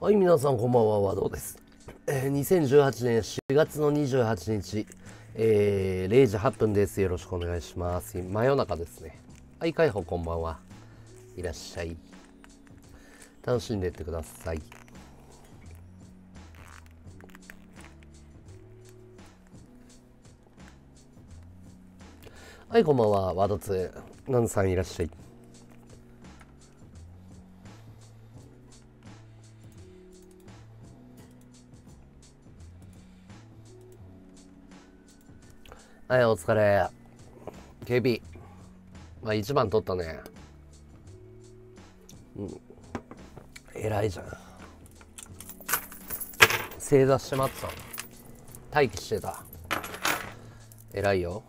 はい、皆さんこんばんは、和道です。えー、2018年4月の28日、えー、0時8分です。よろしくお願いします。真夜中ですね。はい、海保こんばんは。いらっしゃい。楽しんでってください。はい、こんばんは。ワードツー。ナンさんいらっしゃい。はい、お疲れ。KB。まあ、一番取ったね。うん。偉いじゃん。正座して待ってた。待機してた。偉いよ。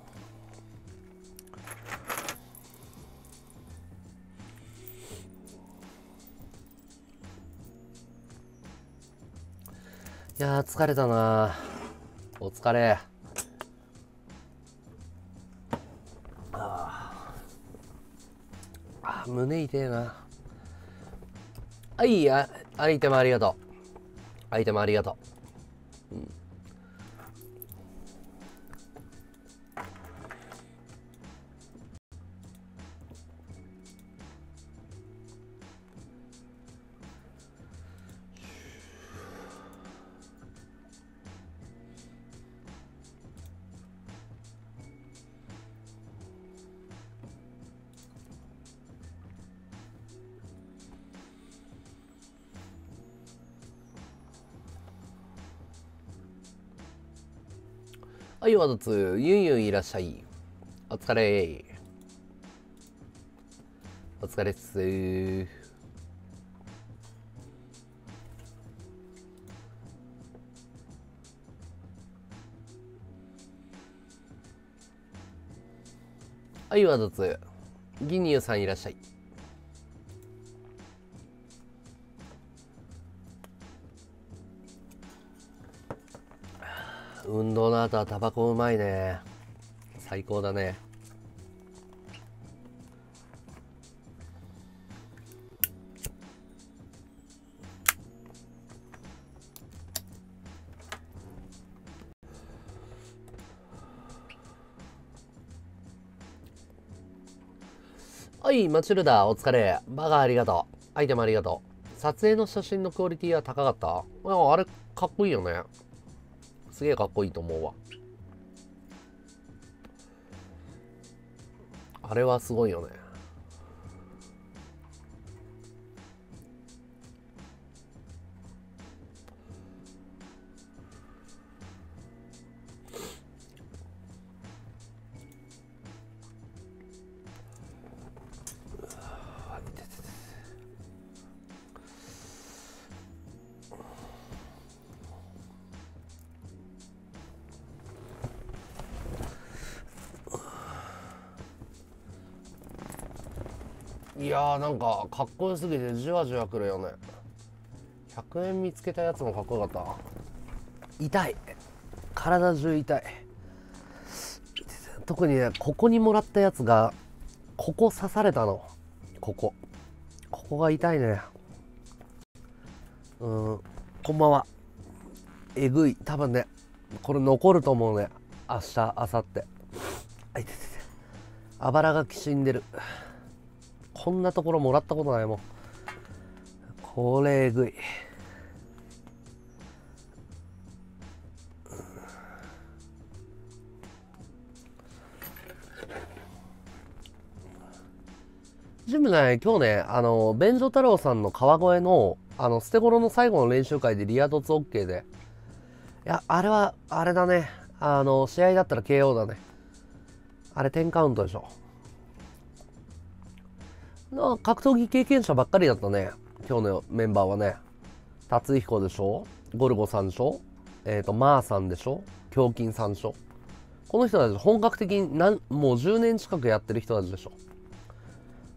いや、疲れたなお疲れ。胸痛えな。はいあアイテムありがとう。アイテムありがとう、ワードツー、ユンユンいらっしゃい。お疲れ。お疲れっす。はい、ワードツー、ギニューさんいらっしゃい。動の後はタバコうまいね。最高だね。はいマチルダお疲れ。バカありがとう。アイテムありがとう。撮影の写真のクオリティは高かった？あれかっこいいよね。すげえかっこいいと思うわ。あれはすごいよね。なんかかっこよすぎてじわじわくるよね。100円見つけたやつもかっこよかった。痛い。体中痛い。特にねここにもらったやつがここ刺されたの。ここ。ここが痛いね。うん。こんばんは。えぐい。多分ねこれ残ると思うね。明日明後日。あいてててあばらがきしんでる。こんなところもらったことないもん。これえぐい。ジムね今日ねあの便所太郎さんの川越のあの捨て頃の最後の練習会でリア凸 OK で。いやあれはあれだね。あの試合だったら KO だね。あれ10カウントでしょ。な格闘技経験者ばっかりだったね。今日のメンバーはね。達彦でしょ？ゴルゴさんでしょ？えっ、ー、とマーさんでしょ？胸筋さんでしょ？この人たち本格的になんもう10年近くやってる人たちでしょ？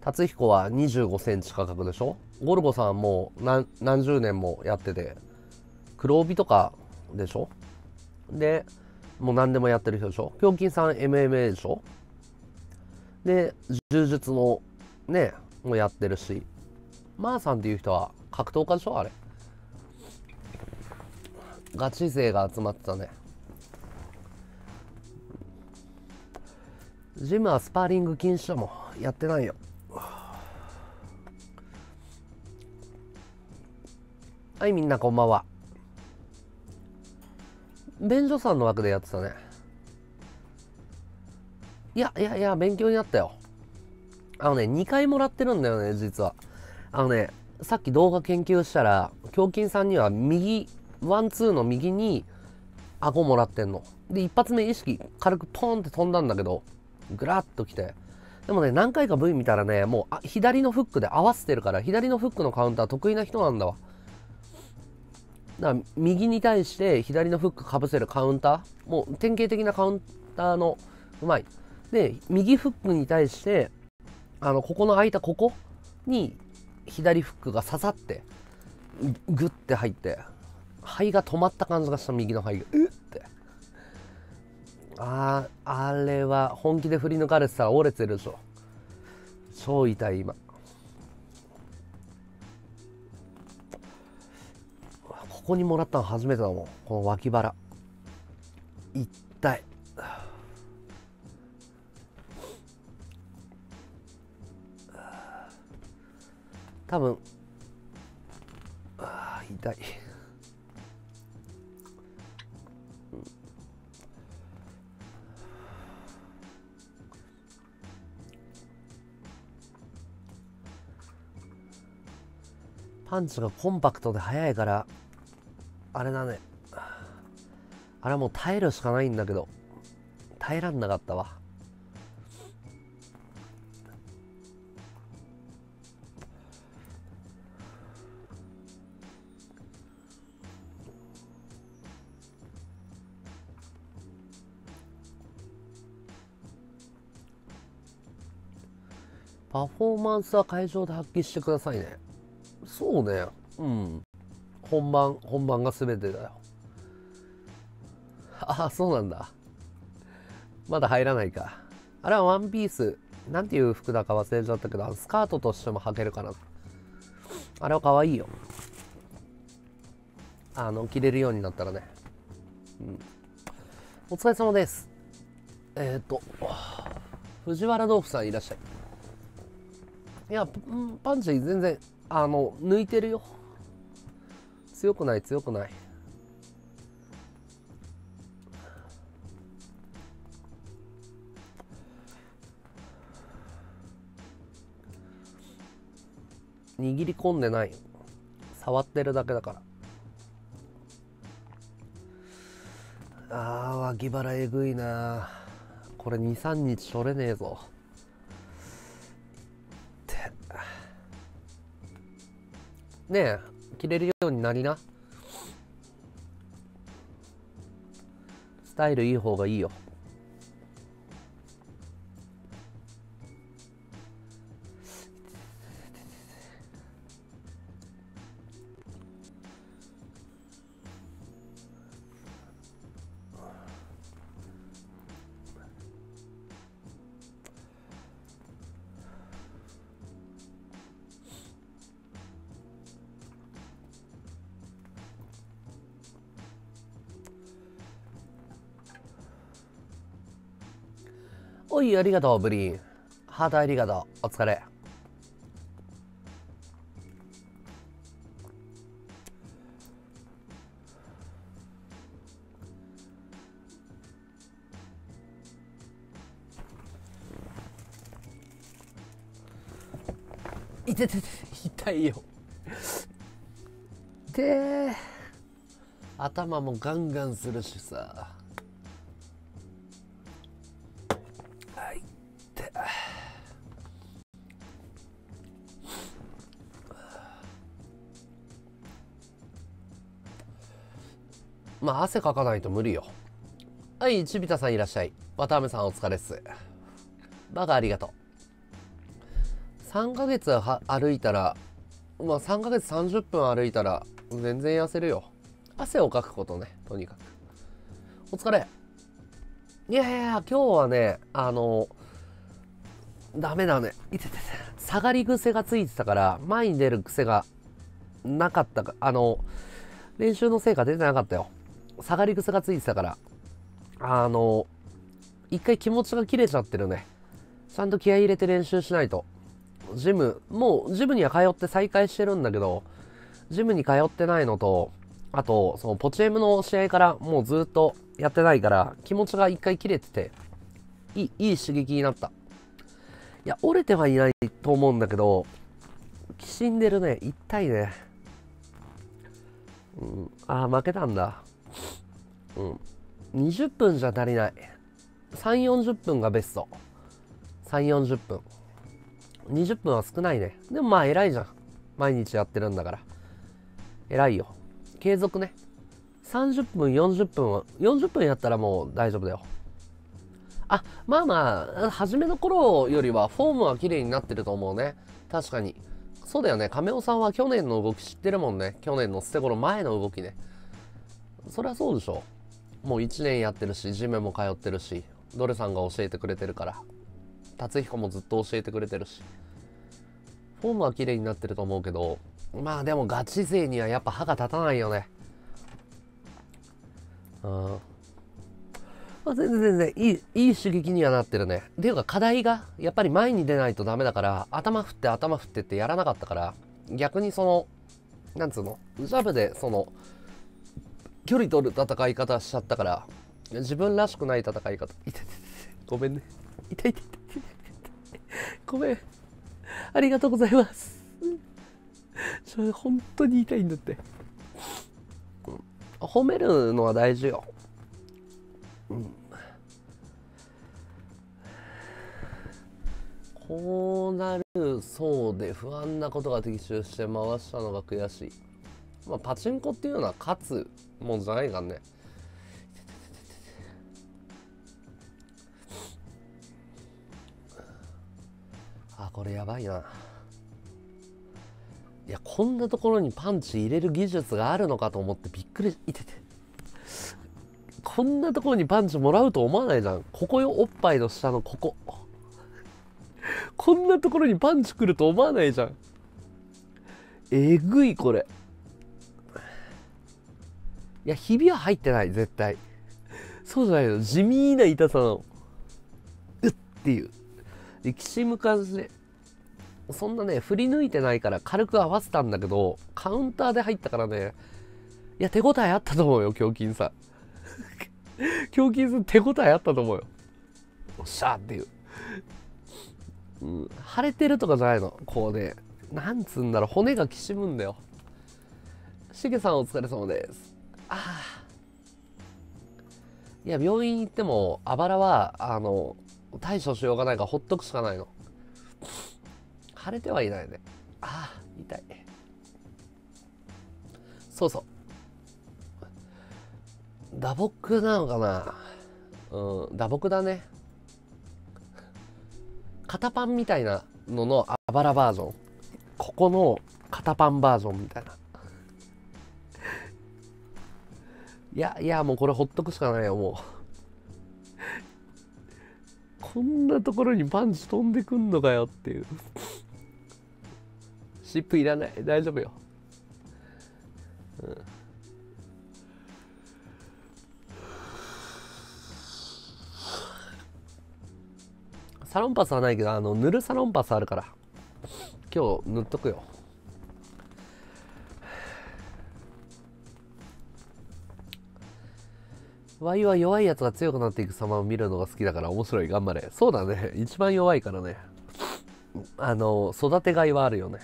達彦は25センチ価格でしょ？ゴルゴさんはもう何何十年もやってて黒帯とかでしょ？でもう何でもやってる人でしょ？胸筋さん MMA でしょ？で柔術のねもうやってるし。マーさんっていう人は格闘家でしょあれ。ガチ勢が集まってたね。ジムはスパーリング禁止だもん。やってないよ。はいみんなこんばんは。便所さんの枠でやってたね。いやいやいや勉強になったよ。あのね2回もらってるんだよね実は。あのねさっき動画研究したら胸筋さんには右ワンツーの右に顎もらってんの。で一発目意識軽くポンって飛んだんだけどぐらっときて。でもね何回か V 見たらねもうあ左のフックで合わせてるから左のフックのカウンター得意な人なんだわ。だから右に対して左のフックかぶせるカウンター。もう典型的なカウンターのうまい。で右フックに対してあのここの空いたここに左フックが刺さってグッて入って肺が止まった感じがした右の肺がうって。あああれは本気で振り抜かれてたら折れてるでしょ超痛い今。ここにもらったの初めてだもん。この脇腹。痛い。多分。あ痛い。パンチがコンパクトで速いからあれだね。あれはもう耐えるしかないんだけど。耐えらんなかったわ。パフォーマンスは会場で発揮してくださいね。そうね。うん。本番本番が全てだよ。ああそうなんだ。まだ入らないか。あれはワンピースなんていう服だか忘れちゃったけどスカートとしても履けるかな。あれは可愛いよ。あの着れるようになったらね。うん。お疲れ様です。えっ、ー、と藤原豆腐さんいらっしゃいいやパンチ全然あの抜いてるよ。強くない強くない。握り込んでない触ってるだけだから。あー脇腹えぐいなこれ23日取れねえぞ。ねえ着れるようになりな。スタイルいい方がいいよ。おい、ありがとう、ブリン。ハートありがとう。お疲れ。いててて、痛いよ。で、頭もガンガンするしさ。まあ汗かかないと無理よ。はいちびたさんいらっしゃい。渡辺さんお疲れっす。バカありがとう。3ヶ月歩いたらまあ3ヶ月30分歩いたら全然痩せるよ。汗をかくことねとにかく。お疲れ。いやいや今日はねあのダメだね。いててて下がり癖がついてたから前に出る癖がなかったかあの練習の成果出てなかったよ。下がり癖がついてたから。あの一回気持ちが切れちゃってるね。ちゃんと気合入れて練習しないと。ジムもうジムには通って再開してるんだけどジムに通ってないのとあとそのポチエムの試合からもうずっとやってないから気持ちが一回切れてていいいい刺激になった。いや折れてはいないと思うんだけどきしんでるね。痛いね。うん、ああ負けたんだ。うん。20分じゃ足りない。3 4 0分がベスト。3 4 0分。20分は少ないね。でもまあ偉いじゃん。毎日やってるんだから。偉いよ。継続ね。30分40分は40分やったらもう大丈夫だよ。あまあまあ初めの頃よりはフォームは綺麗になってると思うね。確かに。そうだよね。亀尾さんは去年の動き知ってるもんね。去年の捨て頃前の動きね。そりゃそうでしょ。もう1年やってるしジムも通ってるしドレさんが教えてくれてるから。達彦もずっと教えてくれてるし。フォームは綺麗になってると思うけどまあでもガチ勢にはやっぱ歯が立たないよね。うん。まあ、全然全然いいいい刺激にはなってるね。っていうか課題がやっぱり前に出ないとダメだから頭振って頭振ってってやらなかったから逆にそのなんつうのジャブでその距離取る戦い方しちゃったから自分らしくない戦い方。痛い痛いごめんね。痛い痛い痛い。ごめん。ありがとうございます。それ本当に痛いんだって、うん、褒めるのは大事よ。こうなるそうで不安なことが的中して回したのが悔しい。まあ、パチンコっていうのは勝つもんじゃないからね。あ、これやばいな。いや、こんなところにパンチ入れる技術があるのかと思ってびっくり、いてて。こんなところにパンチもらうと思わないじゃん。ここよ、おっぱいの下のここ。こんなところにパンチ来ると思わないじゃん。えぐい、これ。いや、ひびは入ってない、絶対。そうじゃないの。地味な痛さの。うっていう。で、きしむ感じで。そんなね、振り抜いてないから軽く合わせたんだけど、カウンターで入ったからね、いや、手応えあったと思うよ、胸筋さん。胸筋す手応えあったと思うよ。おっしゃーっていう。うん、腫れてるとかじゃないの。こうね、なんつうんだろう、骨がきしむんだよ。しげさんお疲れ様です。ああ。いや、病院行っても、あばらは、あの、対処しようがないからほっとくしかないの。腫れてはいないね。ああ、痛い。そうそう。打撲なのかなうん、打撲だね。肩パンみたいなののあばらバージョン。ここの肩パンバージョンみたいな。いや、いや、もうこれほっとくしかないよ、もう。こんなところにパンチ飛んでくんのかよっていう。湿布いらない。大丈夫よ。うんサロンパスはないけど、あの、塗るサロンパスあるから。今日塗っとくよ。ワイは弱いやつが強くなっていく様を見るのが好きだから面白い。頑張れ。そうだね。一番弱いからね。あの、育てがいはあるよね。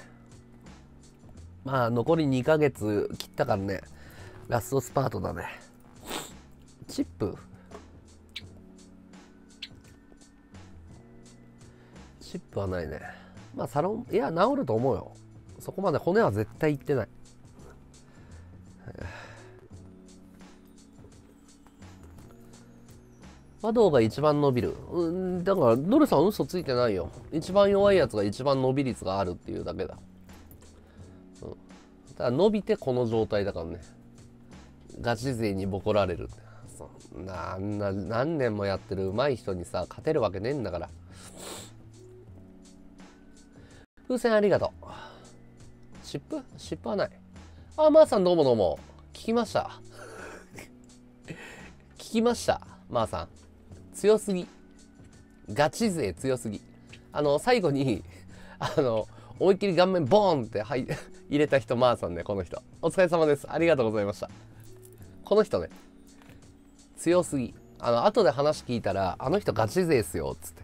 まあ、残り2ヶ月切ったからね。ラストスパートだね。チップチップはないね。まあ、サロン、いや、治ると思うよ。そこまで骨は絶対いってない。和道が一番伸びる。うん、だから、ドルさん嘘ついてないよ。一番弱いやつが一番伸び率があるっていうだけだ。うん。だから伸びてこの状態だからね。ガチ勢にボコられる。そんな、何年もやってる上手い人にさ、勝てるわけねえんだから。風船ありがとう。湿布湿布はない。あ、まー、あ、さんどうもどうも。聞きました。聞きましたまー、あ、さん強すぎ。ガチ勢強すぎ。あの最後に あの思いっきり顔面ボーンって入 入れた人まー、さんねこの人。お疲れ様です。ありがとうございました。この人ね強すぎ。あの後で話聞いたらあの人ガチ勢っすよっつって。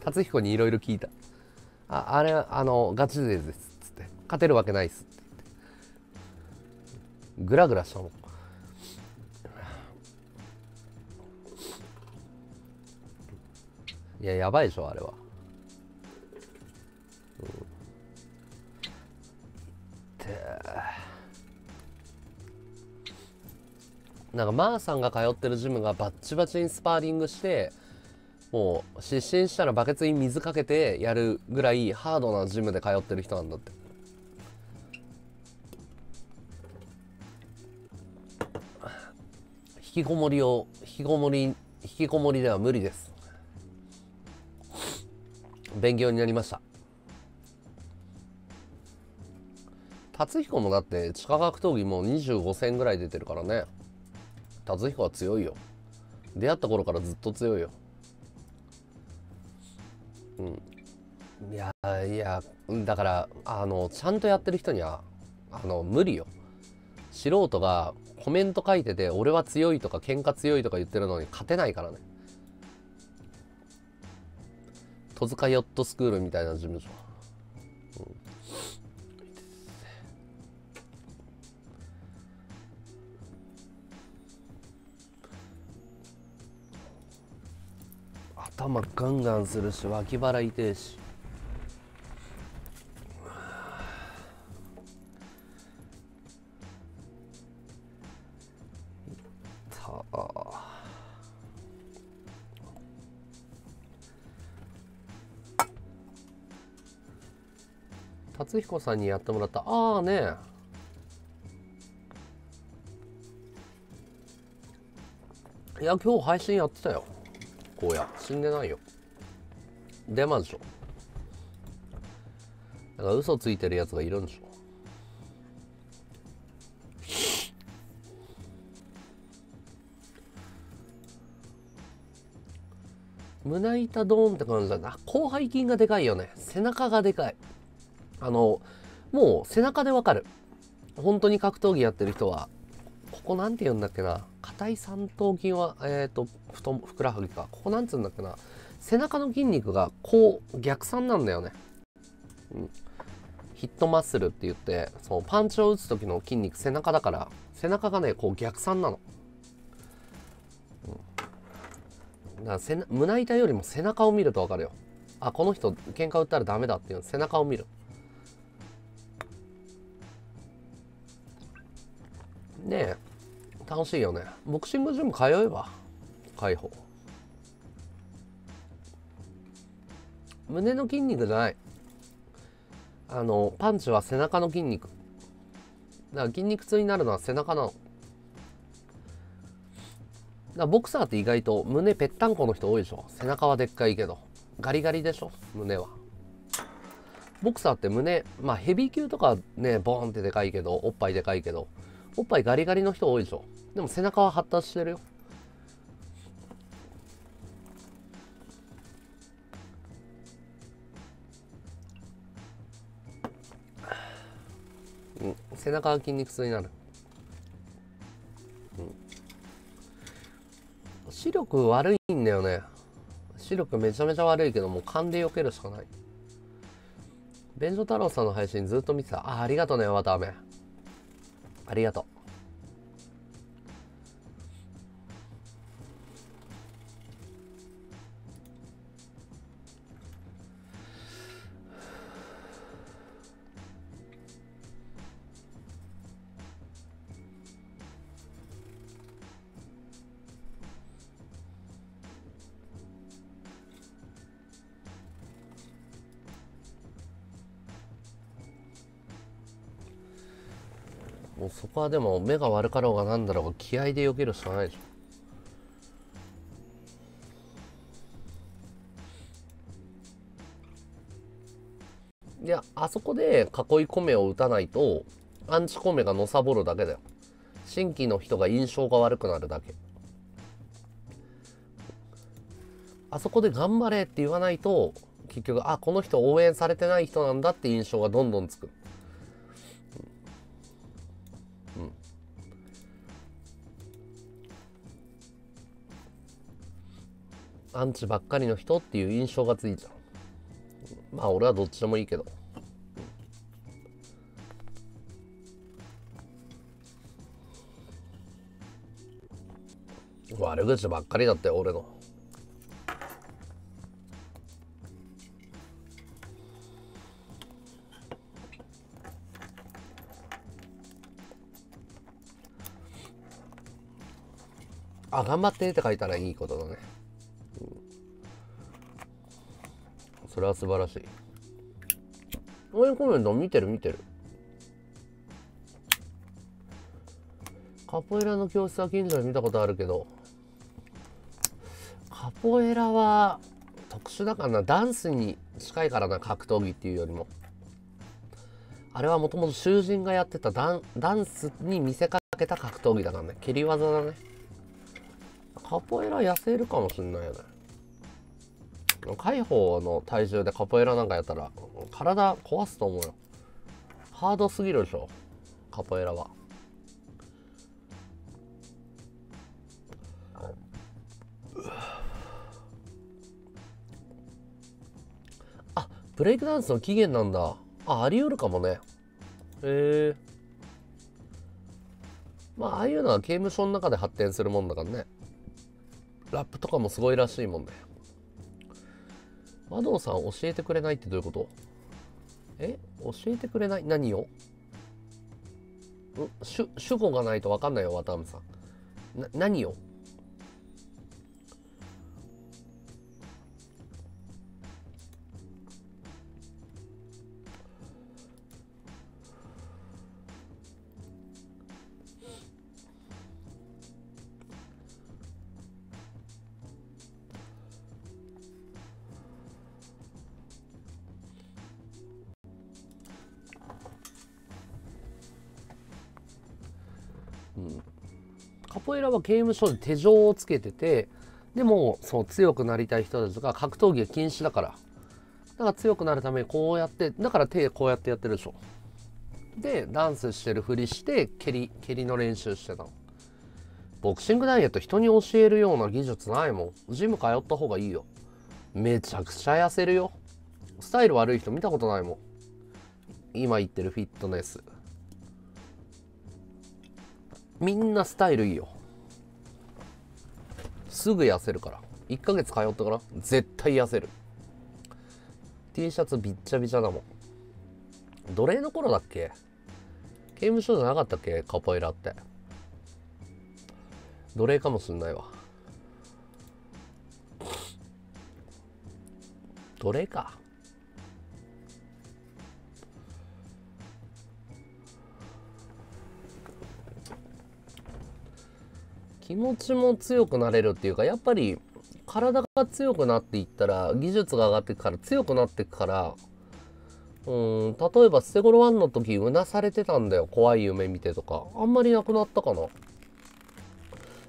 達彦にいろいろ聞いた。ああれあのガチ勢ですっつって。勝てるわけないっすって言って。グラグラしたもん。いややばいでしょあれは、うん、なんかまーさんが通ってるジムがバッチバチにスパーリングしてもう失神したらバケツに水かけてやるぐらいハードなジムで通ってる人なんだって。引きこもりを引きこもり引きこもりでは無理です。勉強になりました。達彦もだって地下格闘技も25戦ぐらい出てるからね。達彦は強いよ。出会った頃からずっと強いよ。うん。いやいやだからあのちゃんとやってる人にはあの無理よ。素人がコメント書いてて俺は強いとか喧嘩強いとか言ってるのに勝てないからね。戸塚ヨットスクールみたいな事務所、うん、頭ガンガンするし脇腹痛えし。達彦さんにやってもらった。ああね。いや今日配信やってたよ。荒野死んでないよ。デマでしょ。だから嘘ついてるやつがいるんでしょ。胸板ドーンって感じだな。広背筋がでかいよね。背中がでかい。あのもう背中でわかる。本当に格闘技やってる人はここなんて言うんだっけな。硬い三頭筋はえっ、ー、と太ふくらはぎか。ここなんつうんだっけな。背中の筋肉がこう逆算なんだよね、うん、ヒットマッスルって言ってそのパンチを打つ時の筋肉背中だから背中がねこう逆算なの、うん、だから胸板よりも背中を見ると分かるよ。あこの人喧嘩売ったらダメだっていう背中を見る。ねえ楽しいよね。ボクシングジム通えば解放。胸の筋肉じゃない。あのパンチは背中の筋肉。だから筋肉痛になるのは背中なの。だボクサーって意外と胸ぺったんこの人多いでしょ。背中はでっかいけどガリガリでしょ胸は。ボクサーって胸まあヘビー級とかねボーンってでかいけどおっぱいでかいけどおっぱいガリガリの人多いでしょ。でも背中は発達してるよ。うん、背中は筋肉痛になる、視力悪いんだよね。視力めちゃめちゃ悪いけどもう勘で避けるしかない。便所太郎さんの配信ずっと見てた。あありがとうね渡辺。あありがとう。そこはでも目が悪かろうがなんだろうが気合で避けるしかないでしょ。いやあそこで囲い込めを打たないとアンチコメがのさぼるだけだよ。新規の人が印象が悪くなるだけ。あそこで頑張れって言わないと結局あこの人応援されてない人なんだって印象がどんどんつく。アンチばっかりの人っていう印象がついちゃう。まあ俺はどっちでもいいけど。悪口ばっかりだったよ俺の。あ頑張ってって書いたらいいことだね、それは素晴らしい。応援コメント見てる見てる。カポエラの教室は近所で見たことあるけど。カポエラは特殊だからな。ダンスに近いからな格闘技っていうよりも。あれはもともと囚人がやってた。ダンダンスに見せかけた格闘技だからね。蹴り技だね。カポエラ痩せるかもしんないよね。解放の体重でカポエラなんかやったら体壊すと思うよ。ハードすぎるでしょカポエラは。あブレイクダンスの起源なんだ。ああり得るかもね。へえ。まあああいうのは刑務所の中で発展するもんだからね。ラップとかもすごいらしいもんだよ和道さん教えてくれないってどういうこと？え？教えてくれない？何を？主主語がないと分かんないよ渡辺さん。な何を？カポエラは刑務所で手錠をつけててでもそう強くなりたい人たちが格闘技は禁止だからだから強くなるためにこうやってだから手こうやってやってるでしょ。でダンスしてるふりして蹴り蹴りの練習してたの。ボクシングダイエット人に教えるような技術ないもん。ジム通った方がいいよ。めちゃくちゃ痩せるよ。スタイル悪い人見たことないもん。今言ってるフィットネス。みんなスタイルいいよ。すぐ痩せるから。1ヶ月通ったから絶対痩せる。T シャツびっちゃびちゃだもん。奴隷の頃だっけ？刑務所じゃなかったっけ？カポエラって。奴隷かもしんないわ。奴隷か。気持ちも強くなれるっていうかやっぱり体が強くなっていったら技術が上がっていくから強くなっていくからうん例えば捨て頃ワンの時うなされてたんだよ怖い夢見てとかあんまりなくなったかな。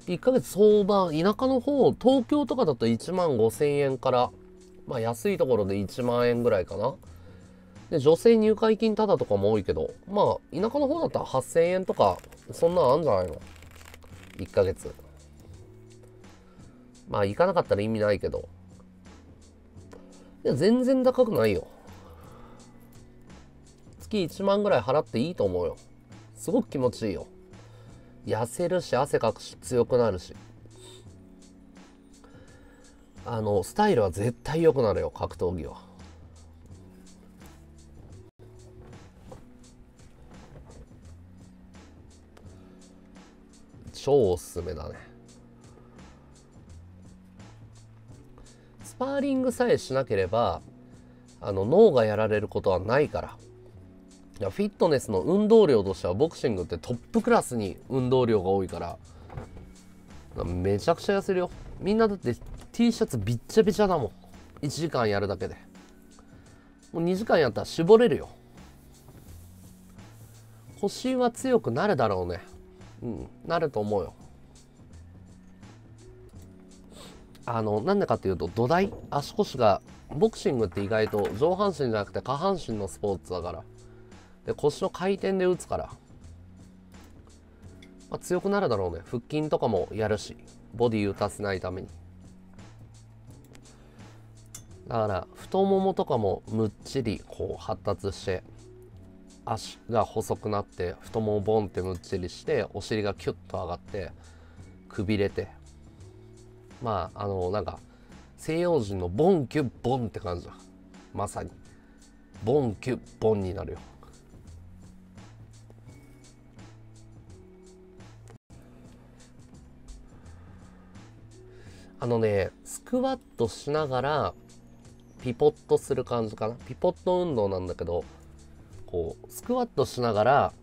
1ヶ月相場田舎の方東京とかだと1万5000円からまあ安いところで1万円ぐらいかな。で女性入会金タダとかも多いけどまあ田舎の方だったら8000円とかそんなんあんじゃないの？1ヶ月。まあ行かなかったら意味ないけど。いや全然高くないよ。月1万ぐらい払っていいと思うよ。すごく気持ちいいよ。痩せるし汗かくし強くなるし。あのスタイルは絶対良くなるよ格闘技は。超おすすめだね。スパーリングさえしなければあの脳がやられることはないから。フィットネスの運動量としてはボクシングってトップクラスに運動量が多いから。めちゃくちゃ痩せるよ。みんなだって T シャツびっちゃびちゃだもん。1時間やるだけで。もう2時間やったら絞れるよ。腰は強くなるだろうね。うん。なると思うよ。あのなんでかっていうと土台？足腰がボクシングって意外と上半身じゃなくて下半身のスポーツだから。で腰の回転で打つから、まあ、強くなるだろうね。腹筋とかもやるし。ボディ打たせないために。だから太ももとかもむっちりこう発達して。足が細くなって太ももボンってむっちりしてお尻がキュッと上がってくびれて。まああのなんか西洋人のボンキュッボンって感じだ。まさに。ボンキュッボンになるよ。あのねスクワットしながらピポットする感じかな。ピポット運動なんだけどこうスクワットしながら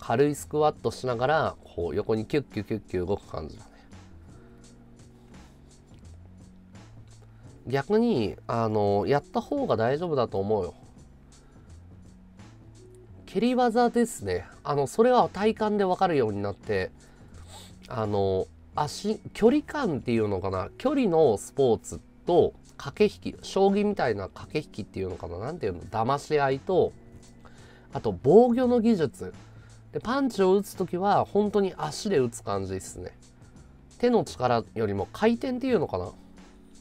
軽いスクワットしながらこう横にキュッキュッキュッキュ動く感じだね。逆にあのやった方が大丈夫だと思うよ。蹴り技ですね。あのそれは体感で分かるようになってあの足距離感っていうのかな。距離のスポーツと駆け引き将棋みたいな駆け引きっていうのかな。何ていうの？騙し合いとあと防御の技術。でパンチを打つ時は本当に足で打つ感じですね。手の力よりも回転っていうのかな。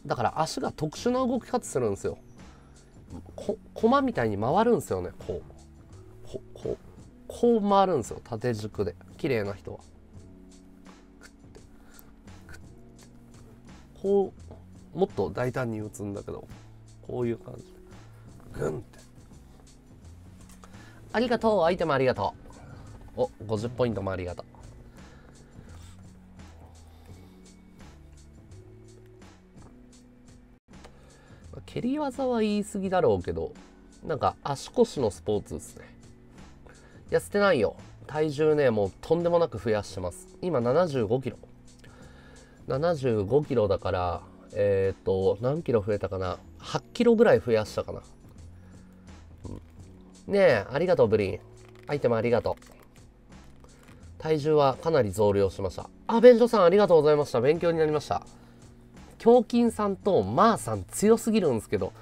だから足が特殊な動き方するんですよ。こ駒みたいに回るんですよね。こう。ここう。こう回るんですよ。縦軸で。綺麗な人は。こうもっと大胆に打つんだけど。こういう感じ。グンって。ありがとう。アイテムありがとう。お50ポイントもありがとう。蹴り技は言い過ぎだろうけどなんか足腰のスポーツですね。痩せてないよ。体重ねもうとんでもなく増やしてます。今75キロ。75キロだからえっ、ー、と何キロ増えたかな？8キロぐらい増やしたかな、ねえありがとうブリンアイテムありがとう。体重はかなり増量しました。あ便所さんありがとうございました。勉強になりました。胸筋さんとマーさん強すぎるんですけど。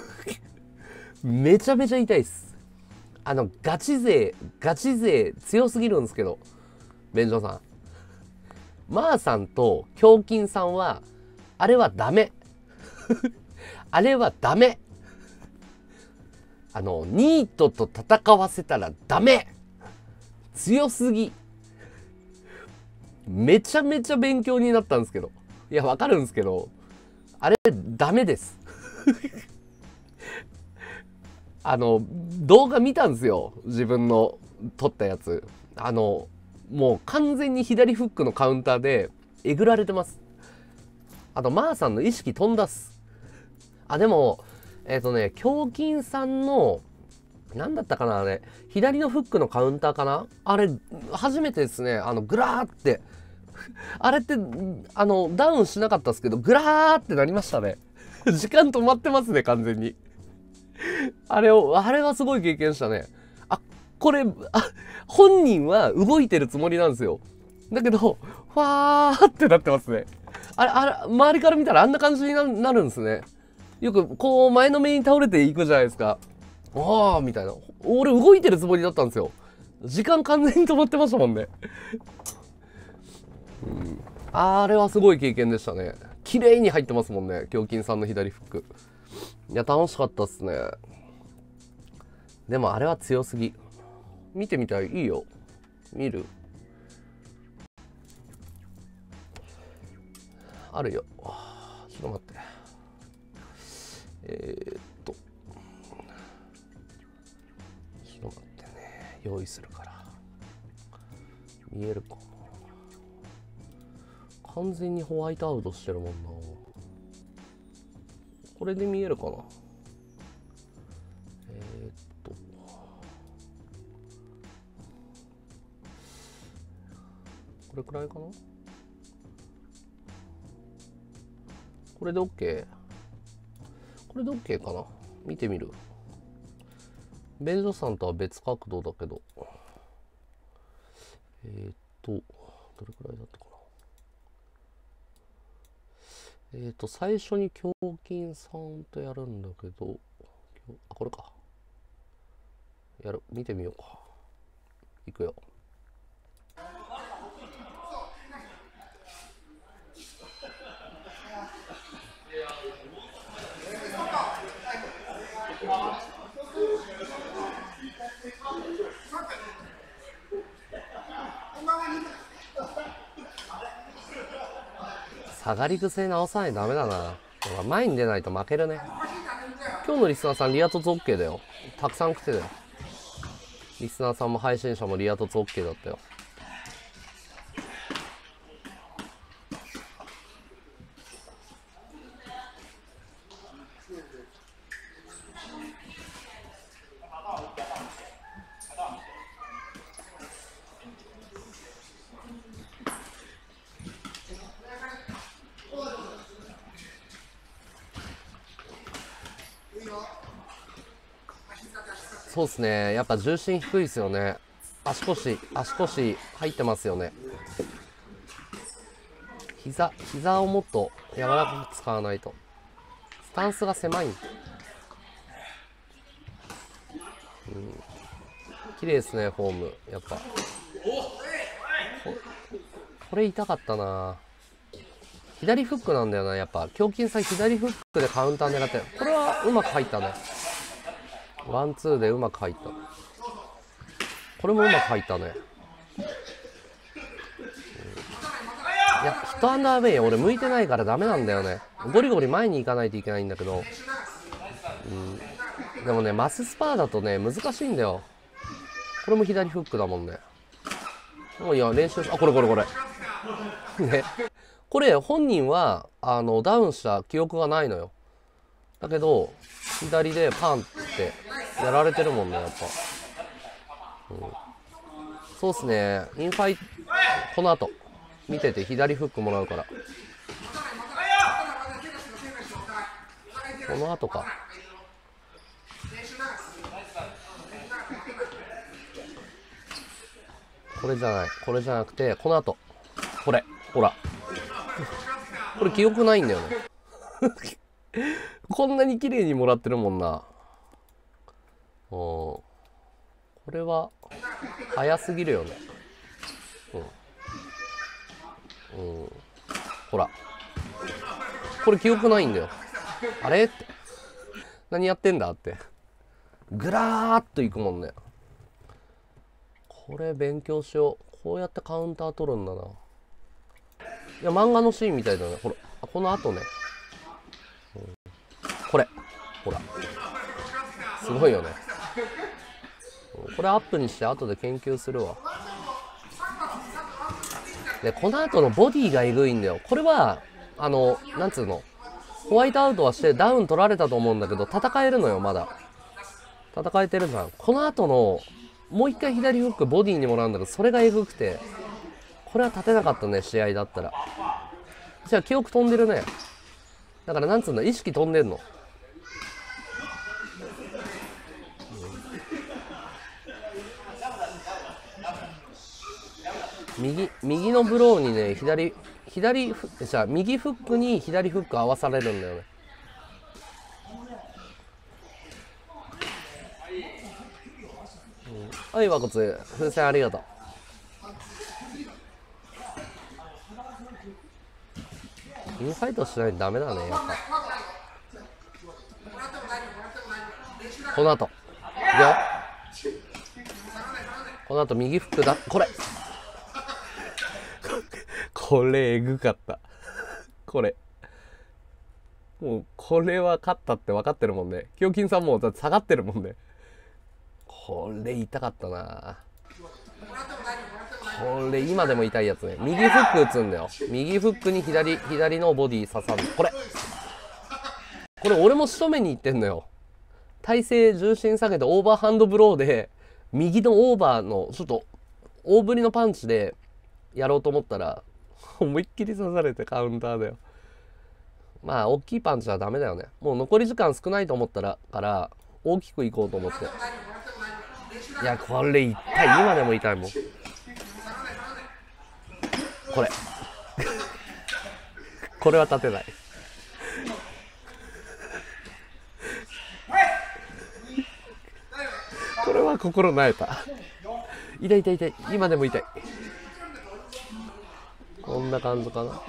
めちゃめちゃ痛いです。あのガチ勢ガチ勢強すぎるんですけど。便所さん。マーさんと胸筋さんはあれはダメ。あれはダメ。あのニートと戦わせたらダメ強すぎめちゃめちゃ勉強になったんですけどいや、わかるんですけど、あれ、ダメです。あの、動画見たんですよ。自分の撮ったやつ。あの、もう完全に左フックのカウンターでえぐられてます。あと、まーさんの意識飛んだっす。あ、でも、えっ、ー、とね、胸筋さんの、何だったかなあれ、左のフックのカウンターかな？あれ、初めてですね、あの、ぐらーって、あれって、あの、ダウンしなかったですけど、ぐらーってなりましたね。時間止まってますね、完全に。あれを、あれはすごい経験したね。あ、これ、あ、本人は動いてるつもりなんですよ。だけど、ふわーってなってますね。あれ、あれ、周りから見たらあんな感じになるんですね。よく、こう、前のめに倒れていくじゃないですか。ああ、みたいな。俺動いてるつもりだったんですよ。時間完全に止まってましたもんね。うん、あれはすごい経験でしたね。綺麗に入ってますもんね。胸筋さんの左フック。いや楽しかったっすね。でもあれは強すぎ。見てみたいいいよ。見る。あるよ。ちょっと待って。えー、っと。ちょってね用意するから。見えるかな完全にホワイトアウトしてるもんな。これで見えるかな。えー、っと。これくらいかな。これで OK? これで OK かな？見てみるベンジョさんとは別角度だけどえー、っと、どれくらいだったかな？えっ、と、最初に胸筋3とやるんだけど、あ、これか。やる、見てみようか。いくよ。下がり癖直さないとダメだな。前に出ないと負けるね。今日のリスナーさん、リア凸 OK だよ。たくさん来てたよ。リスナーさんも配信者もリア凸 OK だったよ。ですね。やっぱ重心低いですよね。足腰、足腰入ってますよね。膝、膝をもっと柔らかく使わないと。スタンスが狭い。うん。綺麗ですね、フォーム。やっぱ。これ痛かったな左フックなんだよな、やっぱ。胸筋先左フックでカウンター狙って。これはうまく入ったね。ワンツーでうまく入った。これもうまく入ったね、うん、いやヒットアンダーウェイ俺向いてないからダメなんだよね。ゴリゴリ前に行かないといけないんだけど、うん、でもねマススパーだとね難しいんだよ。これも左フックだもんね。もういや練習しあこれこれこれ。ね。これ本人はあのダウンした記憶がないのよ。だけど左でパンってやられてるもんねやっぱ、うん、そうっすね。インファイトこの後。見てて左フックもらうから。この後か。これじゃない。これじゃなくてこの後。これ。ほら。これ記憶ないんだよね。こんなに綺麗にもらってるもんな。おこれは、早すぎるよね。うん。うん。ほら。これ記憶ないんだよ。あれ？って。何やってんだ？って。ぐらーっといくもんね。これ勉強しよう。こうやってカウンター取るんだな。いや、漫画のシーンみたいだね。ほら。この後ね。これ。ほら。すごいよね。これアップにして後で研究するわ。でこの後のボディがえぐいんだよ。これはあのなんつうの？ホワイトアウトはしてダウン取られたと思うんだけど戦えるのよまだ。戦えてるじゃん。この後のもう一回左フックボディにもらうんだけどそれがえぐくて。これは立てなかったね試合だったら。じゃあ記憶飛んでるね。だからなんつうんだ意識飛んでんの？右右のブローにね左左じゃあ右フックに左フック合わされるんだよね、はい和骨風船ありがとう。インファイトしないとダメだねやっぱこの後いくよこの後右フックだこれ これえぐかった。これ。もう、これは勝ったって分かってるもんね。胸筋さんも下がってるもんね。これ痛かったなこれ今でも痛いやつね。右フック打つんだよ。右フックに左、左のボディ刺さる。これ。これ俺も仕留めに行ってんのよ。体勢重心下げてオーバーハンドブローで、右のオーバーの、ちょっと、大振りのパンチでやろうと思ったら、思いっきり刺されてカウンターだよ。まあ、大きいパンチはダメだよね。もう残り時間少ないと思ったら、から、大きくいこうと思って。いや、これ痛い。今でも痛いもん。これ。これは立てない。これは心なえた。痛い痛い痛い。今でも痛い。こんな感じかな、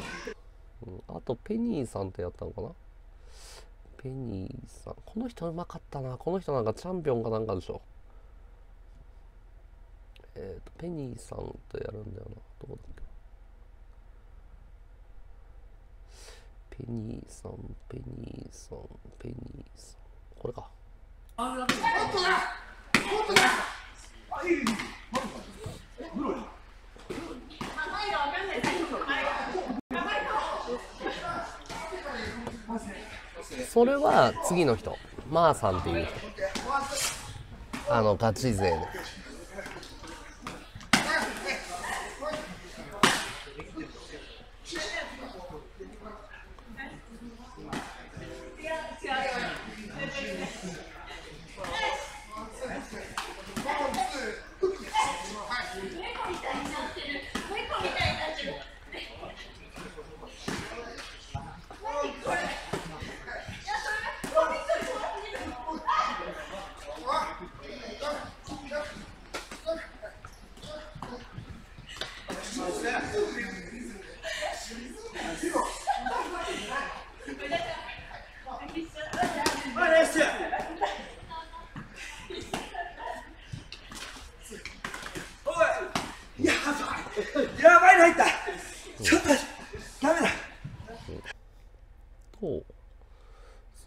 うん、あとペニーさんってやったのかな。ペニーさん。この人うまかったな。この人なんかチャンピオンかなんかでしょ。えっ、ー、とペニーさんとやるんだよな。どこだっけペニーさんペニーさんペニーさん。これか。それは次の人。マーさんっていう人。あのガチ勢の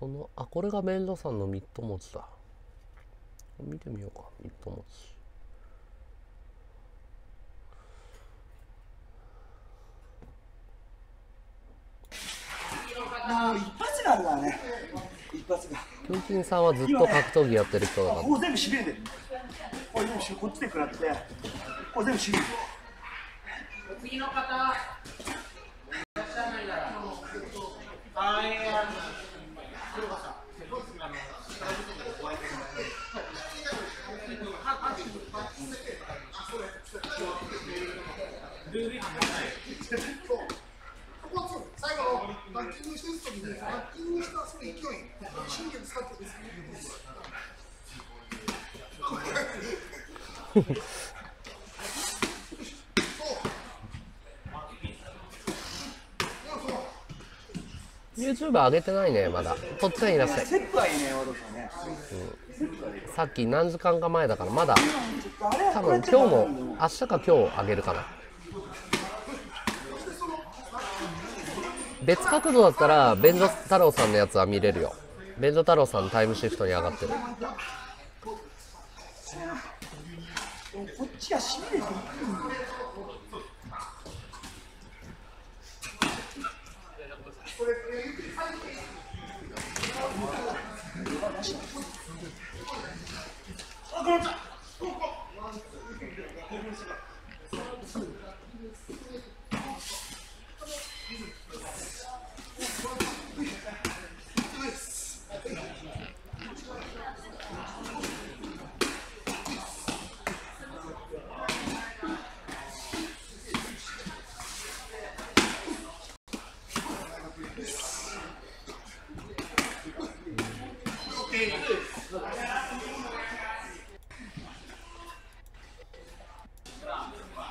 これがメンドさんのミッド持ちだ。見てみようかミッド持ちもう一発なんだね。一発が。キンキンさんはずっと格闘技やってる人だから。ここ全部しびれてる。これ全部こっちで食らって。これ全部しびれてる。次の方フ YouTube 上げてないねまだ。とっつぁんいらっしゃい、うん、さっき何時間か前だからまだ。多分今日も明日か今日上げるかな。別角度だったら便所太郎さんのやつは見れるよ。便所太郎さんタイムシフトに上がってる。こっちがしびれてるこ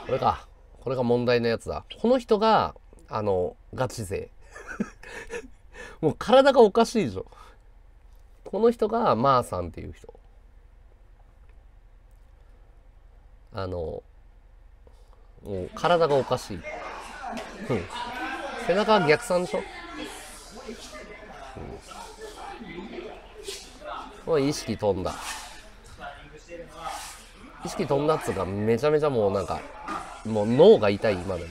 これか。これが問題のやつだ。この人が、あの、ガチ勢。もう体がおかしいでしょ。この人が、まーさんっていう人。あの、もう体がおかしい。うん。背中は逆算でしょ？うん、意識飛んだ。意識飛んだっつうかめちゃめちゃもうなんかもう脳が痛い今でも。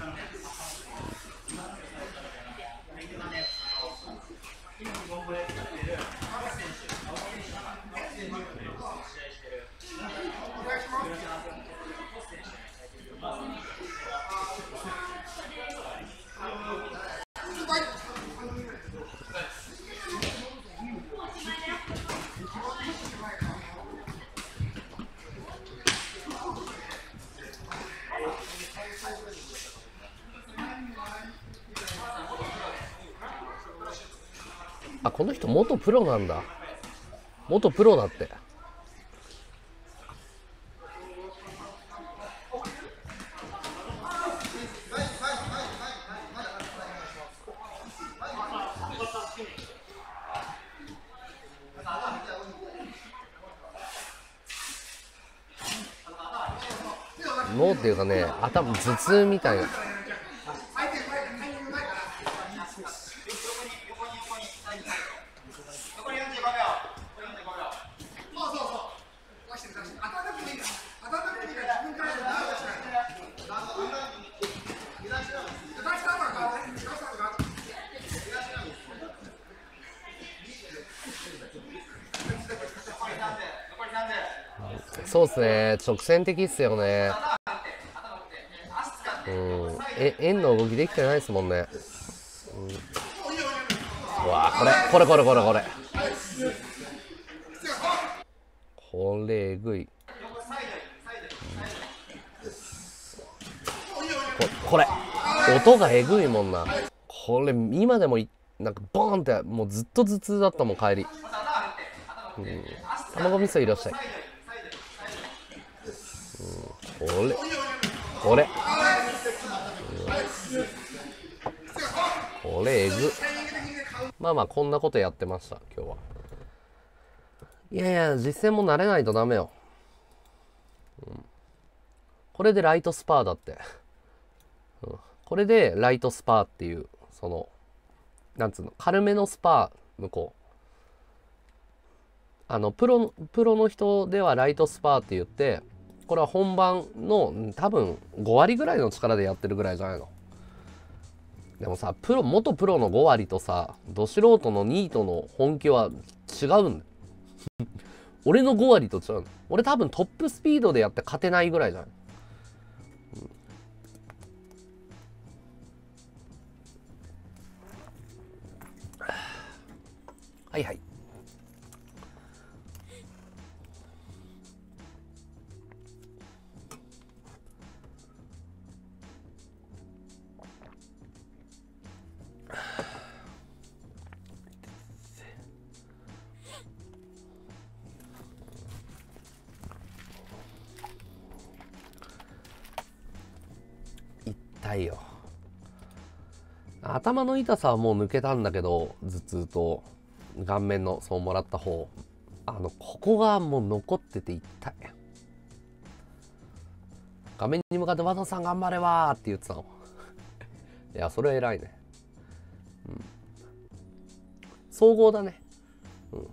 あこの人元プロなんだ。元プロだって。脳っていうかね頭頭痛みたいなそうですね直線的っすよね。うん。え円の動きできてないですもんね、うん、うわこれこれこれこれこれ。これえぐい。ここれ。音がえぐいもんな。これ今でもいなんかボーンってもうずっと頭痛だったもん帰り、うん、卵味噌いらっしゃい、れ。これ、これえぐ。まあまあこんなことやってました今日は。いやいや実践も慣れないとダメよ、うん、これでライトスパーだって、うん、これでライトスパーっていうそのなんつうの軽めのスパー向こう。あのプロプロの人ではライトスパーって言ってこれは本番の多分5割ぐらいの力でやってるぐらいじゃないの。でもさプロ元プロの5割とさど素人のニートの本気は違うんだ 俺の5割と違うの。俺多分トップスピードでやって勝てないぐらいじゃない。はいはい。痛いよ。頭の痛さはもう抜けたんだけど頭痛と顔面のそうもらった方あのここがもう残ってて痛い。画面に向かって「和田さん頑張れわ」って言ってたの。いやそれは偉いね。うん。総合だね。うん。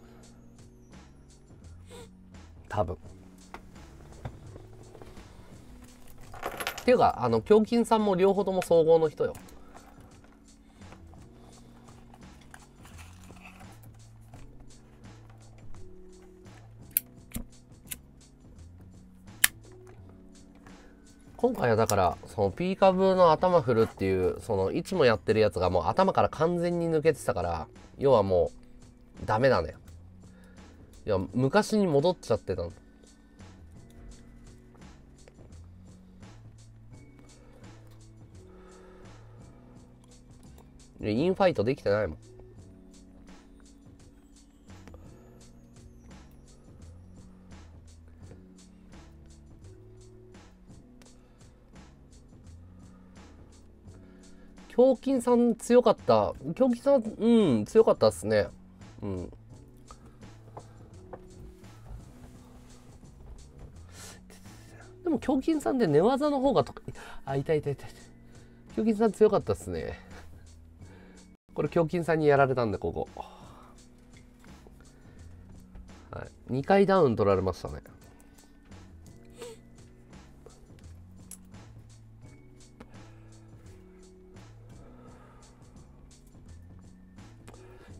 多分。ていうかあの胸筋さんも両方とも総合の人よ。今回はだからそのピーカブの頭振るっていうそのいつもやってるやつがもう頭から完全に抜けてたから要はもうダメだねいや昔に戻っちゃってたの。インファイトできてないもん。胸筋さん強かった。胸筋さんうん強かったっすね。うん。でも胸筋さんで寝技の方が得意あ痛い痛い痛い。胸筋さん強かったっすね。これ胸筋さんにやられたんでここ。はい。2回ダウン取られましたね。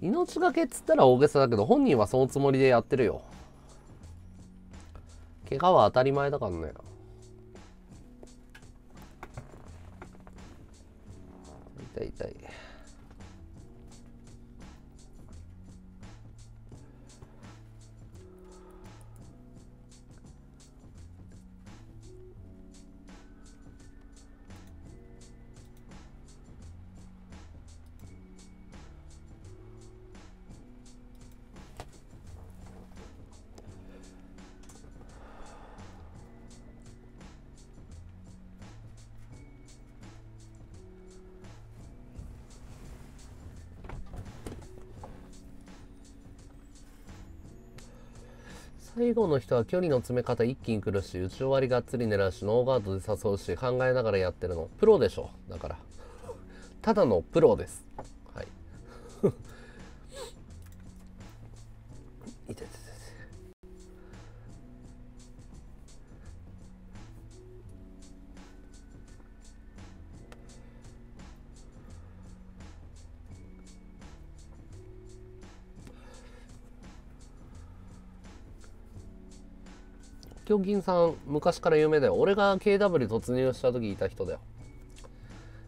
命がけっつったら大げさだけど本人はそのつもりでやってるよ。怪我は当たり前だからね。痛い痛い。最後の人は距離の詰め方一気に来るし打ち終わりがっつり狙うしノーガードで誘うし考えながらやってるの。プロでしょ。だから。ただのプロです。はい。京金さん昔から有名だよ。俺が KW 突入した時いた人だよ。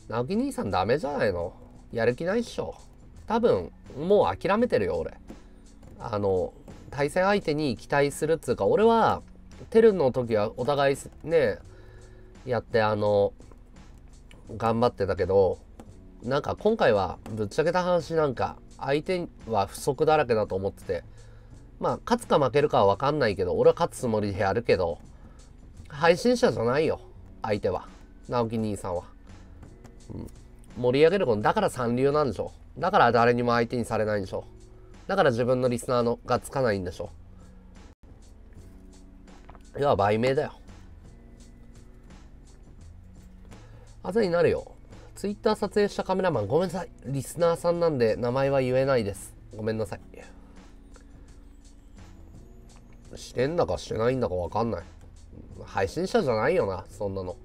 直樹兄さんダメじゃないの？やる気ないっしょ。多分もう諦めてるよ俺。あの対戦相手に期待するっつうか俺はテルの時はお互いねやってあの頑張ってたけどなんか今回はぶっちゃけた話なんか相手は不足だらけだと思っててまあ勝つか負けるかは分かんないけど俺は勝つつもりでやるけど配信者じゃないよ相手は。直樹兄さんは、うん、盛り上げることだから三流なんでしょ。だから誰にも相手にされないんでしょ。だから自分のリスナーのがつかないんでしょ。要は売名だよ。朝になるよ。ツイッター撮影したカメラマンごめんなさい。リスナーさんなんで名前は言えないです。ごめんなさい。してんだかしてないんだか分かんない。配信者じゃないよなそんなの。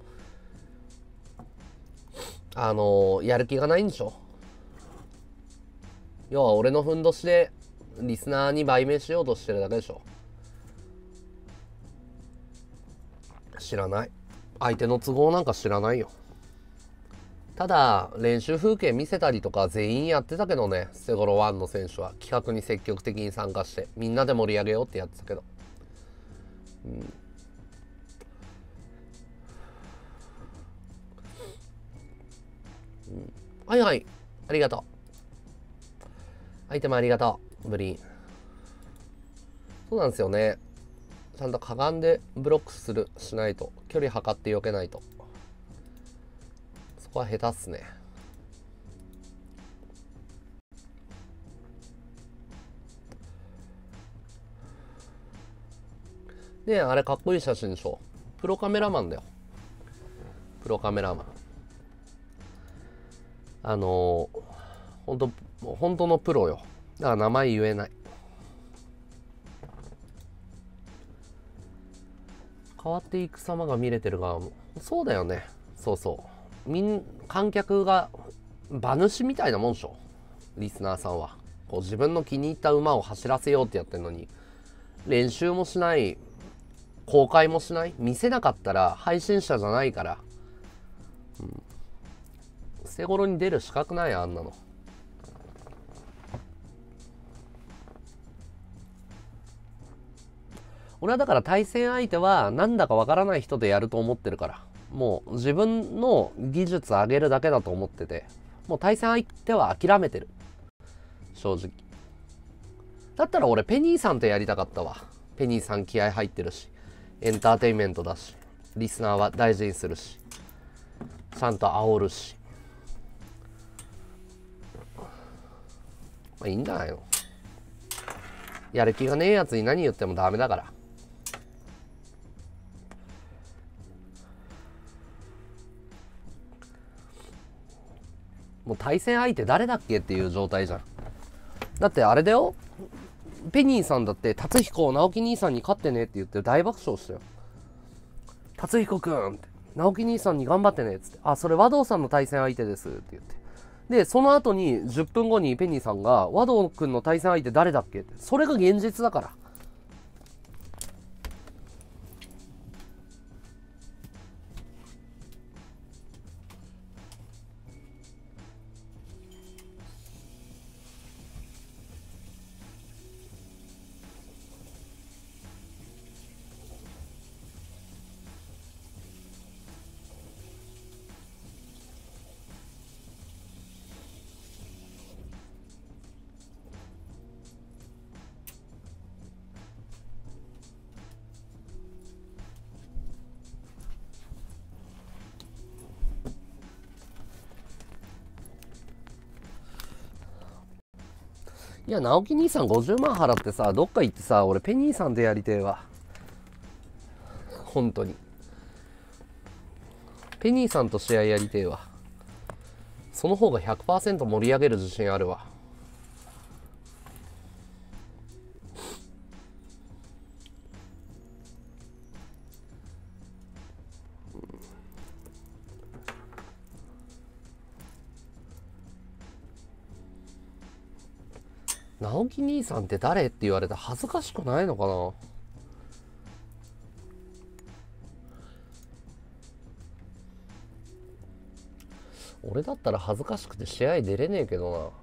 あのやる気がないんでしょ。要は俺のふんどしでリスナーに売名しようとしてるだけでしょ。知らない。相手の都合なんか知らないよ。ただ練習風景見せたりとか全員やってたけどねセゴロワンの選手は。企画に積極的に参加してみんなで盛り上げようってやってたけど。うん。はいはい。ありがとう。アイテムありがとう。ブリンそうなんですよね。ちゃんとかがんでブロックするしないと。距離測って避けないと。そこは下手っすね。ねあれかっこいい写真でしょ。プロカメラマンだよ。プロカメラマン。あのー、本当本当のプロよ。だから名前言えない。変わっていく様が見れてる側も。そうだよね。そうそう。みん観客が馬主みたいなもんでしょ。リスナーさんは。こう自分の気に入った馬を走らせようってやってるのに。練習もしない公開もしない？見せなかったら配信者じゃないから、うん、捨て頃に出る資格ないあんなの。俺はだから対戦相手はなんだかわからない人でやると思ってるから。もう自分の技術上げるだけだと思ってて。もう対戦相手は諦めてる。正直。だったら俺ペニーさんとやりたかったわ。ペニーさん気合入ってるし。エンターテインメントだしリスナーは大事にするしちゃんと煽るし。まあいいんじゃないのやる気がねえやつに何言ってもダメだから。もう対戦相手誰だっけっていう状態じゃん。だってあれだよ。ペニーさんだって達彦直樹兄さんに勝ってねって言って大爆笑したよ。達彦くんって。直樹兄さんに頑張ってねっつって。あそれ和道さんの対戦相手ですって言って。でその後に10分後にペニーさんが和道くんの対戦相手誰だっけって。それが現実だから。いや直樹兄さん50万払ってさどっか行ってさ俺ペニーさんでやりてえわ。本当に。ペニーさんと試合やりてえわ。その方が100%盛り上げる自信あるわ。直樹兄さんって誰って言われた恥ずかしくないのかな？俺だったら恥ずかしくて試合出れねえけどな。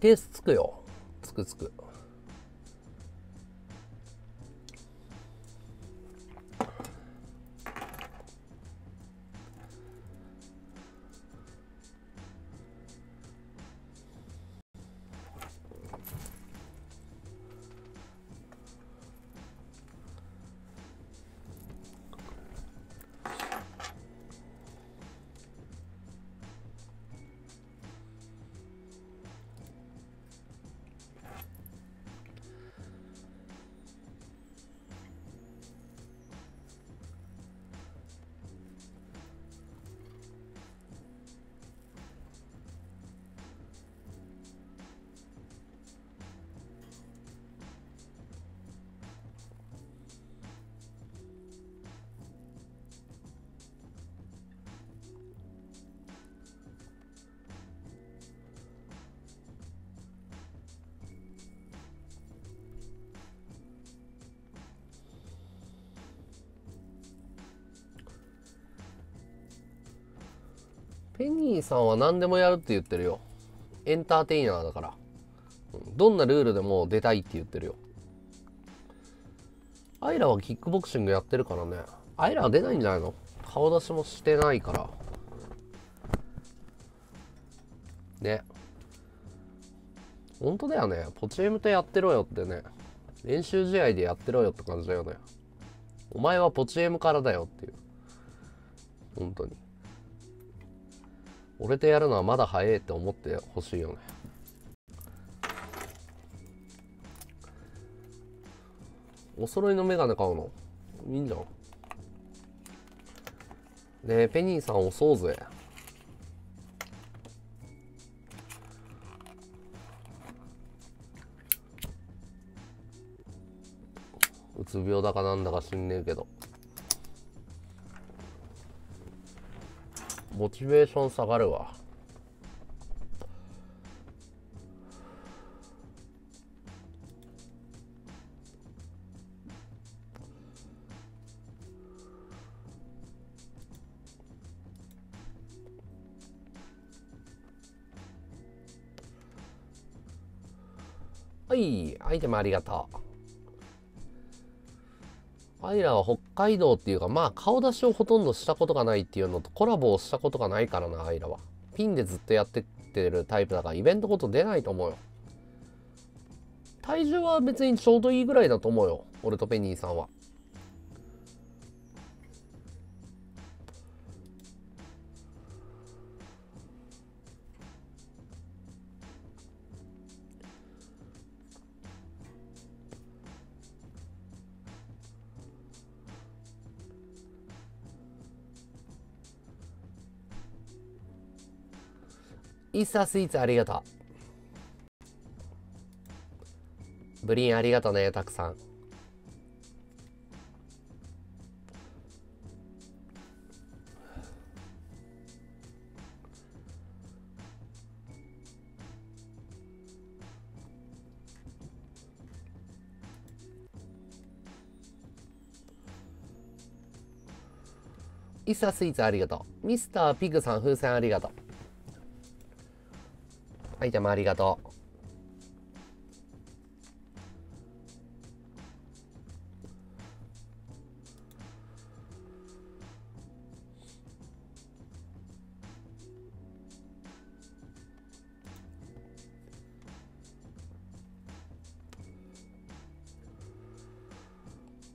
ケースつくよ。つくつく。ペニーさんは何でもやるって言ってるよ。エンターテイナーだから。どんなルールでも出たいって言ってるよ。アイラはキックボクシングやってるからね。アイラは出ないんじゃないの？顔出しもしてないから。ね。本当だよね。ポチエムとやってろよってね。練習試合でやってろよって感じだよね。お前はポチエムからだよっていう。本当に。俺とやるのはまだ早いって思ってほしいよね。お揃いのメガネ買うの？いいんじゃん。ねえペニーさん押そうぜ。うつ病だかなんだか知んねえけど。モチベーション下がるわ。はいアイテムありがとう。アイラは北海道っていうかまあ顔出しをほとんどしたことがないっていうのとコラボをしたことがないからなアイラは。ピンでずっとやってってるタイプだからイベントごと出ないと思うよ。体重は別にちょうどいいぐらいだと思うよ俺とペニーさんは。イースタースイーツありがとう。ブリンありがとうねたくさん。イースタースイーツありがとう。ミスターピグさん風船ありがとう。はい、じゃあ、ありがとう？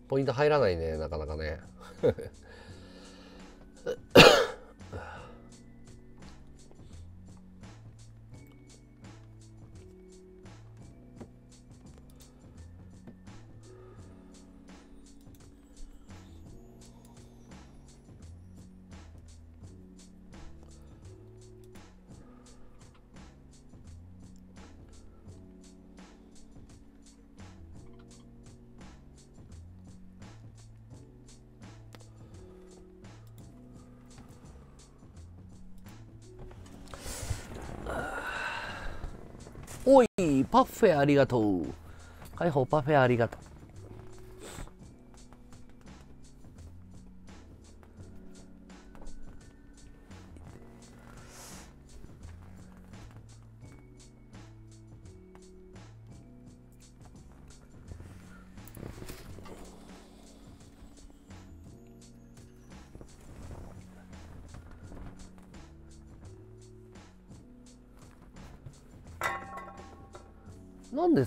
ポイント入らないね、なかなかね。パフェありがとう。解放パフェありがとう。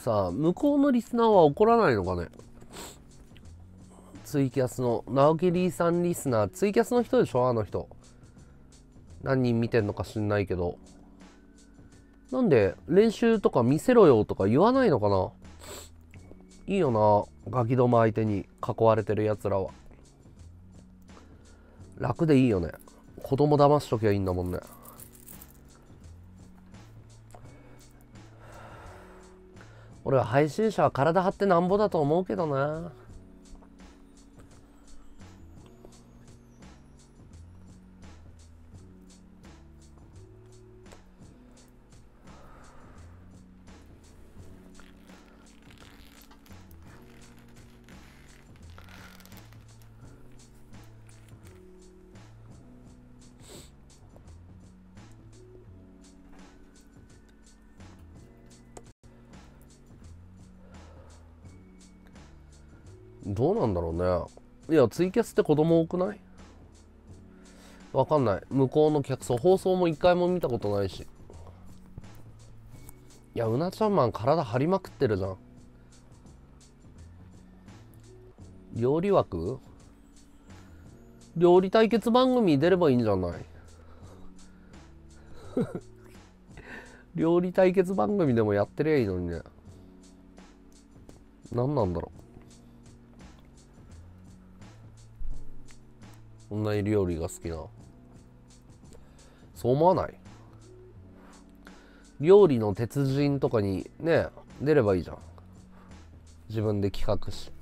さ向こうのリスナーは怒らないのかね？ツイキャスの。直樹リーさんリスナー。ツイキャスの人でしょ？あの人。何人見てんのか知んないけど。なんで練習とか見せろよとか言わないのかな？いいよなガキども相手に囲われてるやつらは。楽でいいよね。子供騙しときゃいいんだもんね。俺は配信者は体張ってなんぼだと思うけどな。いやツイキャスって子供多くない？わかんない。向こうの客層放送も一回も見たことないし。いやうなちゃんマン体張りまくってるじゃん。料理枠？料理対決番組出ればいいんじゃない？料理対決番組でもやってりゃいいのにね。何なんだろう。こんなに料理が好きな。そう思わない？料理の鉄人とかにね出ればいいじゃん。自分で企画し。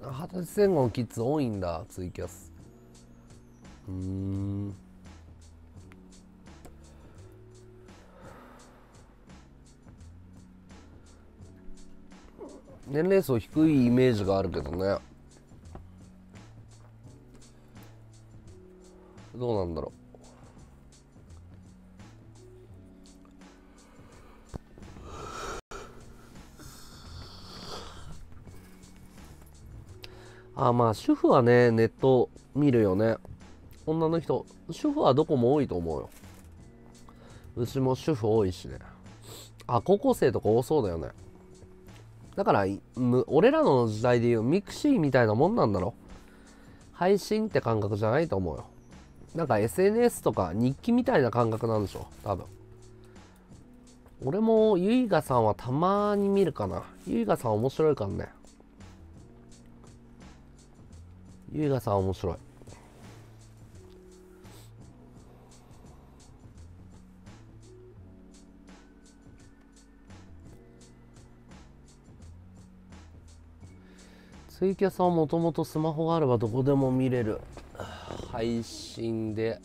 二十歳前後のキッズ多いんだツイキャス。うん。年齢層低いイメージがあるけどね。どうなんだろう。あまあ主婦はねネット見るよね。女の人主婦はどこも多いと思うよ。うちも主婦多いしね。あ高校生とか多そうだよね。だから俺らの時代でいうミクシーみたいなもんなんだろ。配信って感覚じゃないと思うよ。なんか SNS とか日記みたいな感覚なんでしょ。多分。俺もゆいがさんはたまに見るかな。ゆいがさん面白いからね。ゆいがさん面白い。ツイキャスはもともとスマホがあればどこでも見れる。配信で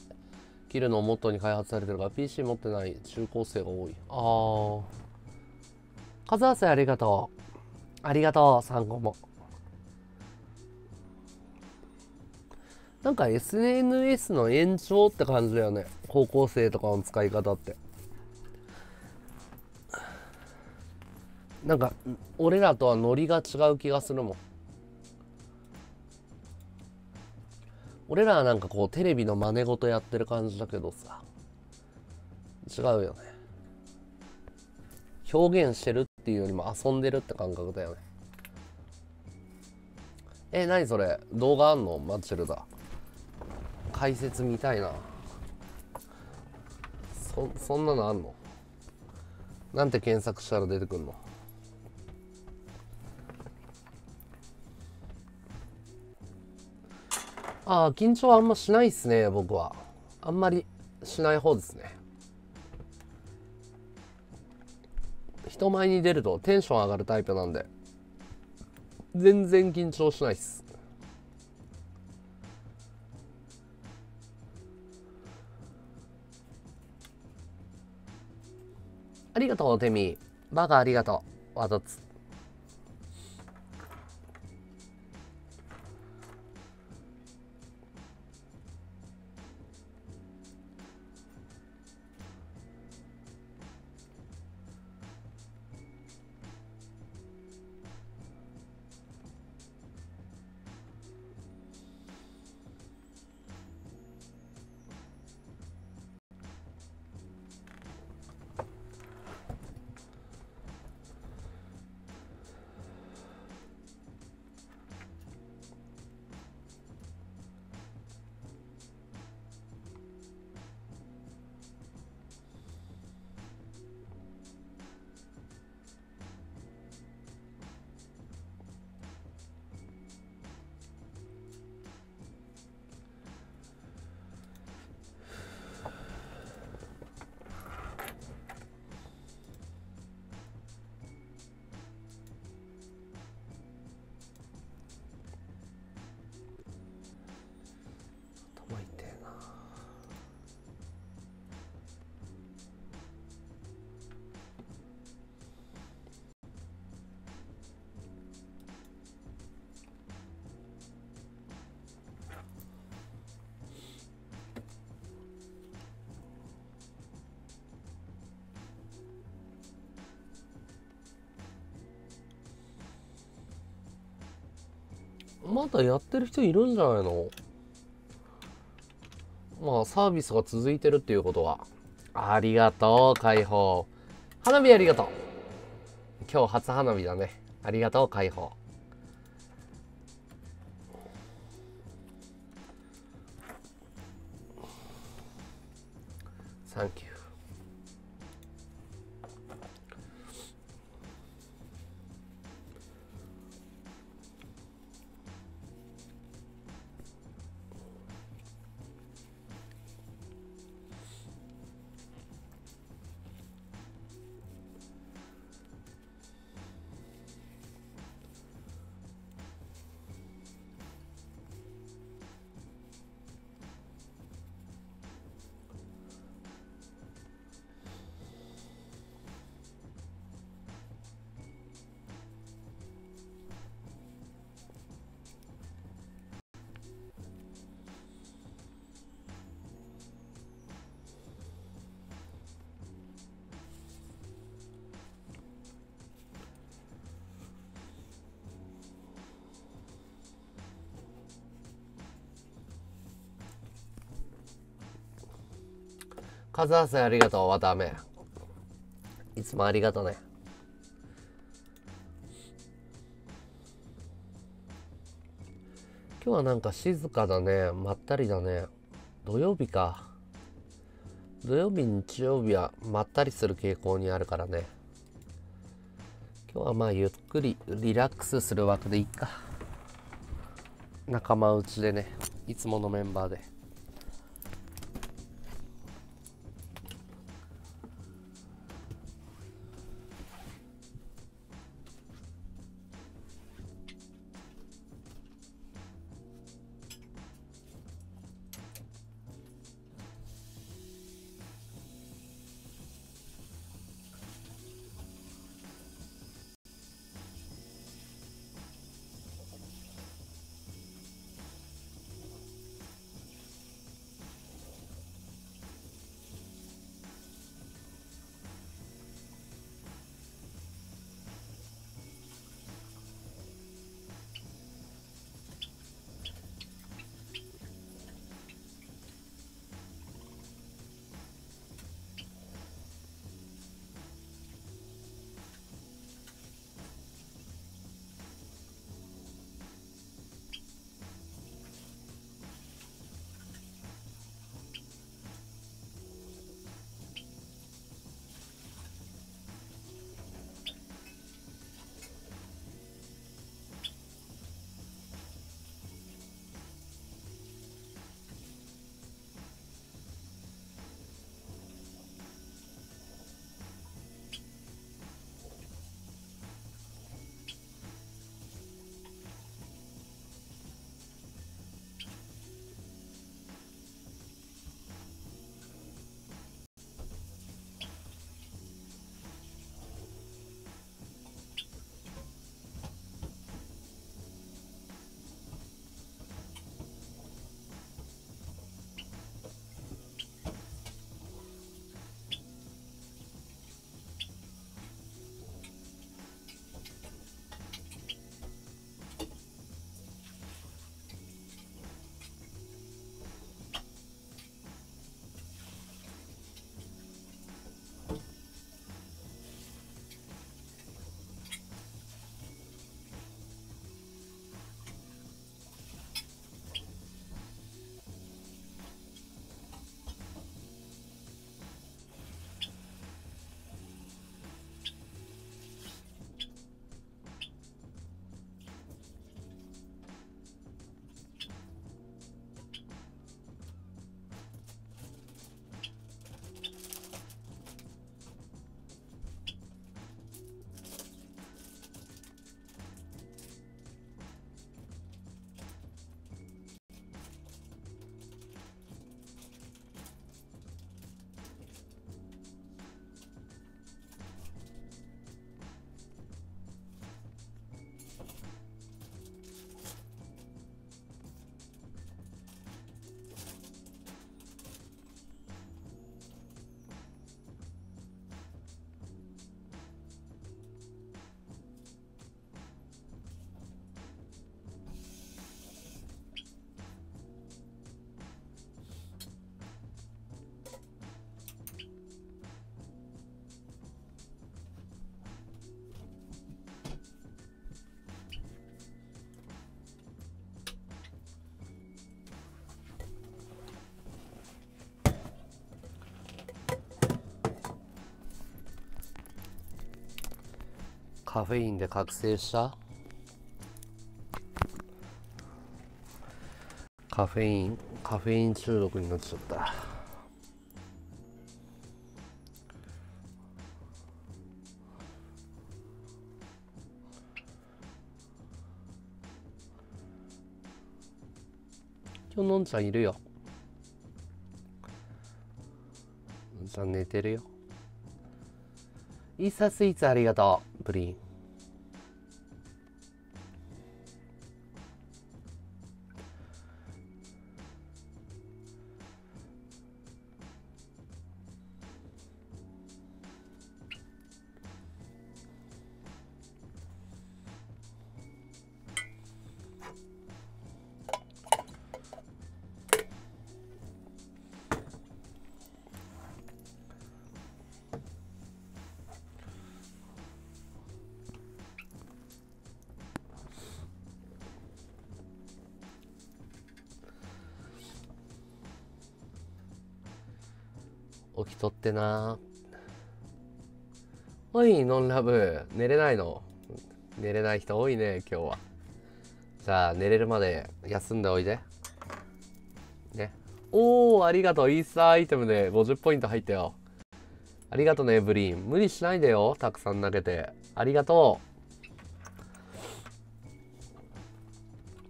切るのをモットーに開発されてるから PC 持ってない中高生が多い。ああ数合わせありがとう。ありがとう3個も。なんか SNS の延長って感じだよね。高校生とかの使い方って。なんか俺らとはノリが違う気がするもん俺らはなんかこうテレビの真似事やってる感じだけどさ。違うよね。表現してるっていうよりも遊んでるって感覚だよね。え何それ？動画あんの？マッチェルダ解説見たいな。そそんなのあんの？なんて検索したら出てくんの？ああ緊張あんましないっすね僕は。あんまりしない方ですね。人前に出るとテンション上がるタイプなんで。全然緊張しないっす。ありがとうテミー。バカありがとうワドツまだやってる人いるんじゃないの？まあサービスが続いてるっていうことは。ありがとう解放。花火ありがとう。今日初花火だね。ありがとう解放。数合わせありがとう。わたあめ。いつもありがとうね。今日はなんか静かだね。まったりだね。土曜日か。土曜日日曜日はまったりする傾向にあるからね。今日はまあゆっくりリラックスする枠でいいか。仲間内でね。いつものメンバーで。カフェインで覚醒した？カフェインカフェイン中毒になっちゃった。今日のんちゃんいるよ。のんちゃん寝てるよ。イーサスイーツありがとう。プ起きとってな。おいノンラブ。寝れないの。寝れない人多いね今日は。じゃあ寝れるまで休んでおいで。ね。おーありがとう。イースターアイテムで50ポイント入ったよ。ありがとうねブリン。無理しないでよたくさん投げて。ありがとう。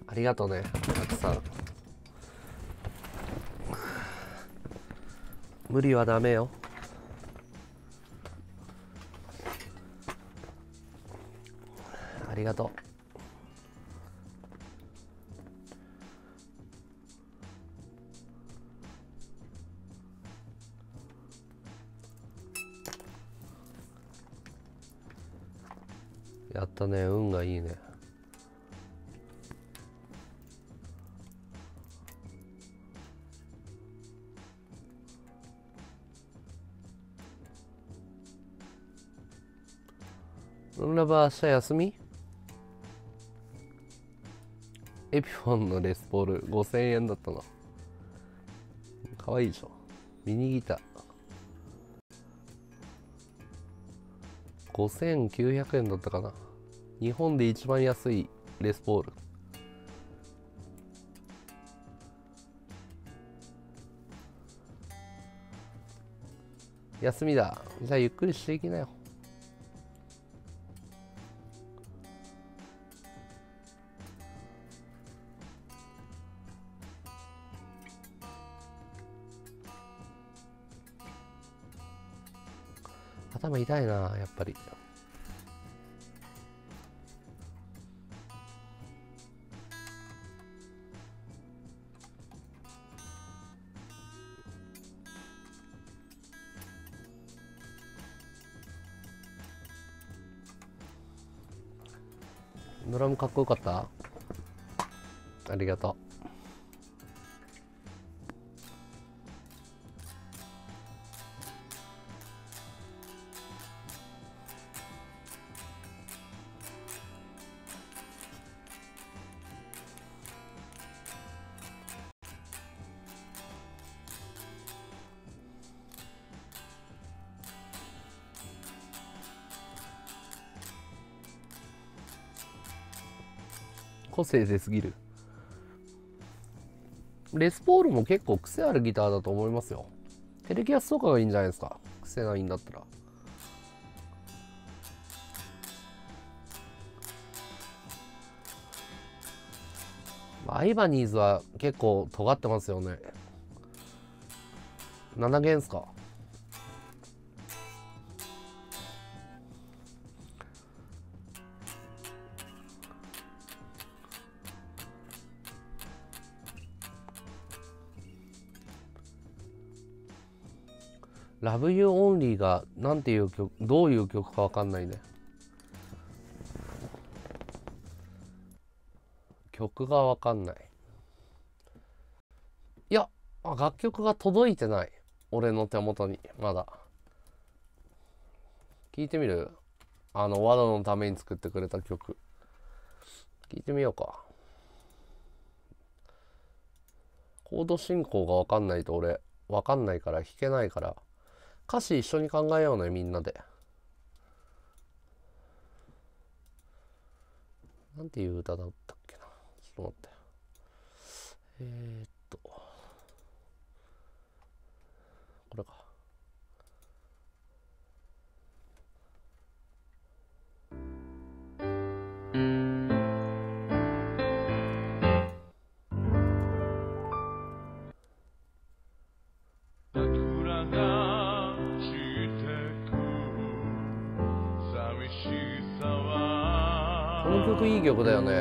ありがとうねたくさん。無理はダメよ。ありがとう。やったね。運がいいね。ラバー明日休み？エピフォンのレスポール。5000円だったなかわいいでしょ？ミニギター。5900円だったかな。日本で一番安いレスポール。休みだ。じゃあゆっくりしていきなよ。頭痛いなやっぱり。ドラムかっこよかった？ありがとう。個性出すぎる。レスポールも結構癖あるギターだと思いますよ。テレキャスとかがいいんじゃないですか。癖ないんだったら。アイバニーズは結構尖ってますよね。7弦っすか？ラブユーオンリーがなんていう曲どういう曲かわかんないね。曲がわかんない。いや楽曲が届いてない。俺の手元にまだ。聞いてみる？あのワドのために作ってくれた曲。聞いてみようか。コード進行がわかんないと俺わかんないから弾けないから。歌詞一緒に考えようねみんなで。なんていう歌だったっけなちょっと待って。えー、っはこの曲いい曲だよきね。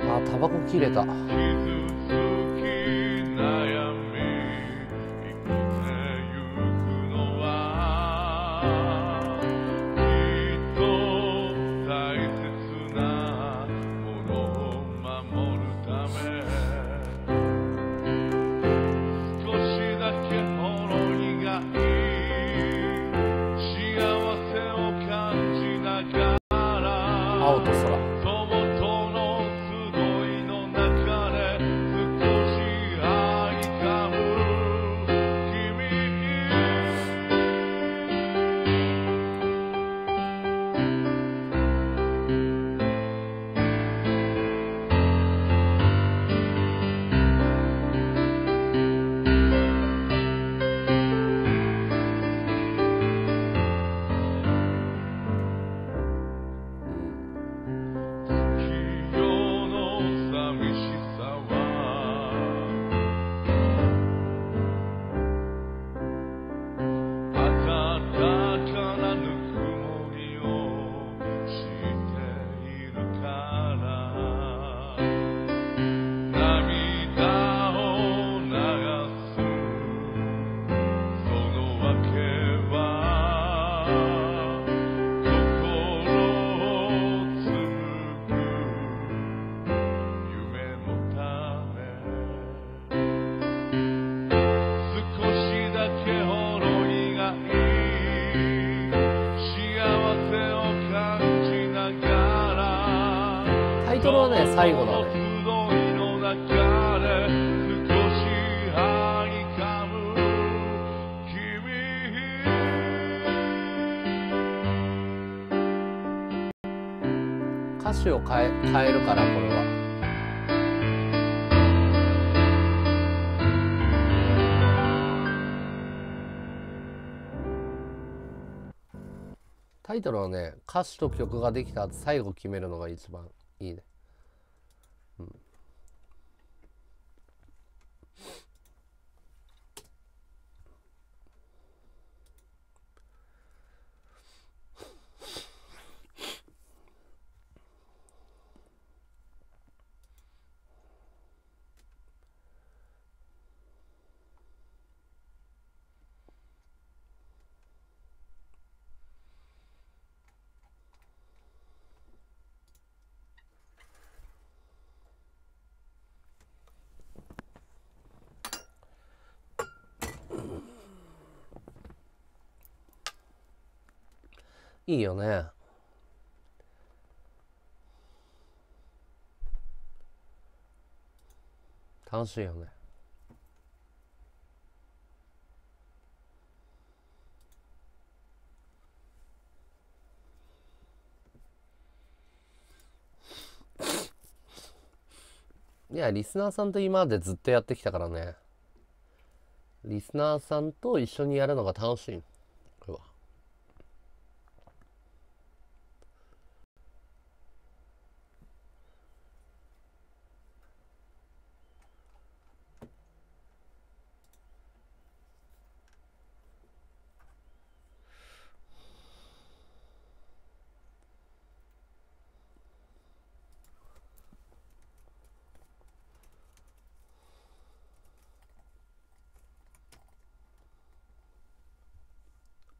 あ、タバコ切れた。を変え変えるから、これは。タイトルはね、歌詞と曲ができた後、最後決めるのが一番いいね。いいよね。楽しいよね。いや、リスナーさんと今までずっとやってきたからね。リスナーさんと一緒にやるのが楽しい。これは。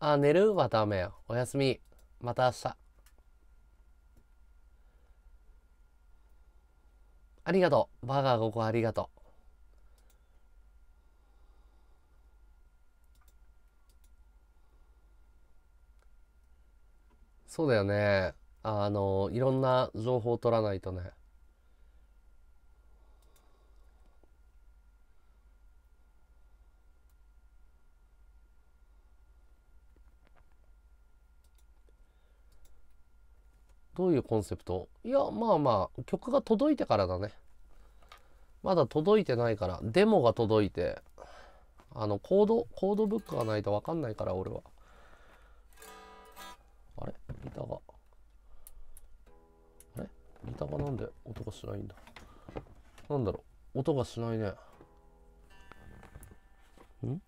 あ、寝るはダメよ。おやすみ。また明日。ありがとう。バーガー5個ありがとう。そうだよね。あの、いろんな情報を取らないとね。どういうコンセプト？いやまあまあ曲が届いてからだね。まだ届いてないからデモが届いてあのコードコードブックがないと分かんないから俺は。あれ？ギターが。あれ？ギターがなんで音がしないんだ？なんだろう？音がしないね。ん？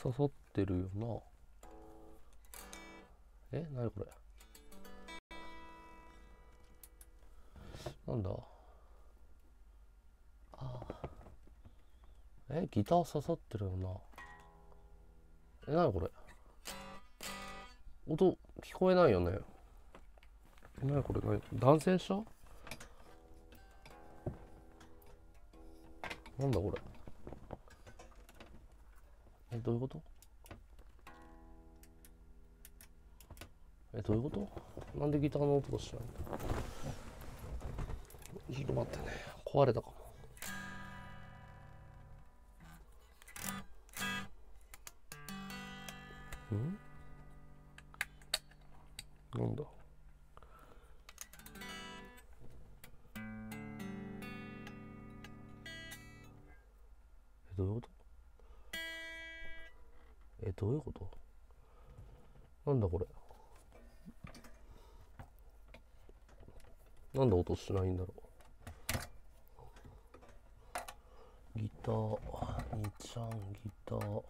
刺さってるよな。え？なにこれ？なんだ？ああえギター刺さってるよな。えなにこれ？音聞こえないよね。なにこれ？何？断線したなんだこれ？えどういうこと？えどういうこと？なんでギターの音がしないんだちょっと待ってね。壊れたかも。ん？なんだ？えどういうこと？えどういうこと？なんだこれ？なんで音しないんだろう？ギターにちゃんギター。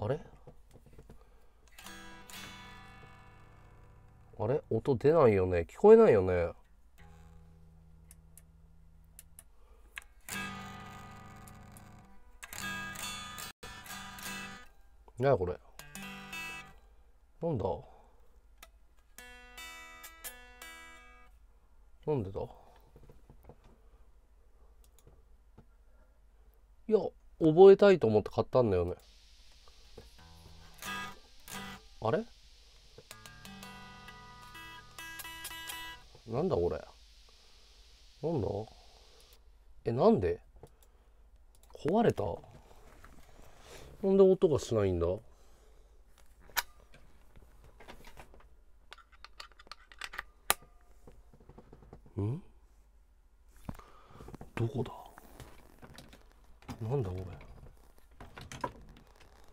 あれ？あれ？音出ないよね？聞こえないよね？なにこれ？なんだ？なんでだ？いや覚えたいと思って買ったんだよね。あれ？なんだこれ？なんだ？えなんで？壊れた？なんで音がしないんだ？ん？どこだ？なんだこ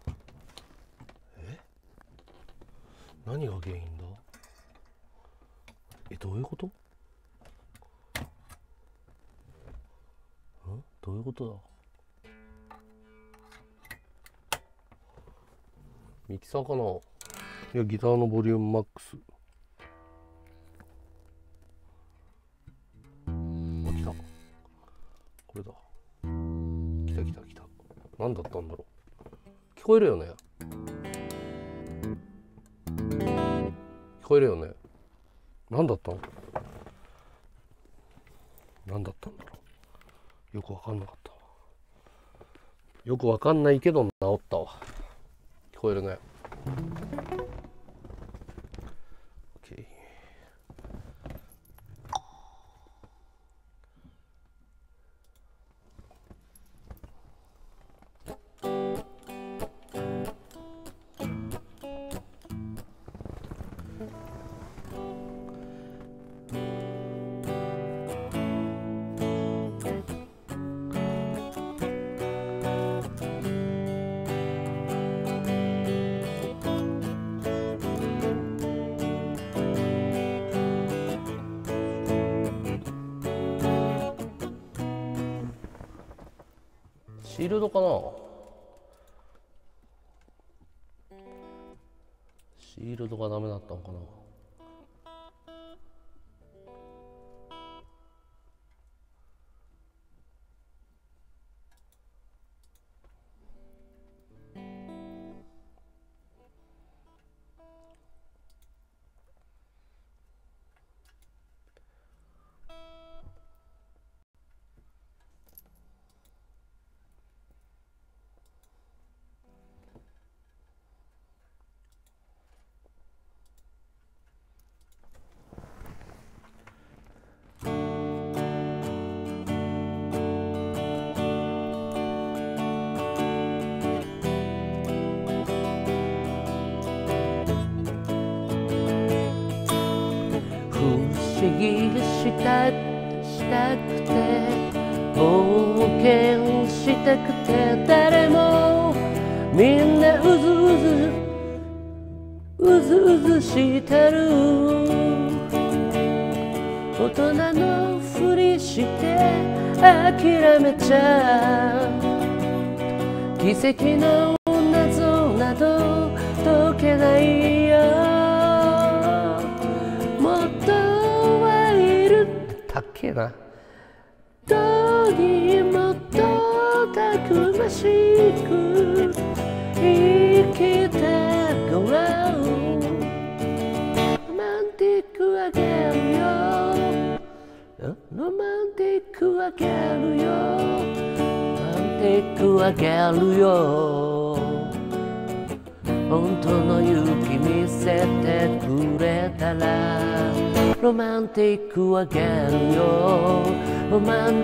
れ？え？何が原因だ？えどういうこと？ん？どういうことだ？ミキサーかな？いやギターのボリュームマックス。こえるよね。聞こえるよね。何だったの？何だったんだろう？よくわかんなかったよくわかんないけど治ったわ。聞こえるね。c'est une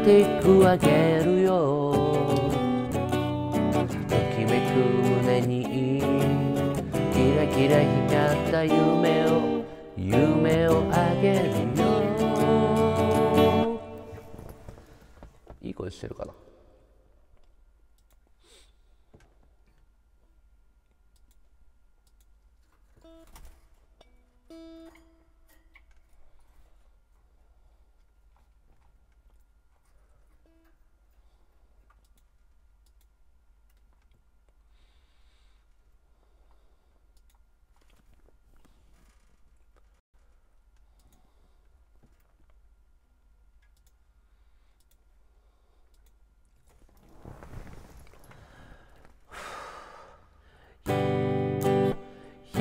take who I guess.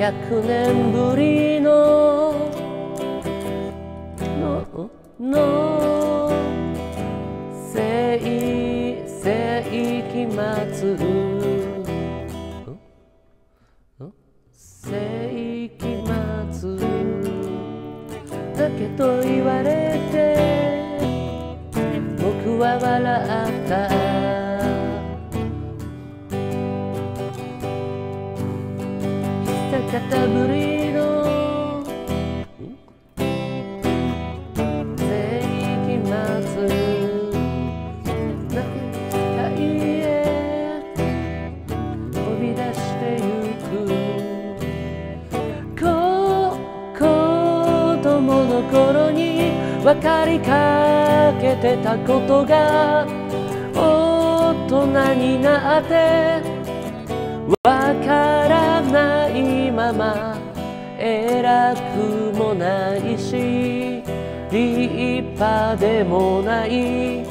可。ことが大人になってわからないまま偉くもないし立派でもない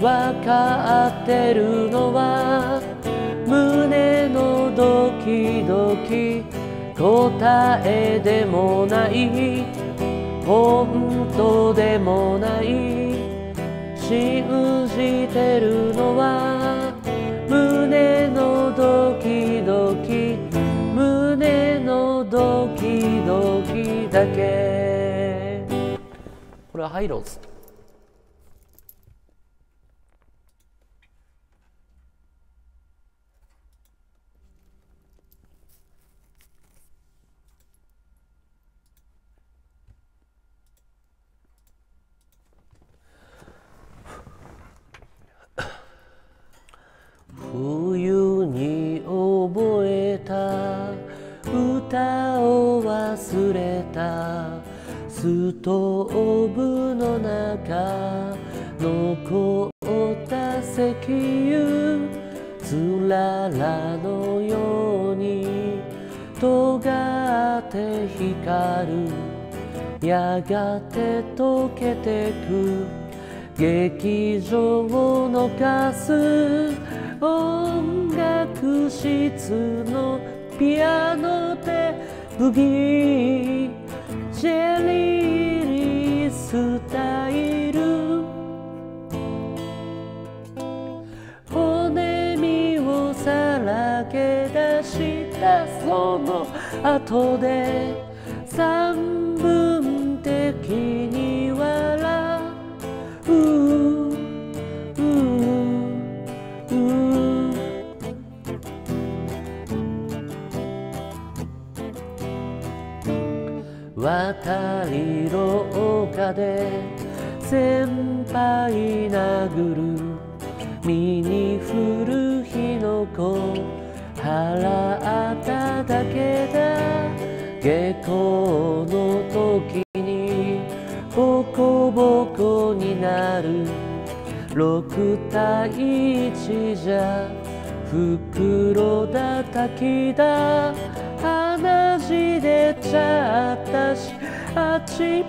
わかってるのは胸のドキドキ答えでもない本当でもない。せるのは胸のドキドキ胸のドキドキだけ。これはハイローズ。ぎジェリースタイル。骨身をさらけ出したその後でたり廊下で先輩殴る身に降る日の子払っただけだ。下校の時にボコボコになる。六対一じゃ。袋叩きだ。話出ちゃったし。あっち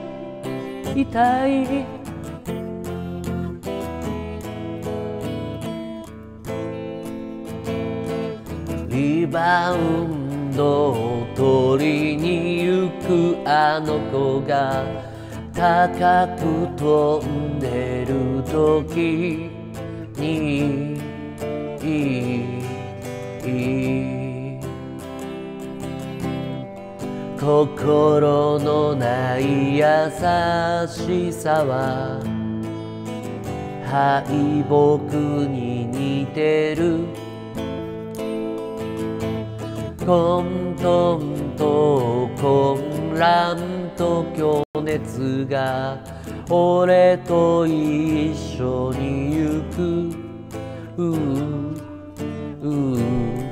痛い。リバウンドを取りに行くあの子が高く飛んでる時にいい。心のない優しさは敗北に似てる。混沌と混乱と虚熱が俺と一緒に行く。うううう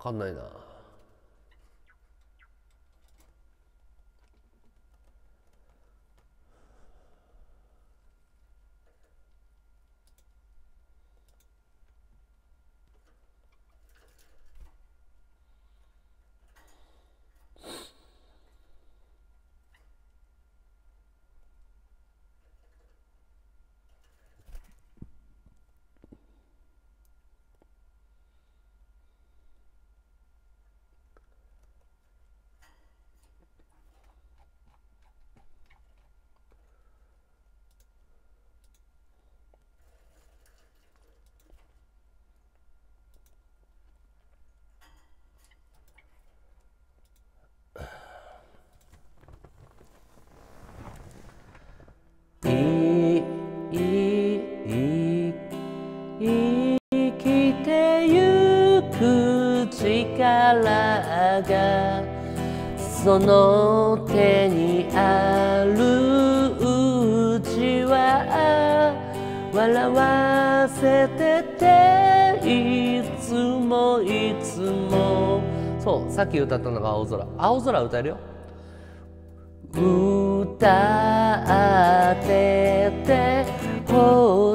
分かんないな「その手にあるうちは笑わせてていつもいつもそうさっき歌ったのが青空青空歌えるよ歌っててほ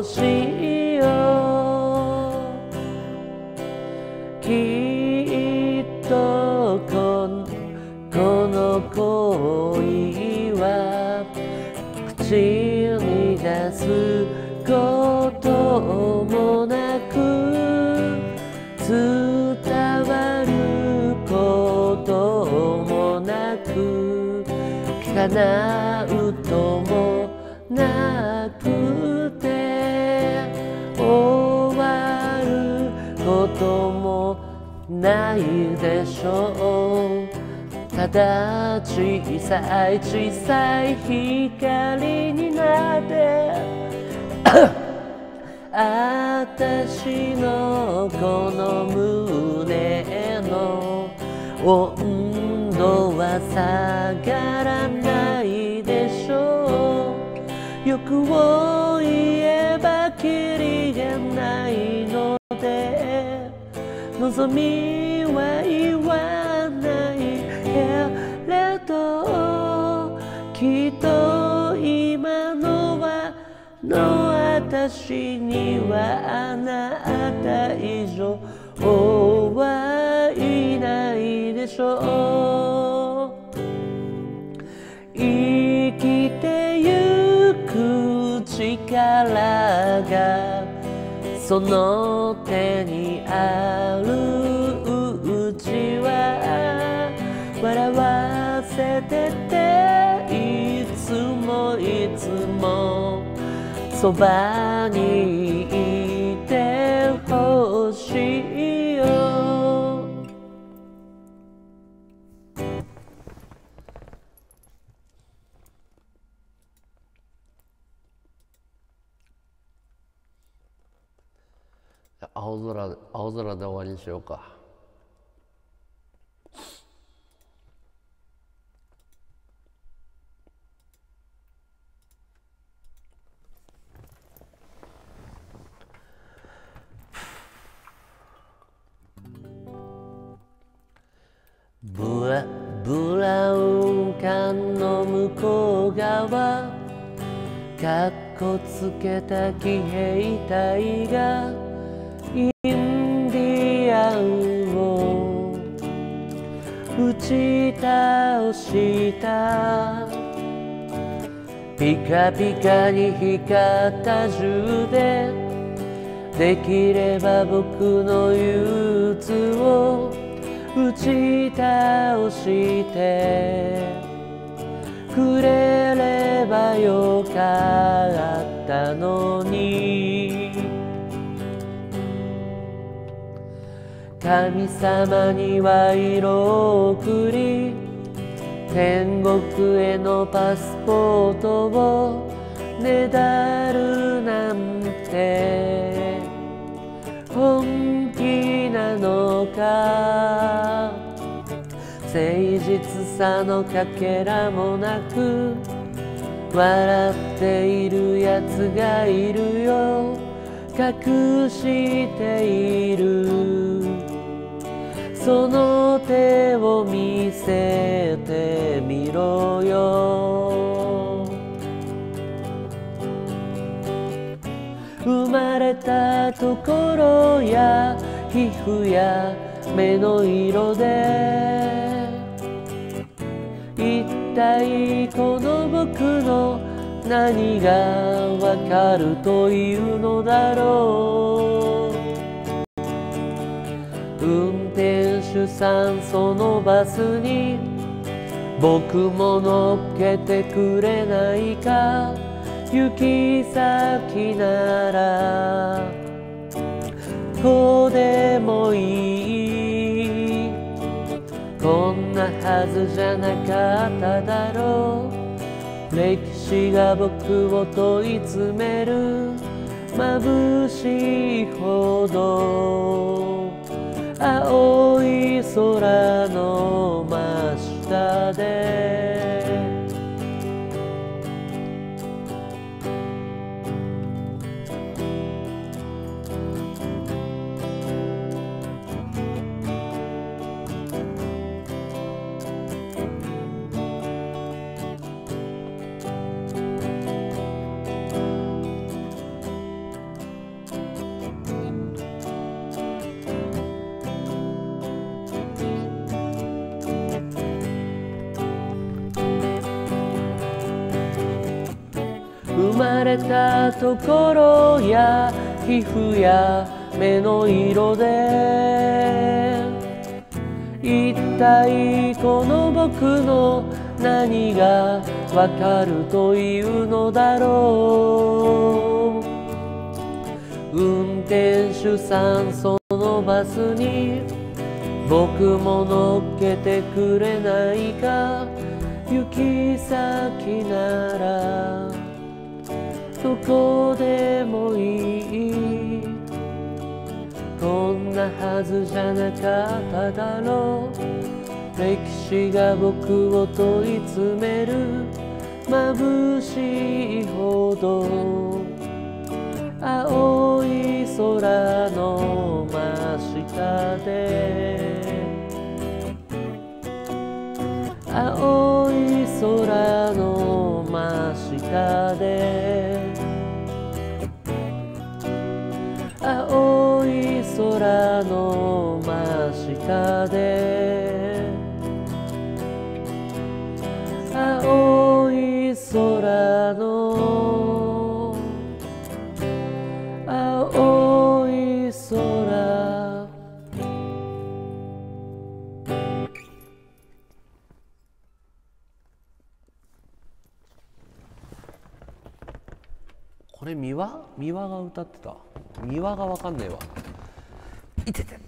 叶うともなくて終わることもないでしょう。ただ小さい小さい光になって あたしのこの胸の温度は下がらない。欲を言えばきりがないので望みは言わないけれどきっと今のはの私にはあなた以上はいないでしょう。力がその手にあるうちは笑わせてていつもいつもそばに空で終わりにしようか。ブラブラウン管の向こう側。かっこつけた騎兵隊が。打ち倒した。ピカピカに光った銃でできれば僕の憂鬱を打ち倒して。くれればよかったのに。神様には色を送り天国へのパスポートをねだるなんて。本気なのか。誠実さのかけらもなく笑っているやつがいるよ。隠している。その手を見せてみろよ。生まれたところや皮膚や目の色で一体この僕の何がわかるというのだろう。運転手さんそのバスに僕も乗っけてくれないか行き先ならこうでもいい。こんなはずじゃなかっただろう。歴史が僕を問い詰める眩しいほど。青い空の真下でまれたところや皮膚や目の色で一体この僕の何がわかるというのだろう。運転手さんそのバスに僕も乗っけてくれないか行き先ならどこでもいい。こんなはずじゃなかっただろう。歴史が僕を問い詰める眩しいほど。青い空の真下で青い空の真下で。青い空の真下で。青い空の青い空。これ三輪三輪が歌ってた？三輪がわかんねえわ。いてて。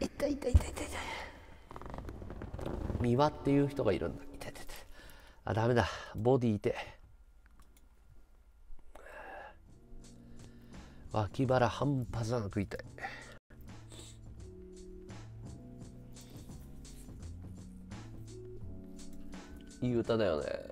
痛い痛い痛い痛い痛い三輪っていう人がいるんだ。痛い痛い痛いあダメだ。ボディ痛い脇腹半端なく痛いいい歌だよね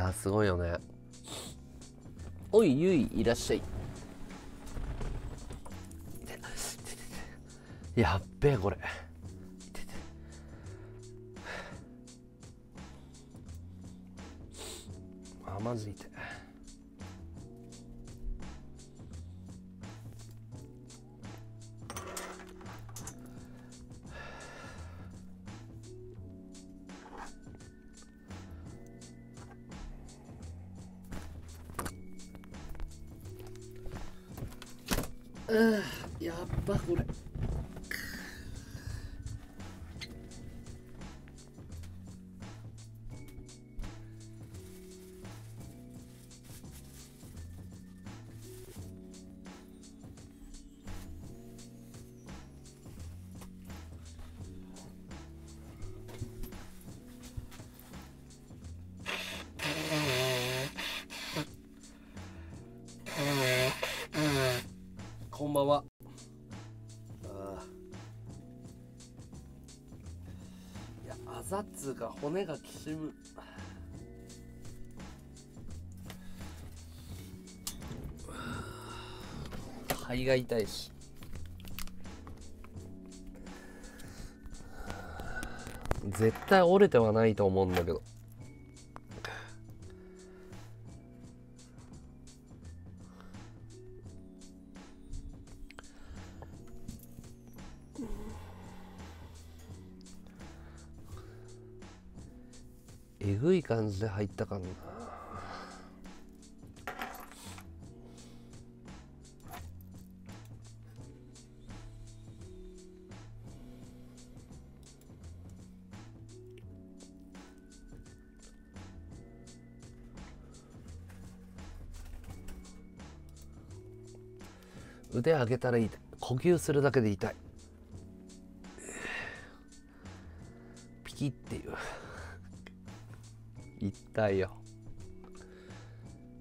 やーすごいよね。おいゆいいらっしゃい。やっべえこれ。あマジ痛骨がきしむ。肺が痛いし。絶対折れてはないと思うんだけど。で入ったかな腕上げたらいい。呼吸するだけで痛い。たいよ。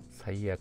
最悪。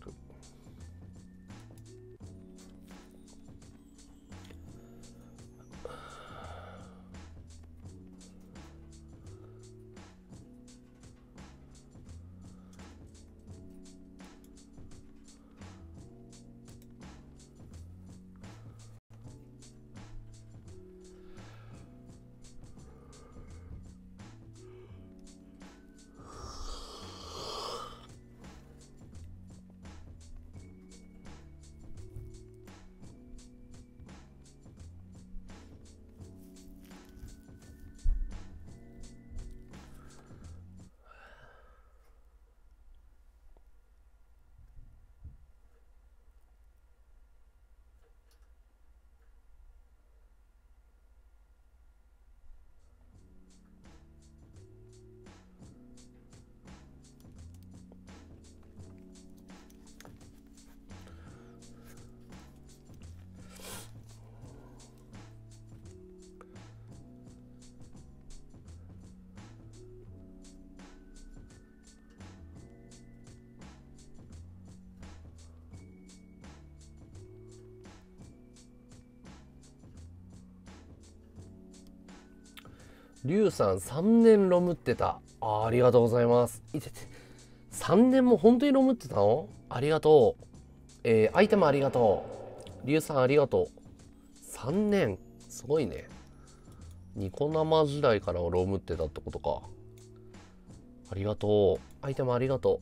リュウさん3年ロムってた。あありがとうございます。いてて。3年も本当にロムってたの？ありがとう。えー、アイテムありがとう。リュウさんありがとう。3年。すごいね。ニコ生時代からロムってたってことか。ありがとう。アイテムありがと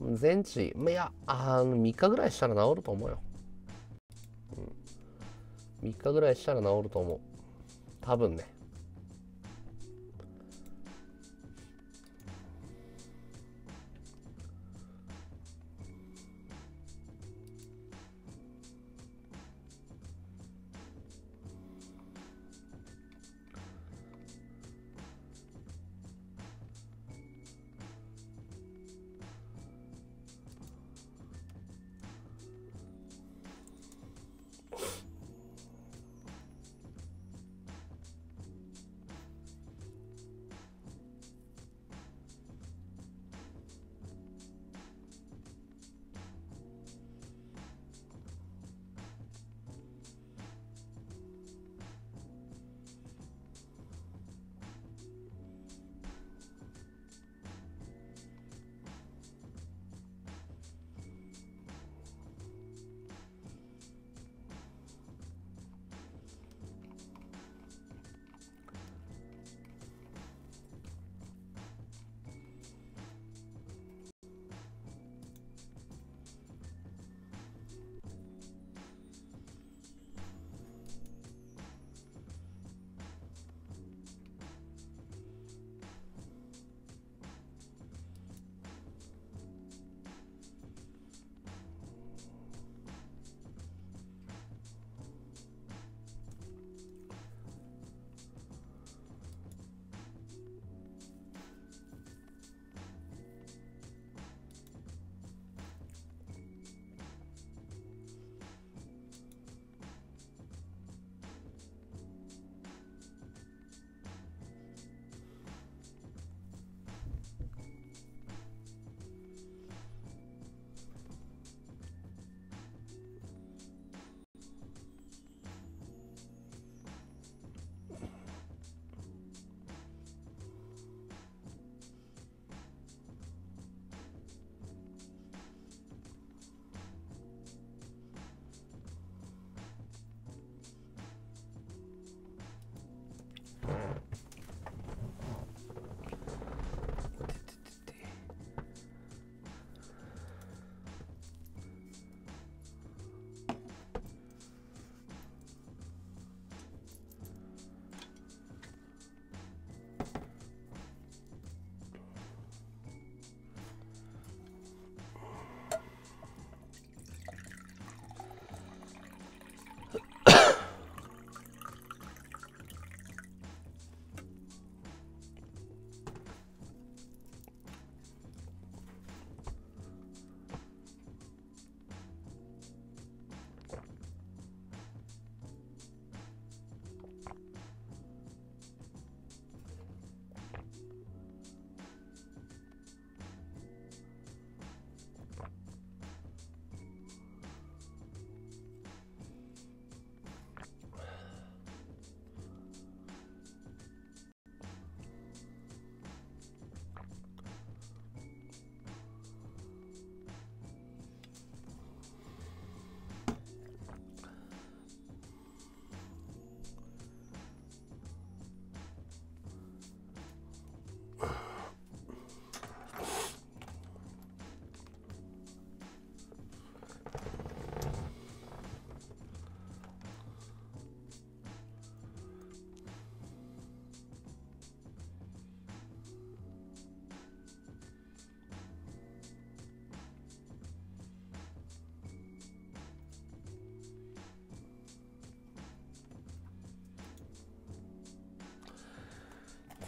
う。全治いやあの3日ぐらいしたら治ると思うよ、うん、3日ぐらいしたら治ると思う。多分ね。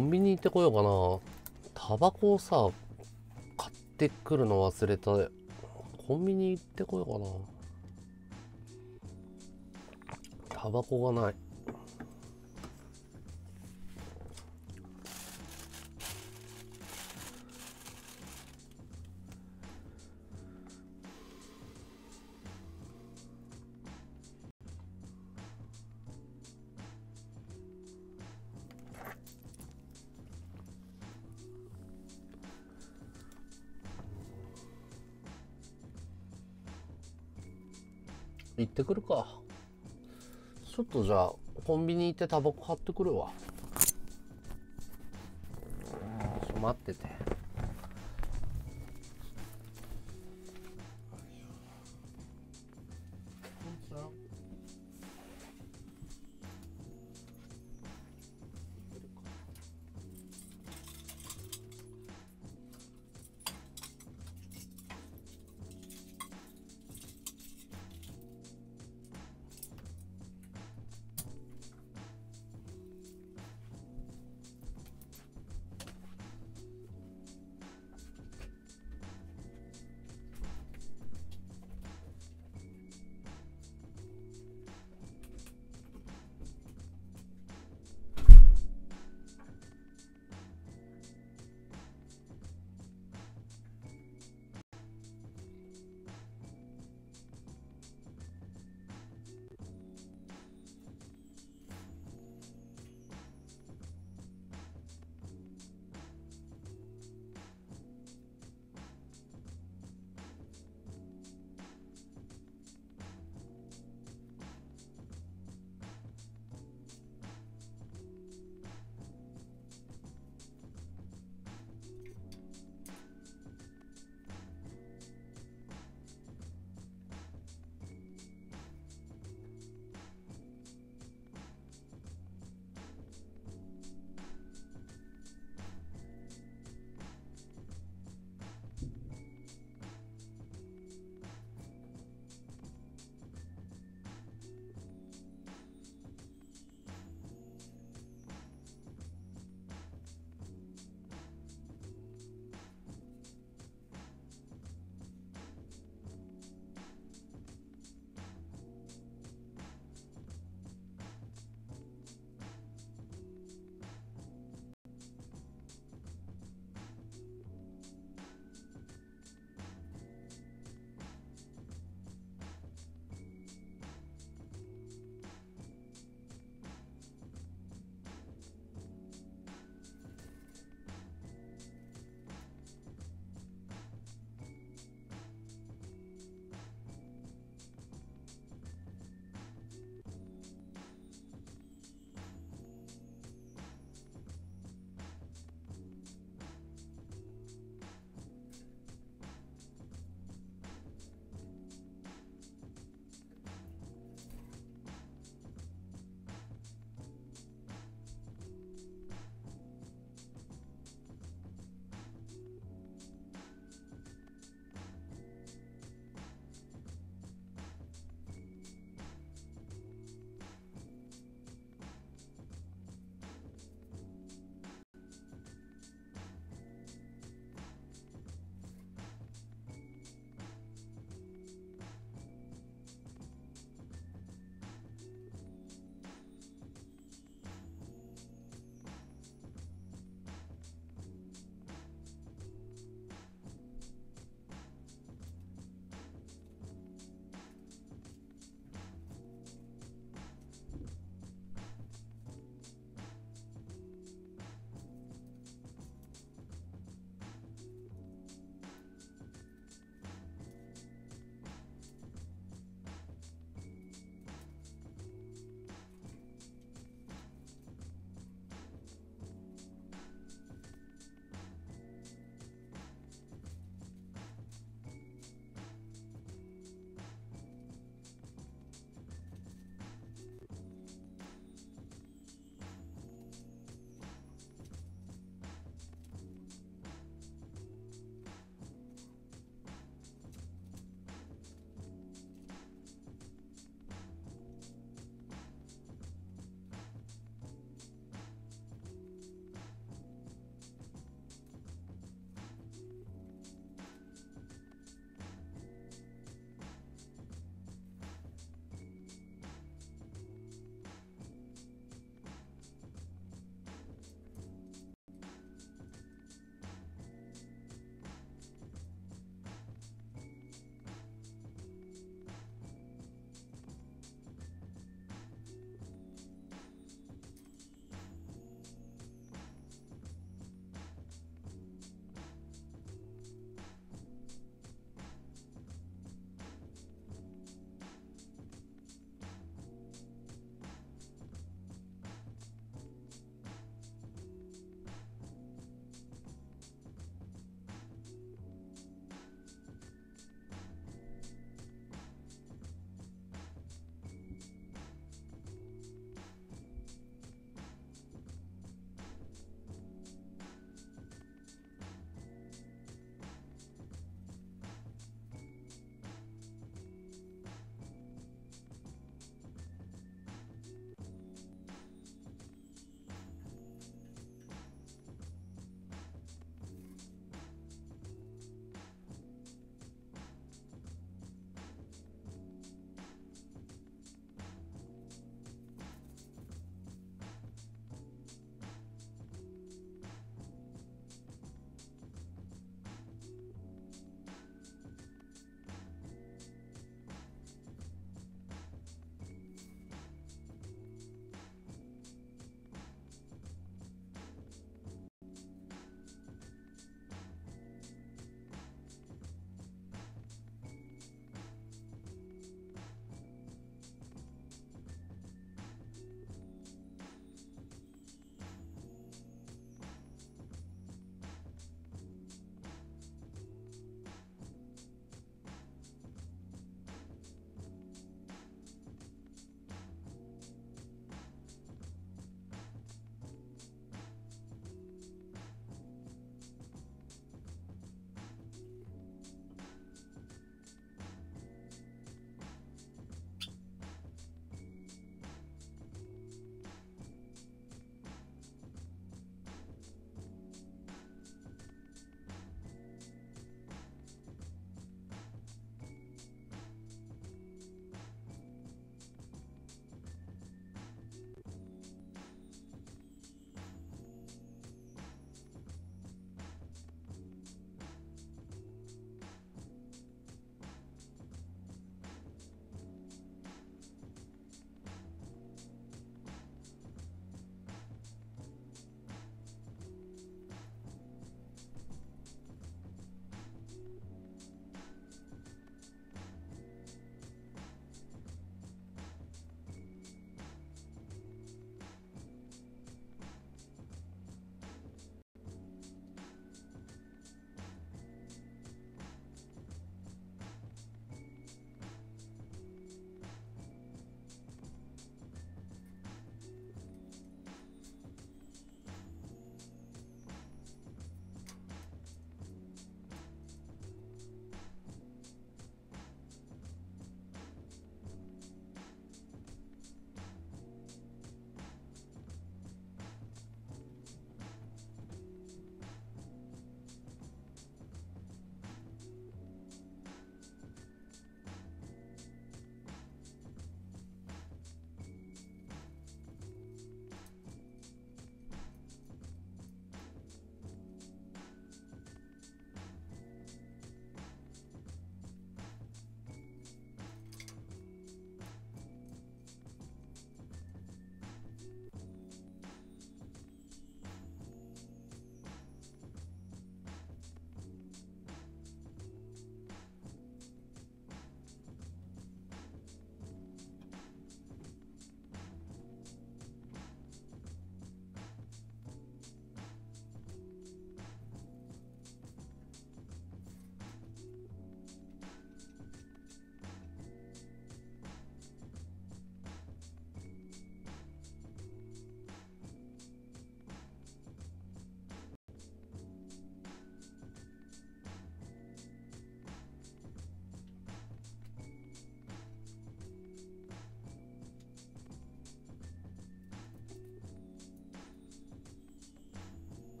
コンビニ行ってこようかな。タバコをさ買ってくるの忘れた。コンビニ行ってこようかな。タバコがない。ビニ行ってタバコ買ってくるわ。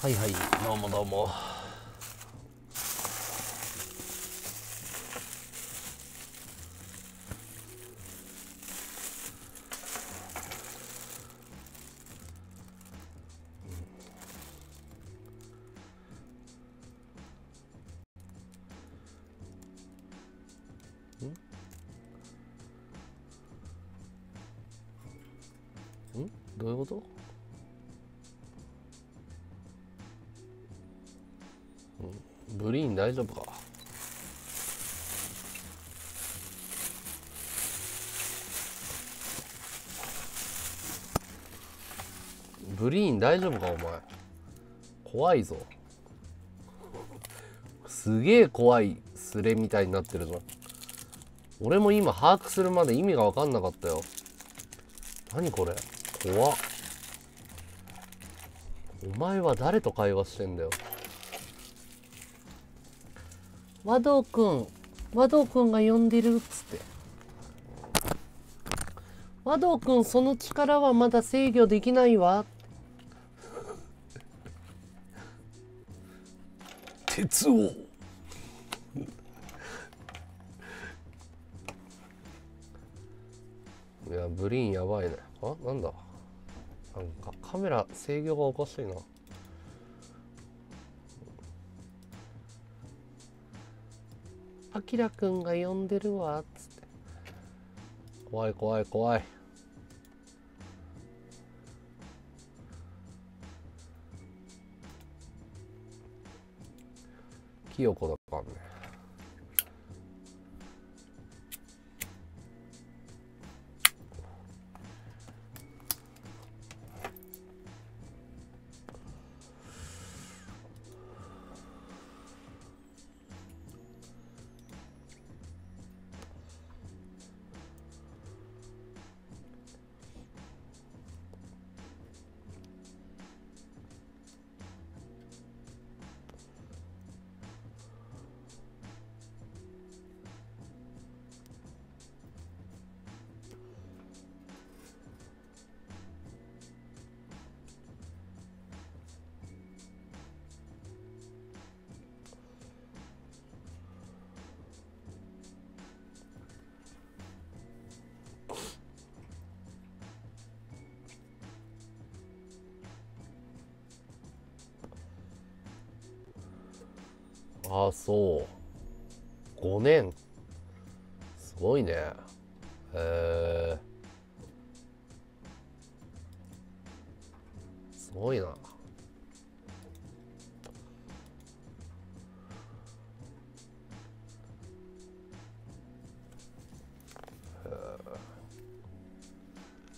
はいはいどうもどうも。ン大丈夫か？ブリーン大丈夫か？お前。怖いぞ。すげえ怖いスレみたいになってるじゃん俺も今把握するまで意味が分かんなかったよ。何これ？怖っ。お前は誰と会話してんだよ？和道くん和道くんが呼んでるっつって。和道くんその力はまだ制御できないわ。鉄をいやブリーンやばいね。あなんだ。なんかカメラ制御がおかしいなあきらくんが呼んでるわっつって。怖い怖い怖い。清子だかんね。そう。5年。すごいね。へえすごいな。へ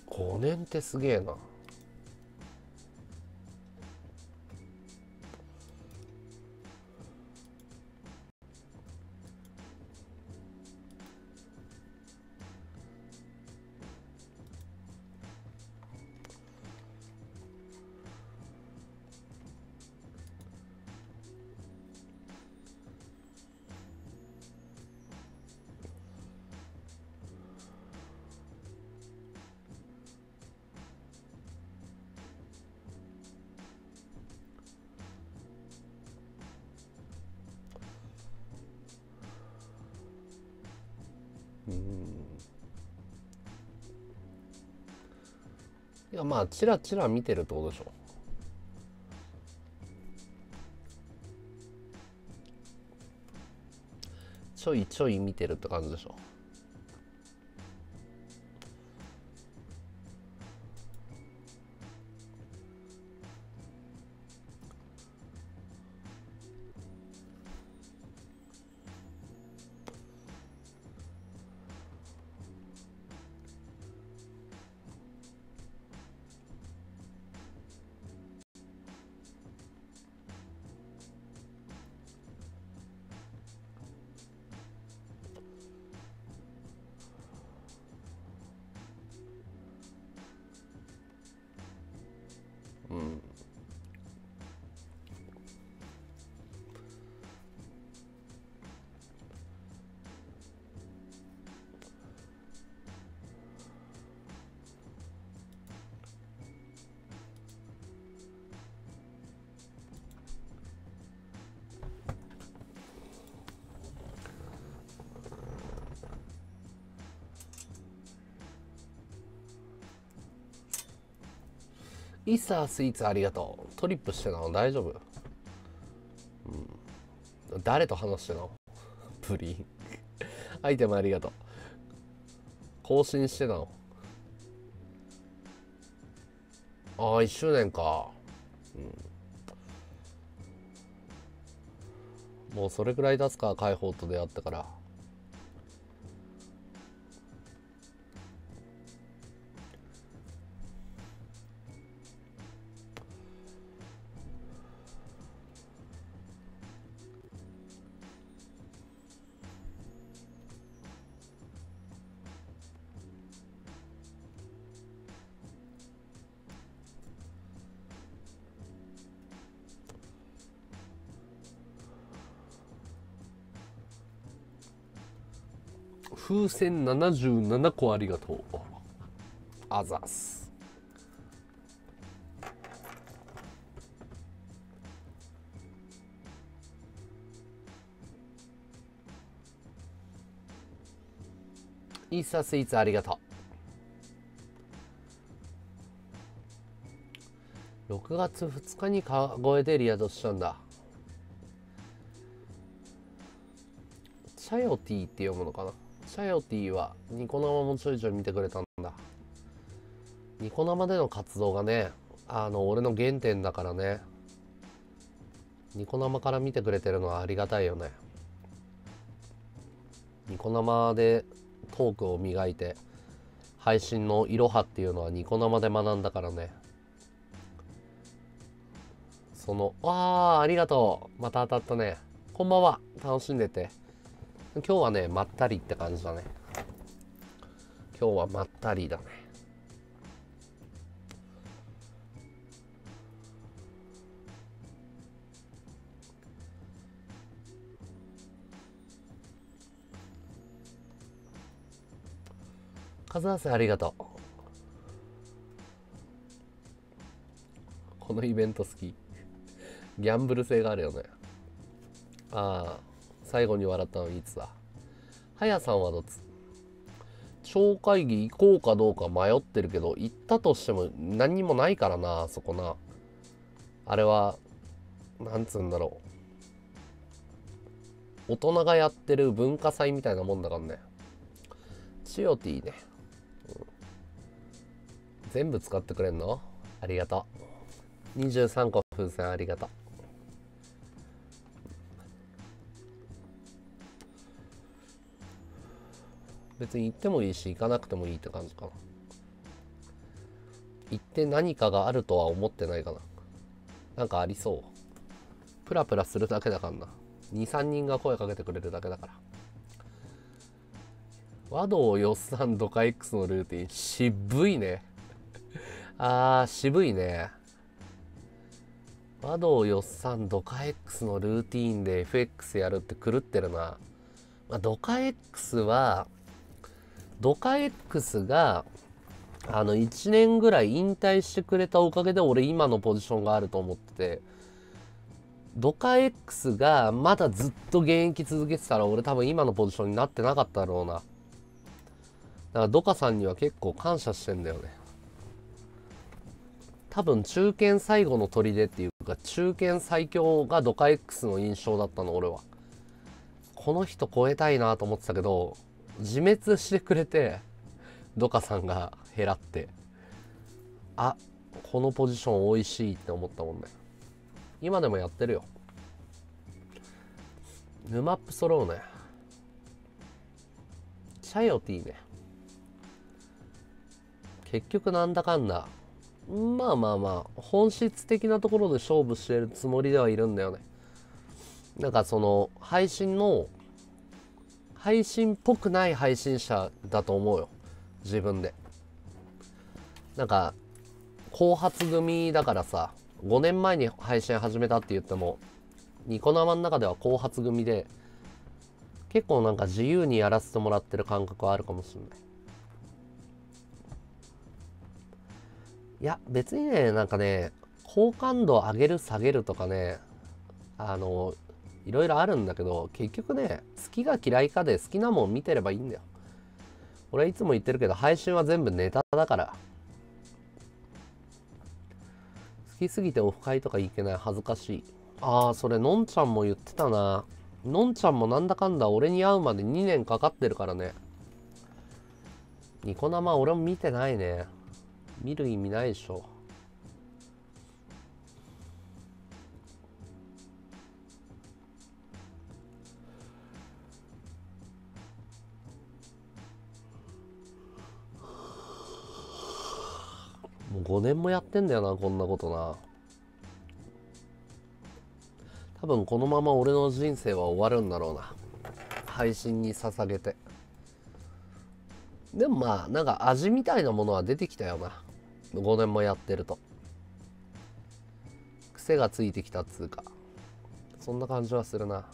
5年ってすげえな。がまあチラチラ見てるってことでしょ。ちょいちょい見てるって感じでしょ。イサースイーツありがとう。トリップしてなの？大丈夫？うん。誰と話してなの？プリンアイテムありがとう。更新してたの？ああ1周年か。うん。もうそれくらい経つか解放と出会ってから。風船77個ありがとう。あざす。イーサスイーツありがとう。6月2日に川越でリアドしたんだ。チャヨティって読むのかな？チャヨティはニコ生もちょいちょい見てくれたんだニコ生での活動がねあの俺の原点だからねニコ生から見てくれてるのはありがたいよねニコ生でトークを磨いて配信のいろはっていうのはニコ生で学んだからねそのああありがとう。また当たったね。こんばんは。楽しんでて。今日はねまったりって感じだね。今日はまったりだね。数合わせありがとう。このイベント好き。ギャンブル性があるよね。ああ最後に笑ったのいつだ？はやさんはどつ？超会議行こうかどうか迷ってるけど行ったとしても何にもないからなそこな。あれはなんつうんだろう。大人がやってる文化祭みたいなもんだからね。チヨティね、うん。全部使ってくれんの？ありがとう。23個風船ありがとう。別に行ってもいいし行かなくてもいいって感じかな。行って何かがあるとは思ってないかな。なんかありそう。プラプラするだけだからな。23人が声かけてくれるだけだから。和道よっさんドカ X のルーティン。渋いね。あー渋いね。和道よっさんドカ X のルーティンで FX やるって狂ってるな、まあ、ドカ X はドカ X があの1年ぐらい引退してくれたおかげで俺今のポジションがあると思っててドカ X がまだずっと現役続けてたら俺多分今のポジションになってなかったろうな。だからドカさんには結構感謝してんだよね。多分中堅最後の砦っていうか中堅最強がドカ X の印象だったの俺は。この人超えたいなと思ってたけど自滅してくれてドカさんが減らってあこのポジション美味しいって思ったもんね。今でもやってるよ。ヌマップ揃うね。チャヨティね。結局なんだかんだまあまあまあ本質的なところで勝負してるつもりではいるんだよね。なんかその配信の配信っぽくない配信者だと思うよ。自分で。なんか後発組だからさ5年前に配信始めたって言ってもニコ生の中では後発組で結構なんか自由にやらせてもらってる感覚はあるかもしれない。いや別にねなんかね好感度上げる下げるとかねあのいろいろあるんだけど結局ね好きが嫌いかで好きなもん見てればいいんだよ。俺はいつも言ってるけど配信は全部ネタだから。好きすぎてオフ会とか行けない恥ずかしい。ああそれのんちゃんも言ってたな。のんちゃんもなんだかんだ俺に会うまで2年かかってるからね。ニコ生俺も見てないね。見る意味ないでしょ。もう5年もやってんだよなこんなことな。多分このまま俺の人生は終わるんだろうな。配信に捧げて。でもまあなんか味みたいなものは出てきたよな。5年もやってると。癖がついてきたっつうか。そんな感じはするな。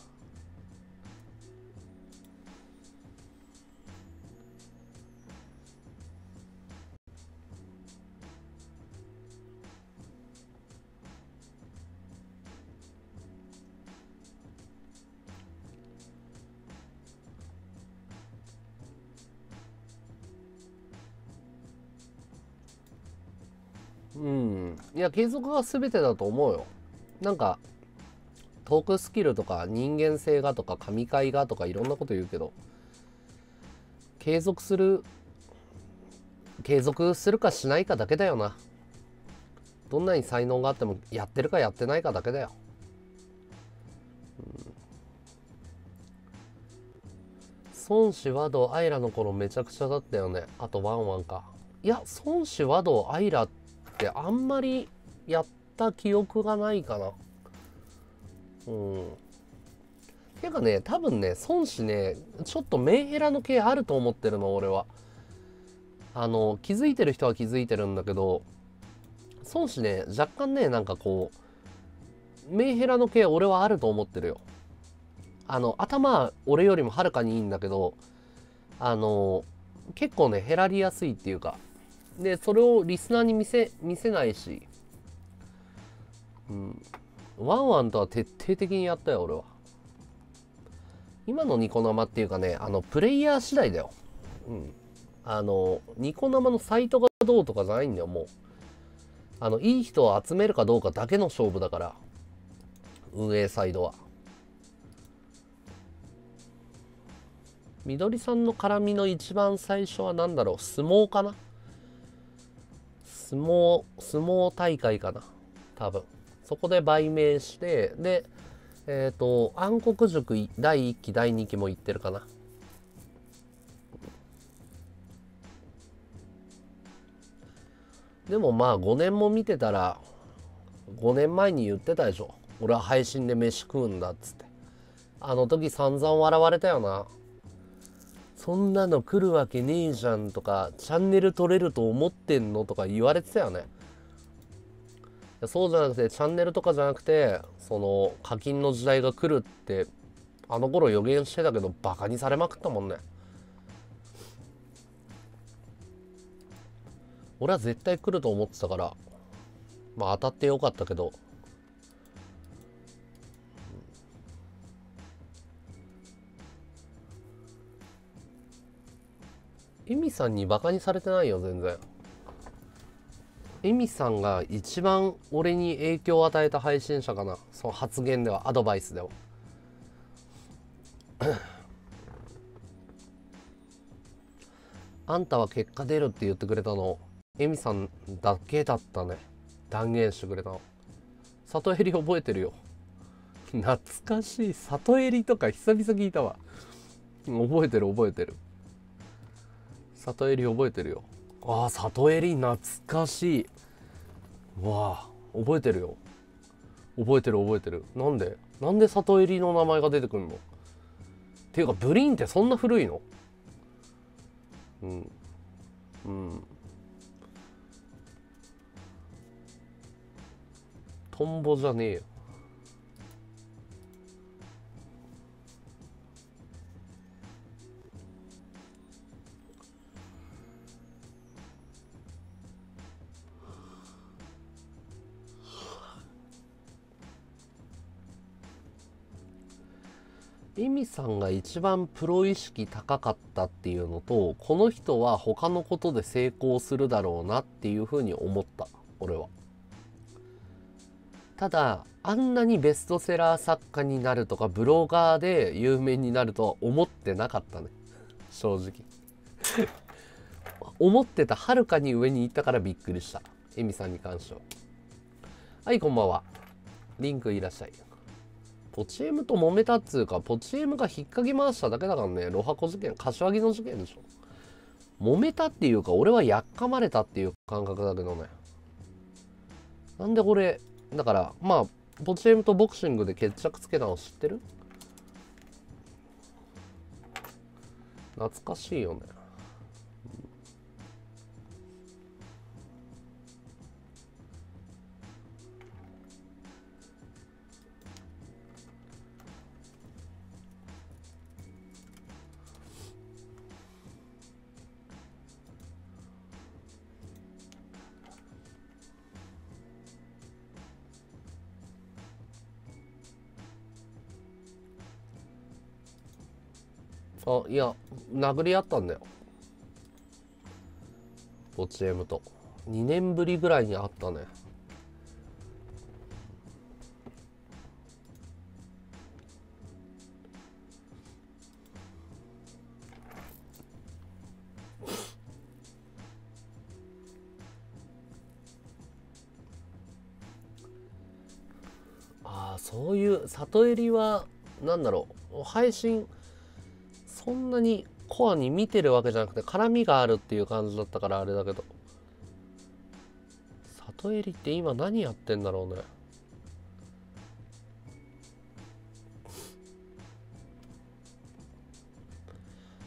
うん。いや継続が全てだと思うよ。なんかトークスキルとか人間性がとか神回がとかいろんなこと言うけど継続する継続するかしないかだけだよな。どんなに才能があってもやってるかやってないかだけだよ、うん、孫子和道アイラの頃めちゃくちゃだったよね。あとワンワンか。いや孫子和道アイラってあんまりやった記憶がないかな。うん。ていうかね多分ね孫子ねちょっとメンヘラの系あると思ってるの俺は。あの気づいてる人は気づいてるんだけど孫子ね若干ねなんかこうメンヘラの系俺はあると思ってるよ。あの頭は俺よりもはるかにいいんだけどあの結構ね減らりやすいっていうか。でそれをリスナーに見せ見せないし。うん。ワンワンとは徹底的にやったよ俺は。今のニコ生っていうかねあのプレイヤー次第だよ。うん。あのニコ生のサイトがどうとかじゃないんだよもう。あのいい人を集めるかどうかだけの勝負だから。運営サイドは。みどりさんの絡みの一番最初は何だろう相撲かな？相撲相撲大会かな。多分。そこで売名してでえっ、ー、と暗黒塾第1期第2期も行ってるかな。でもまあ5年も見てたら5年前に言ってたでしょ。俺は配信で飯食うんだっつって。あの時散々笑われたよな。そんなの来るわけねえじゃんとかチャンネル取れると思ってんのとか言われてたよね。そうじゃなくてチャンネルとかじゃなくてその課金の時代が来るってあの頃予言してたけどバカにされまくったもんね。俺は絶対来ると思ってたからまあ当たってよかったけどエミさんにバカにされてないよ全然。エミさんが一番俺に影響を与えた配信者かな。その発言ではアドバイスでは。あんたは結果出るって言ってくれたのエミさんだけだったね。断言してくれたの。里襟覚えてるよ。懐かしい。里襟とか久々聞いたわ。覚えてる覚えてる。里襟覚えてるよ。ああ里襟懐かしい。わあ覚えてるよ。覚えてる覚えてる。なんでなんで里襟の名前が出てくるの？っていうかブリーンってそんな古いの？うん。うん。トンボじゃねえよ。エミさんが一番プロ意識高かったっていうのとこの人は他のことで成功するだろうなっていうふうに思った俺は。ただあんなにベストセラー作家になるとかブロガーで有名になるとは思ってなかったね。正直。思ってたはるかに上に行ったからびっくりした。エミさんに関しては。はいこんばんは。リンクいらっしゃい。ポチエムと揉めたっつうかポチエムが引っかき回しただけだからねロハコ事件柏木の事件でしょ。揉めたっていうか俺はやっかまれたっていう感覚だけどね。なんでこれだからまあポチエムとボクシングで決着つけたの知ってる？懐かしいよね。あいや殴り合ったんだよ。ポチエムと。2年ぶりぐらいに会ったね。あそういう里襟はなんだろう。配信そんなにコアに見てるわけじゃなくて絡みがあるっていう感じだったからあれだけど。里襟って今何やってんだろうね。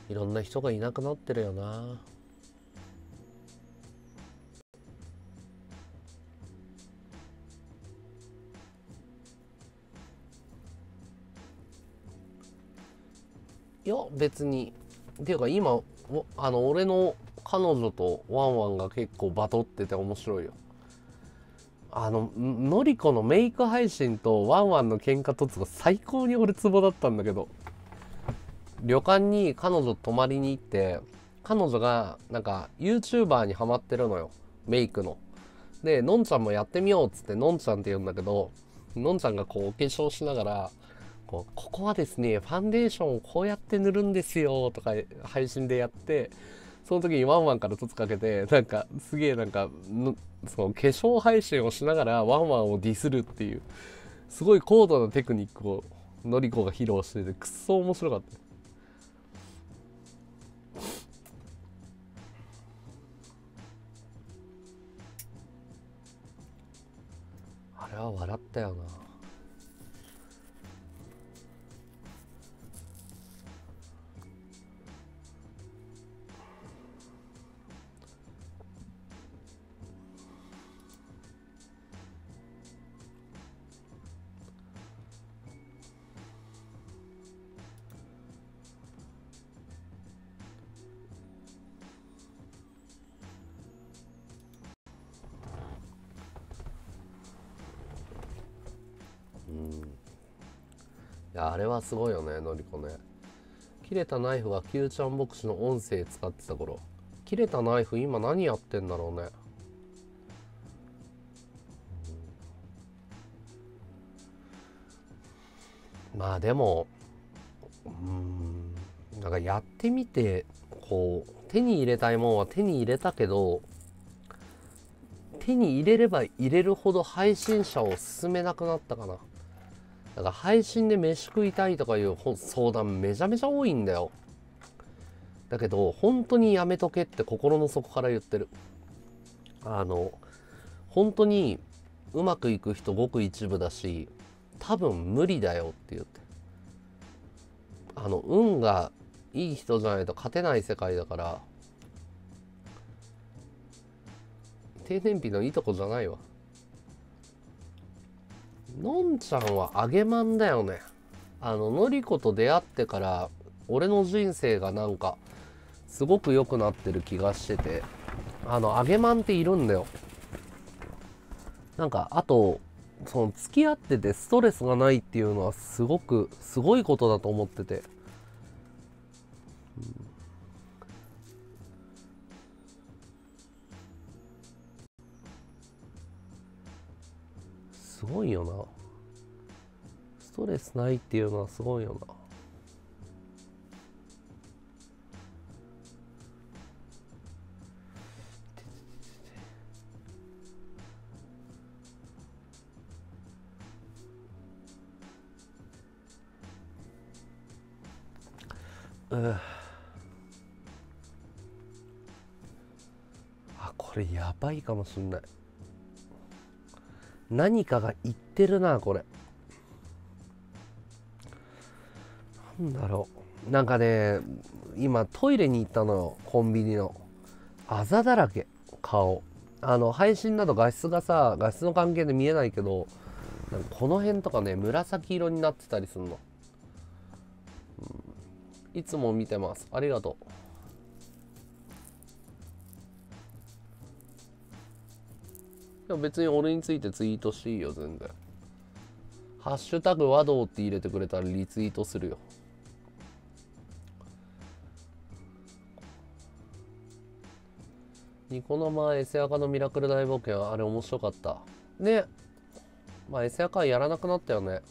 いろんな人がいなくなってるよな。や別に。っていうか今あの俺の彼女とワンワンが結構バトってて面白いよ。あののりこのメイク配信とワンワンの喧嘩突が最高に俺ツボだったんだけど。旅館に彼女泊まりに行って彼女がなんか YouTuber にハマってるのよ。メイクの。でのんちゃんもやってみようっつってのんちゃんって言うんだけどのんちゃんがこうお化粧しながらこうここはですねファンデーションをこうやって塗るんですよとか配信でやってその時にワンワンから凸かけてなんかすげえなんかその化粧配信をしながらワンワンをディスるっていうすごい高度なテクニックをのりこが披露しててくっそ面白かった。あれは笑ったよな。いやあれはすごいよねのりこね。切れたナイフが Q ちゃんボクシの音声使ってた頃。切れたナイフ今何やってんだろうね。まあでもうんなんかやってみてこう手に入れたいもんは手に入れたけど手に入れれば入れるほど配信者を進めなくなったかな。だから配信で飯食いたいとかいう相談めちゃめちゃ多いんだよ。だけど、本当にやめとけって心の底から言ってる。あの、本当にうまくいく人ごく一部だし、多分無理だよって言って。あの、運がいい人じゃないと勝てない世界だから、低燃費のいいとこじゃないわ。のんちゃんは揚げまんだよね。あの、のりこと出会ってから、俺の人生がなんか、すごく良くなってる気がしてて、あの、揚げまんっているんだよ。なんか、あと、その、付き合っててストレスがないっていうのは、すごく、すごいことだと思ってて。うんすごいよな。ストレスないっていうのはすごいよな。うあこれやばいかもしんない。何かが言ってるなこれ。なんだろう。なんかね今トイレに行ったのよ。コンビニの。あざだらけ。顔。あの配信など画質がさ画質の関係で見えないけどなんかこの辺とかね紫色になってたりするの、うん。いつも見てます。ありがとう。でも別に俺についてツイートしていいよ全然。ハッシュタグ和道って入れてくれたらリツイートするよ。ニコ生エセアカのミラクル大冒険あれ面白かった。ね。まあエセアカやらなくなったよね。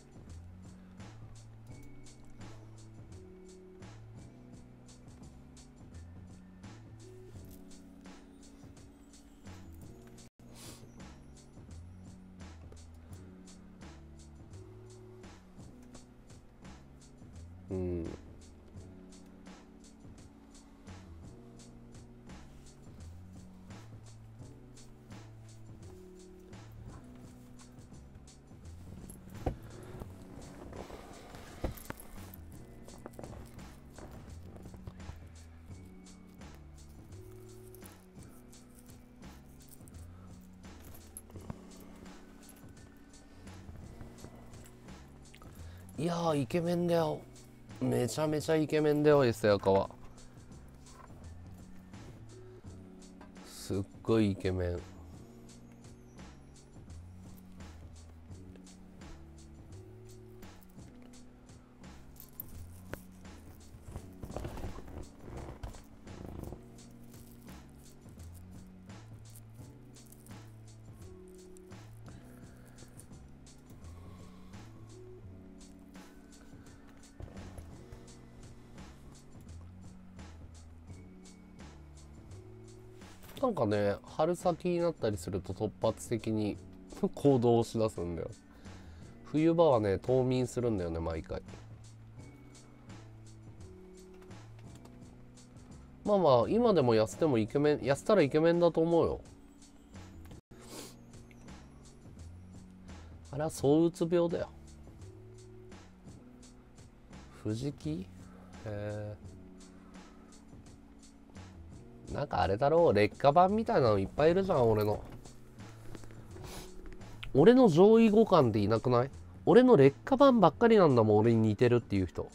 いやーイケメンだよ。めちゃめちゃイケメンだよエセアカは。すっごいイケメン。ね春先になったりすると突発的に 行動をしだすんだよ。冬場はね冬眠するんだよね毎回。まあまあ今でも痩せてもイケメン痩せたらイケメンだと思うよ。あれは躁うつ病だよ。藤木？へえなんかあれだろう劣化版みたいなのいっぱいいるじゃん俺の。俺の上位互換っていなくない？俺の劣化版ばっかりなんだもん俺に似てるっていう人、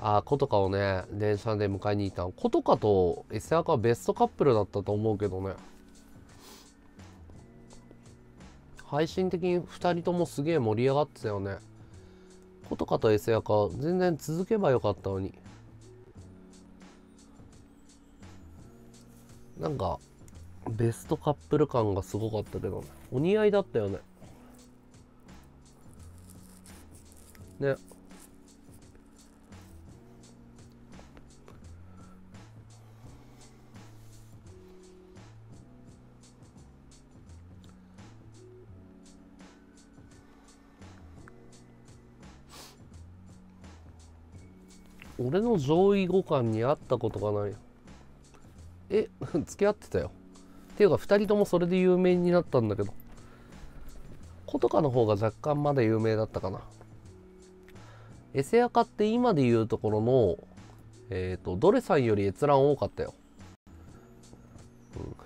ああ子とかをね電車で迎えに行った子とかと S アカはベストカップルだったと思うけどね。配信的に2人ともすげえ盛り上がってたよね。ことかと S アか全然続けばよかったのに。なんかベストカップル感がすごかったけどね。お似合いだったよね。ね。俺の上位互換に会ったことがない。え 付き合ってたよ。っていうか2人ともそれで有名になったんだけど。子とかの方が若干まだ有名だったかな。エセアカって今で言うところのえっ、ー、とドレさんより閲覧多かったよ、うん、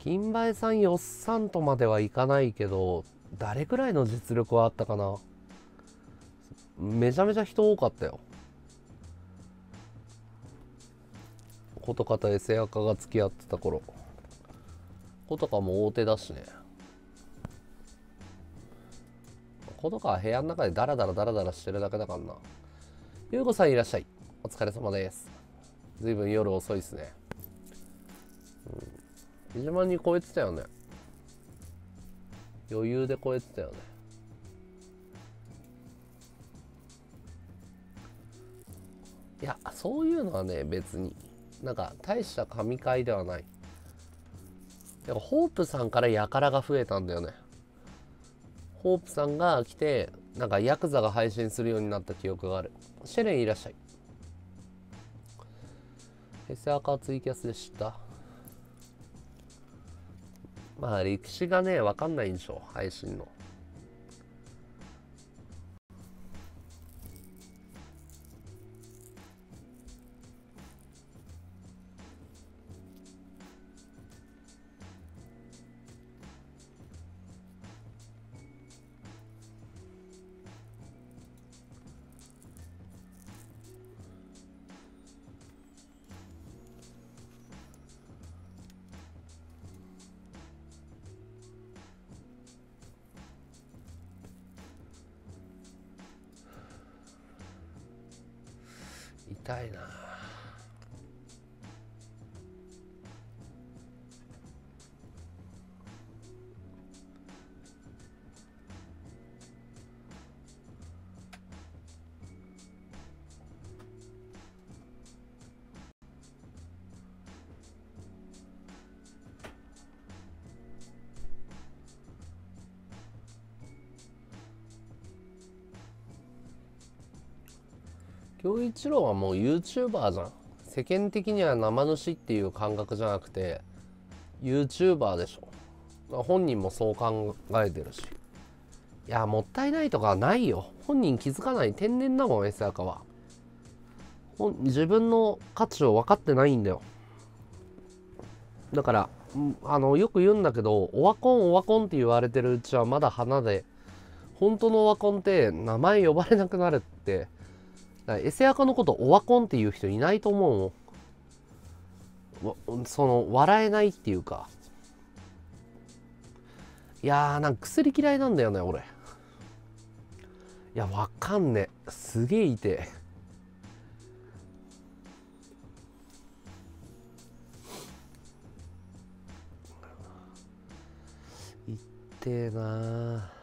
金梅さんよっさんとまではいかないけど誰くらいの実力はあったかな。めちゃめちゃ人多かったよ。ことかとエセアカが付き合ってた頃。ことかも大手だしね。ことかは部屋の中でダラダラダラダラしてるだけだからな。ゆうこさんいらっしゃい。お疲れ様です。ずいぶん夜遅いですね。1万人超えてたよね。余裕で超えてたよね。いやそういうのはね別に。なんか大した神回ではない。でもホープさんからやからが増えたんだよね。ホープさんが来てなんかヤクザが配信するようになった記憶がある。シェレンいらっしゃい。セアカツイキャスでした。まあ歴史がね分かんないんでしょ配信の。一郎はもう YouTuber じゃん世間的には生主っていう感覚じゃなくて YouTuber でしょ。本人もそう考えてるし。いやもったいないとかないよ。本人気づかない。天然だもん S 赤は。ほん自分の価値を分かってないんだよ。だからあのよく言うんだけどオワコンオワコンって言われてるうちはまだ花で本当のオワコンって名前呼ばれなくなるってだからエセアカのことオワコンっていう人いないと思うもん。その笑えないっていうか。いやーなんか薬嫌いなんだよね俺。いやわかんねえ。すげえ痛え。痛えなー。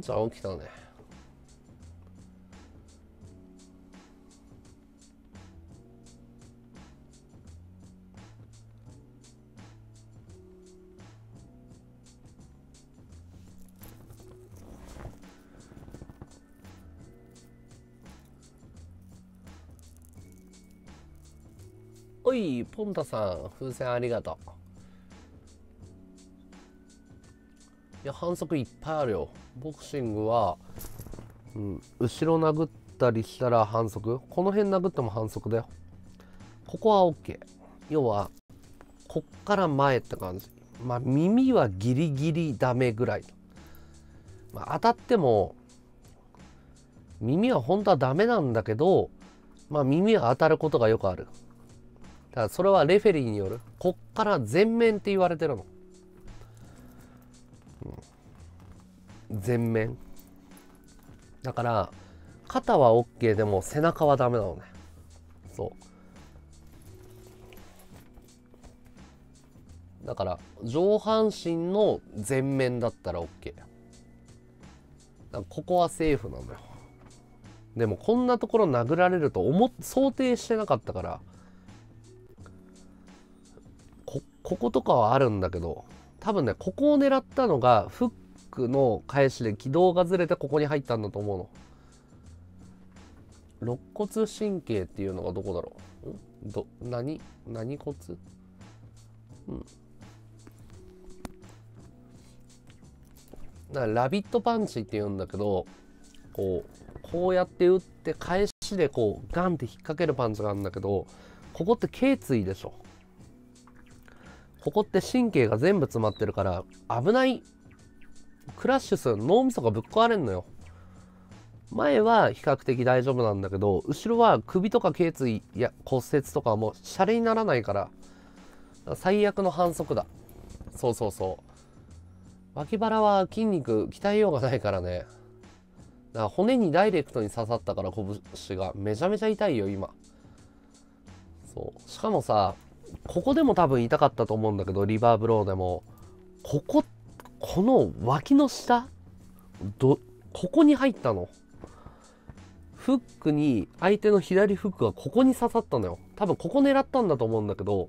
のんちゃん起きたね。おいポンタさん風船ありがとう。や反則いっぱいあるよ。ボクシングは、うん、後ろ殴ったりしたら反則。この辺殴っても反則だよ。ここは OK 要はこっから前って感じ。まあ耳はギリギリダメぐらい、まあ、当たっても耳は本当はダメなんだけどまあ耳は当たることがよくある。だからそれはレフェリーによる。こっから全面って言われてるの。全面。だから肩は OK でも背中はダメなのね。そう。だから上半身の全面だったら OK だここはセーフなのよ。でもこんなところ殴られると思っ想定してなかったからここことかはあるんだけど多分ねここを狙ったのがフックの返しで軌道がずれてここに入ったんだと思うの。肋骨神経っていうのがどこだろう？ど何？何骨？うん。だからラビットパンチって言うんだけどこうこうやって打って返しでこうガンって引っ掛けるパンチがあるんだけどここって頸椎でしょ。ここって神経が全部詰まってるから危ないクラッシュする脳みそがぶっ壊れんのよ。前は比較的大丈夫なんだけど後ろは首とか頸椎や骨折とかもシャレにならないから最悪の反則だ。そうそうそう。脇腹は筋肉鍛えようがないからね。だから骨にダイレクトに刺さったから拳がめちゃめちゃ痛いよ今。そう。しかもさここでも多分痛かったと思うんだけどリバーブローでも。こここの脇の下どここに入ったの？フックに相手の左フックがここに刺さったのよ。多分ここ狙ったんだと思うんだけど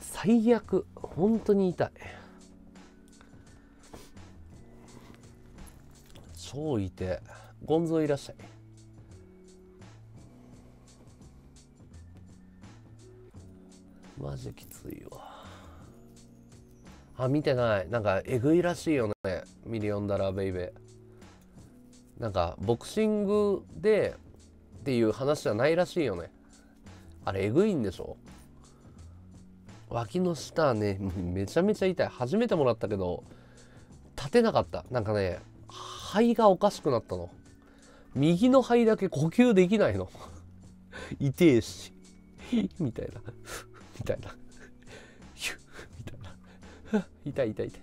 最悪。本当に痛い。超痛い。ゴンゾーいらっしゃい。マジきついわあ見てない。なんかえぐいらしいよね。ミリオンダラーベイベー。なんかボクシングでっていう話じゃないらしいよね。あれえぐいんでしょ？脇の下ねめちゃめちゃ痛い。初めてもらったけど立てなかった。なんかね肺がおかしくなったの。右の肺だけ呼吸できないの。痛えし。みたいな。みたいな。痛い痛い痛い。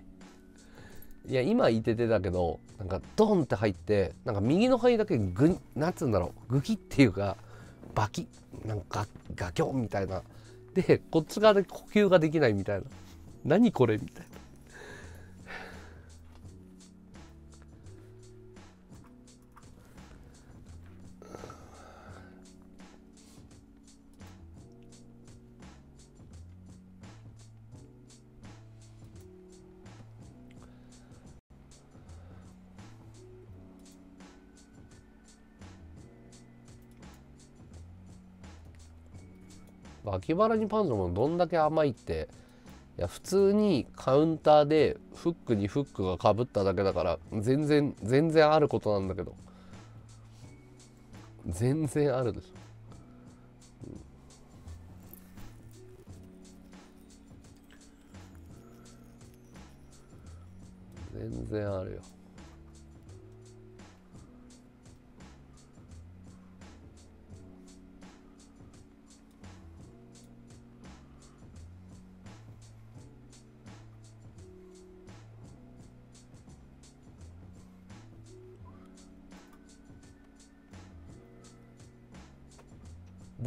いや今いててだけどなんかドンって入ってなんか右の肺だけぐなんつうんだろうグキっていうかバキなんかガキョンみたいな。でこっち側で呼吸ができないみたいな。何これみたいな。脇腹にパンチものどんだけ甘いっていや普通にカウンターでフックにフックがかぶっただけだから全然全然あることなんだけど。全然あるでしょ、全然あるよ。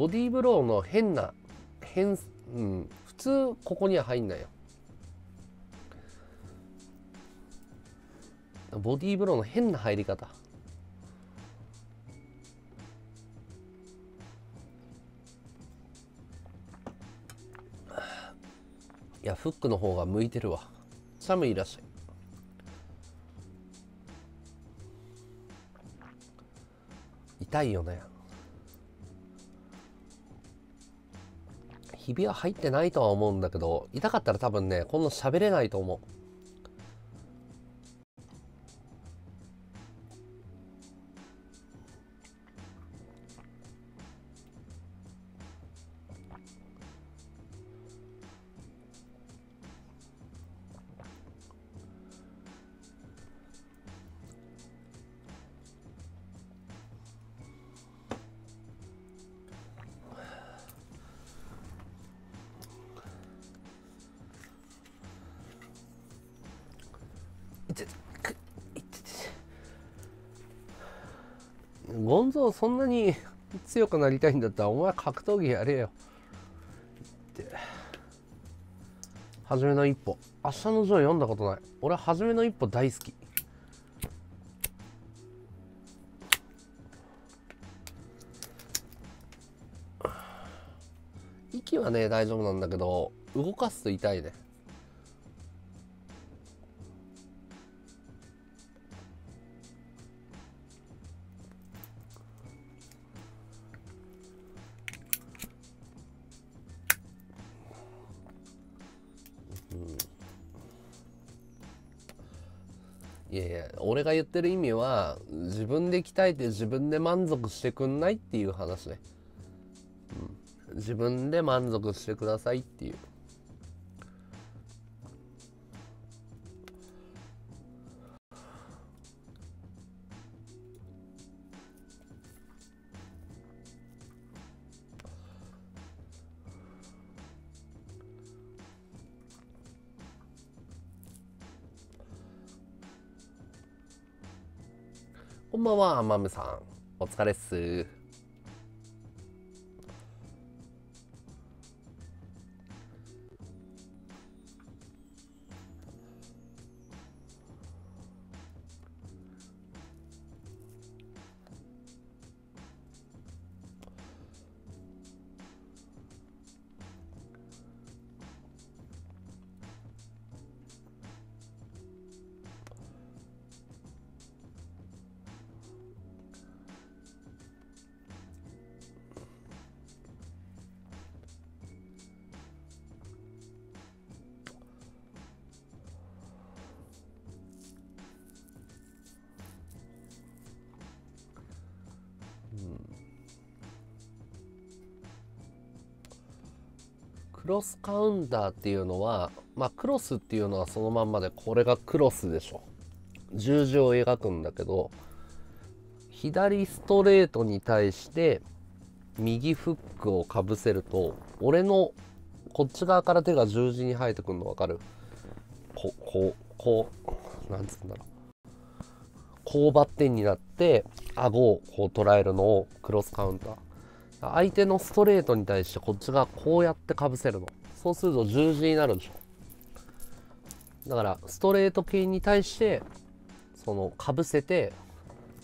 ボディーブローの変な変、うん、普通ここには入んないよ。ボディーブローの変な入り方。いやフックの方が向いてるわ。寒いらっしゃい。痛いよね。ひびは入ってないとは思うんだけど痛かったら多分ねこんな喋れないと思う。そんなに強くなりたいんだったらお前格闘技やれよ。って。初めの一歩。明日のジョー読んだことない。俺初めの一歩大好き。息はね大丈夫なんだけど動かすと痛いね。俺が言ってる意味は自分で鍛えて自分で満足してくんないっていう話ね、うん、自分で満足してくださいっていう。ばんは、マムさん。お疲れっす。ロスカウンターっていうのは、まあ、クロスっていうのはそのまんまでこれがクロスでしょ。十字を描くんだけど左ストレートに対して右フックをかぶせると俺のこっち側から手が十字に生えてくるの分かる？ここうこうなんつうんだろう。こうバッテンになって顎をこう捉えるのをクロスカウンター。相手のストレートに対してこっちがこうやってかぶせるの。そうすると十字になるでしょ。だからストレート系に対してそのかぶせて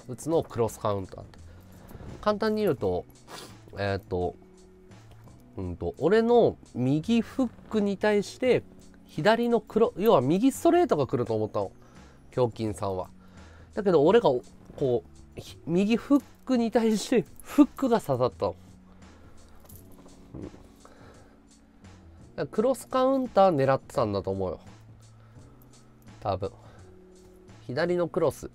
打つのをクロスカウンターって。簡単に言うとえーっとうんと俺の右フックに対して左の黒要は右ストレートが来ると思ったの。胸筋さんは。だけど俺がこう右フックに対してフックが刺さったの。クロスカウンター狙ってたんだと思うよ。多分。左のクロス。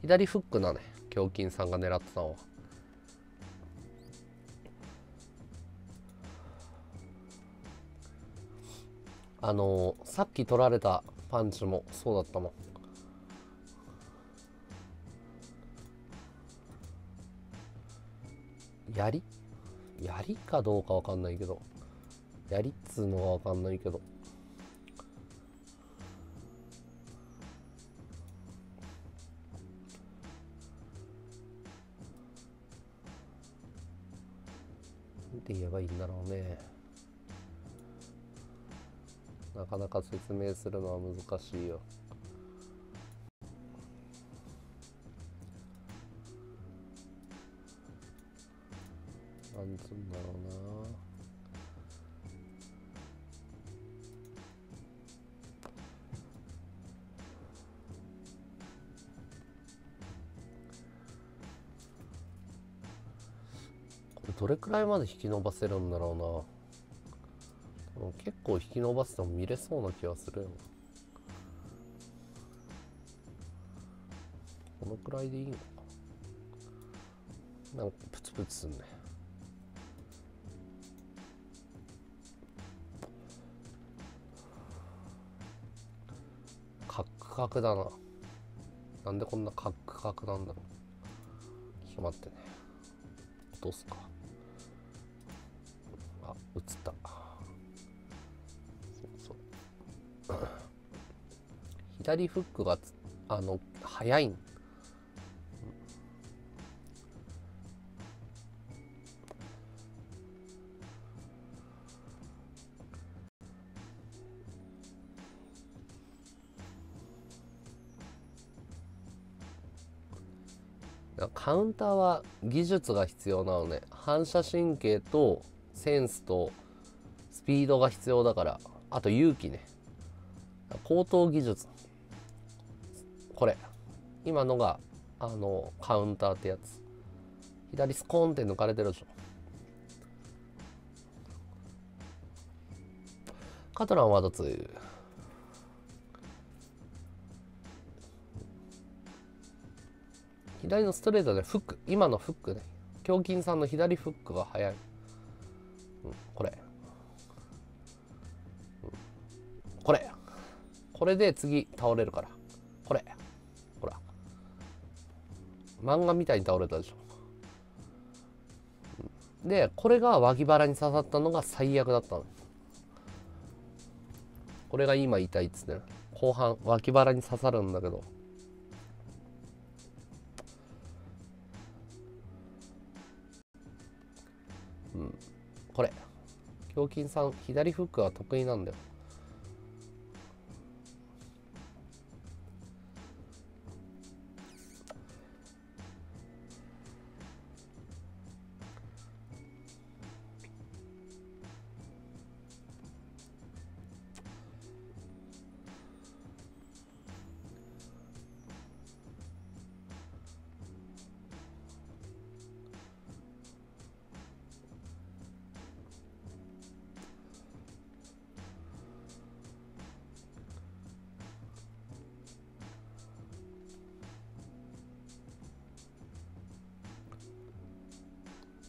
左フックだね。胸筋さんが狙ってたのは。あのーさっき取られたパンチもそうだったもん。槍？槍かどうかわかんないけど。槍っつうのはわかんないけど。なんて言えばいいんだろうね。なかなか説明するのは難しいよ。なんつうんだろうな。どれくらいまで引き伸ばせるんだろうな。結構引き伸ばしても見れそうな気がするよ。このくらいでいいのかな。んかプツプツすんね。カックカクだな。なんでこんなカックカクなんだろう。ちょってね。落とすか。映った。そうそう。左フックがつあの速いん。カウンターは技術が必要なのね。反射神経とセンスとスピードが必要だからあと勇気ね。高等技術。これ。今のがあのカウンターってやつ。左スコーンって抜かれてるでしょ。カトランワード2左のストレートでフック。今のフックね。胸筋さんの左フックが速い、これ、これ。これで次倒れるから。これ。ほら。漫画みたいに倒れたでしょ。でこれが脇腹に刺さったのが最悪だったの。これが今痛いっつってね。後半脇腹に刺さるんだけど。これ。胸筋さん左フックは得意なんだよ。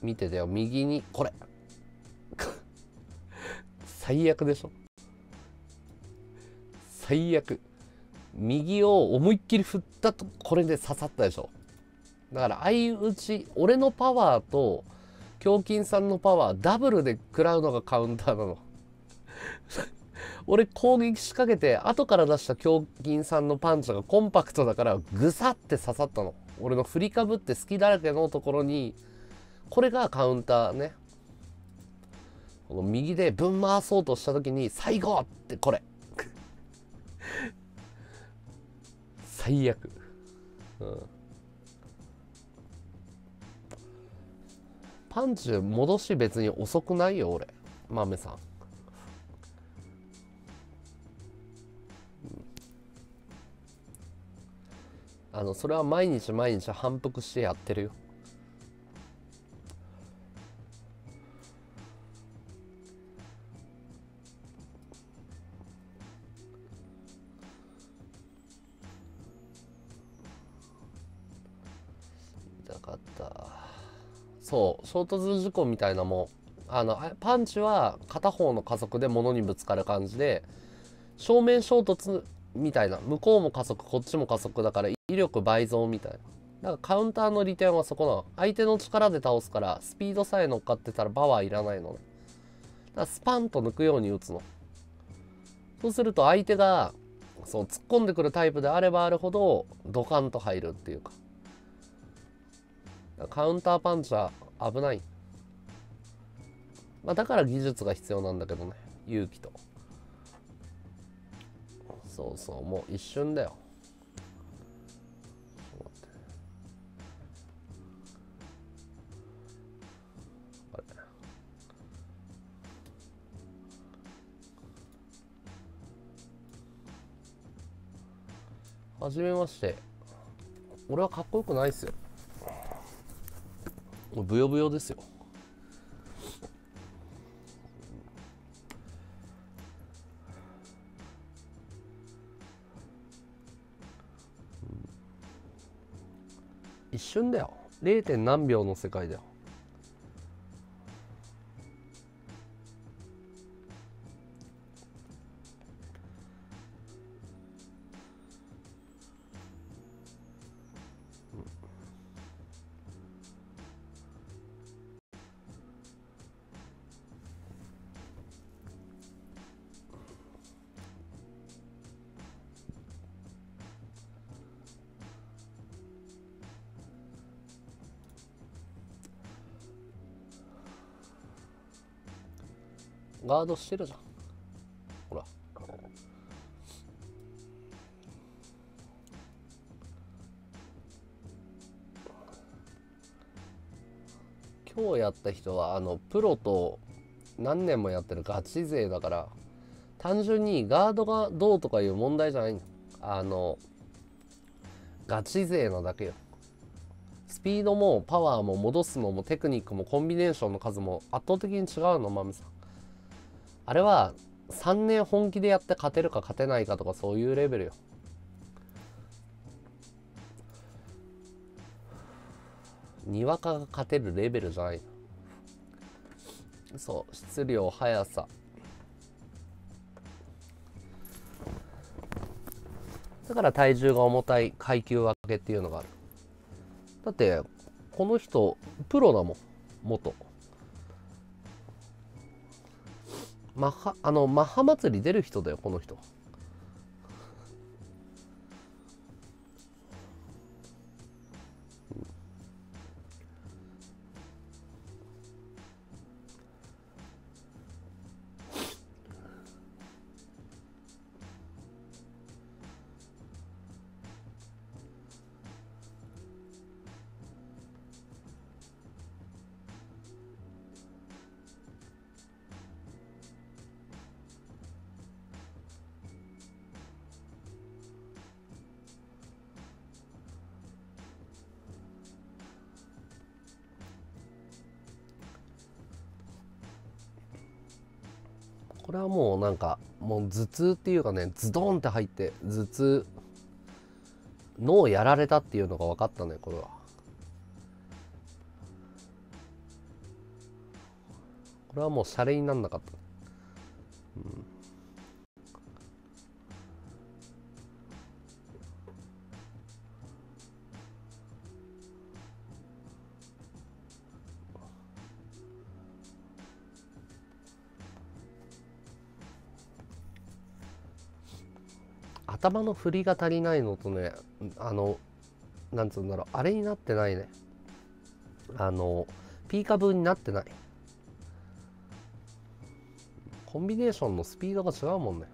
見ててよ右にこれ。最悪でしょ？最悪。右を思いっきり振ったとこれで刺さったでしょ？だから相打ち俺のパワーと胸筋さんのパワーダブルで食らうのがカウンターなの。俺攻撃仕掛けて後から出した胸筋さんのパンチがコンパクトだからグサって刺さったの。俺の振りかぶって好きだらけのところにこれがカウンターね。この右でぶん回そうとした時に最後ってこれ。最悪、うん、パンチ戻し別に遅くないよ俺。豆さん。あのそれは毎日毎日反復してやってるよ。そう衝突事故みたいなもん。あのパンチは片方の加速で物にぶつかる感じで正面衝突みたいな。向こうも加速こっちも加速だから威力倍増みたいな。だからカウンターの利点はそこなの。相手の力で倒すからスピードさえ乗っかってたらパワーいらないのね。だからスパンと抜くように打つの。そうすると相手がそう突っ込んでくるタイプであればあるほどドカンと入るっていうか。カウンターパンチは危ない、まあ、だから技術が必要なんだけどね。勇気と。そうそう。もう一瞬だよ。あれ。はじめまして。俺はかっこよくないっすよ。ブヨブヨですよ。一瞬だよ。0. 何秒の世界だよ。ガードしてるじゃん。ほら。今日やった人はあのプロと何年もやってるガチ勢だから単純にガードがどうとかいう問題じゃない。あのガチ勢なだけよ。スピードもパワーも戻すのもテクニックもコンビネーションの数も圧倒的に違うのマミさん。あれは3年本気でやって勝てるか勝てないかとかそういうレベルよ。にわかが勝てるレベルじゃない。そう質量速さ。だから体重が重たい階級分けっていうのがある。だってこの人プロだもん元。マッハあのマッハ祭り出る人だよこの人。頭痛っていうかねズドンって入って頭痛。脳やられたっていうのが分かったねこれは。これはもうシャレになんなかった、頭の振りが足りないのとねあのなんつうんだろうあれになってないね。あのピーカブーになってない。コンビネーションのスピードが違うもんね。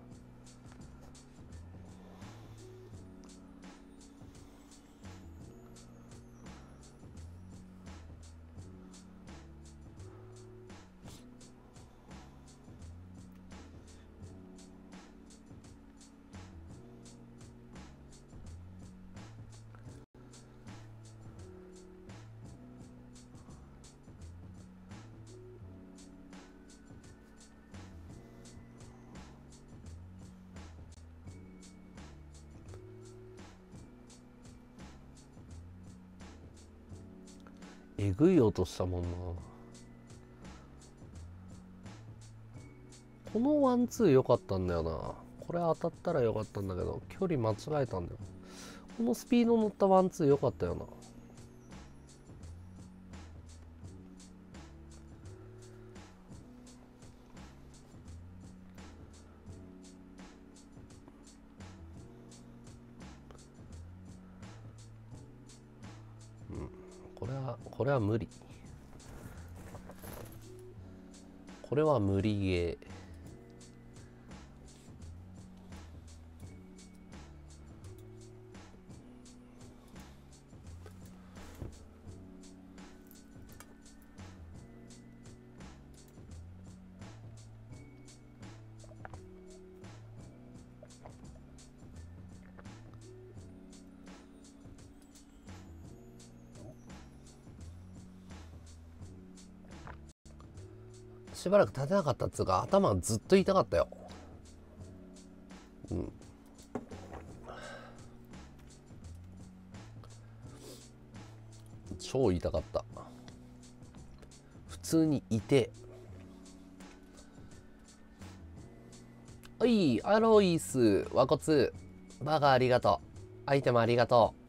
えぐい音したもんな。このワンツー良かったんだよな。これ当たったら良かったんだけど距離間違えたんだよ。このスピード乗ったワンツー良かったよな。れはこれは無理。これは無理ゲー。ばらく立てなかったっつうか頭ずっと痛かったよ。うん。超痛かった。普通にいて。おいアロイス和骨。バカありがとう。アイテムありがとう。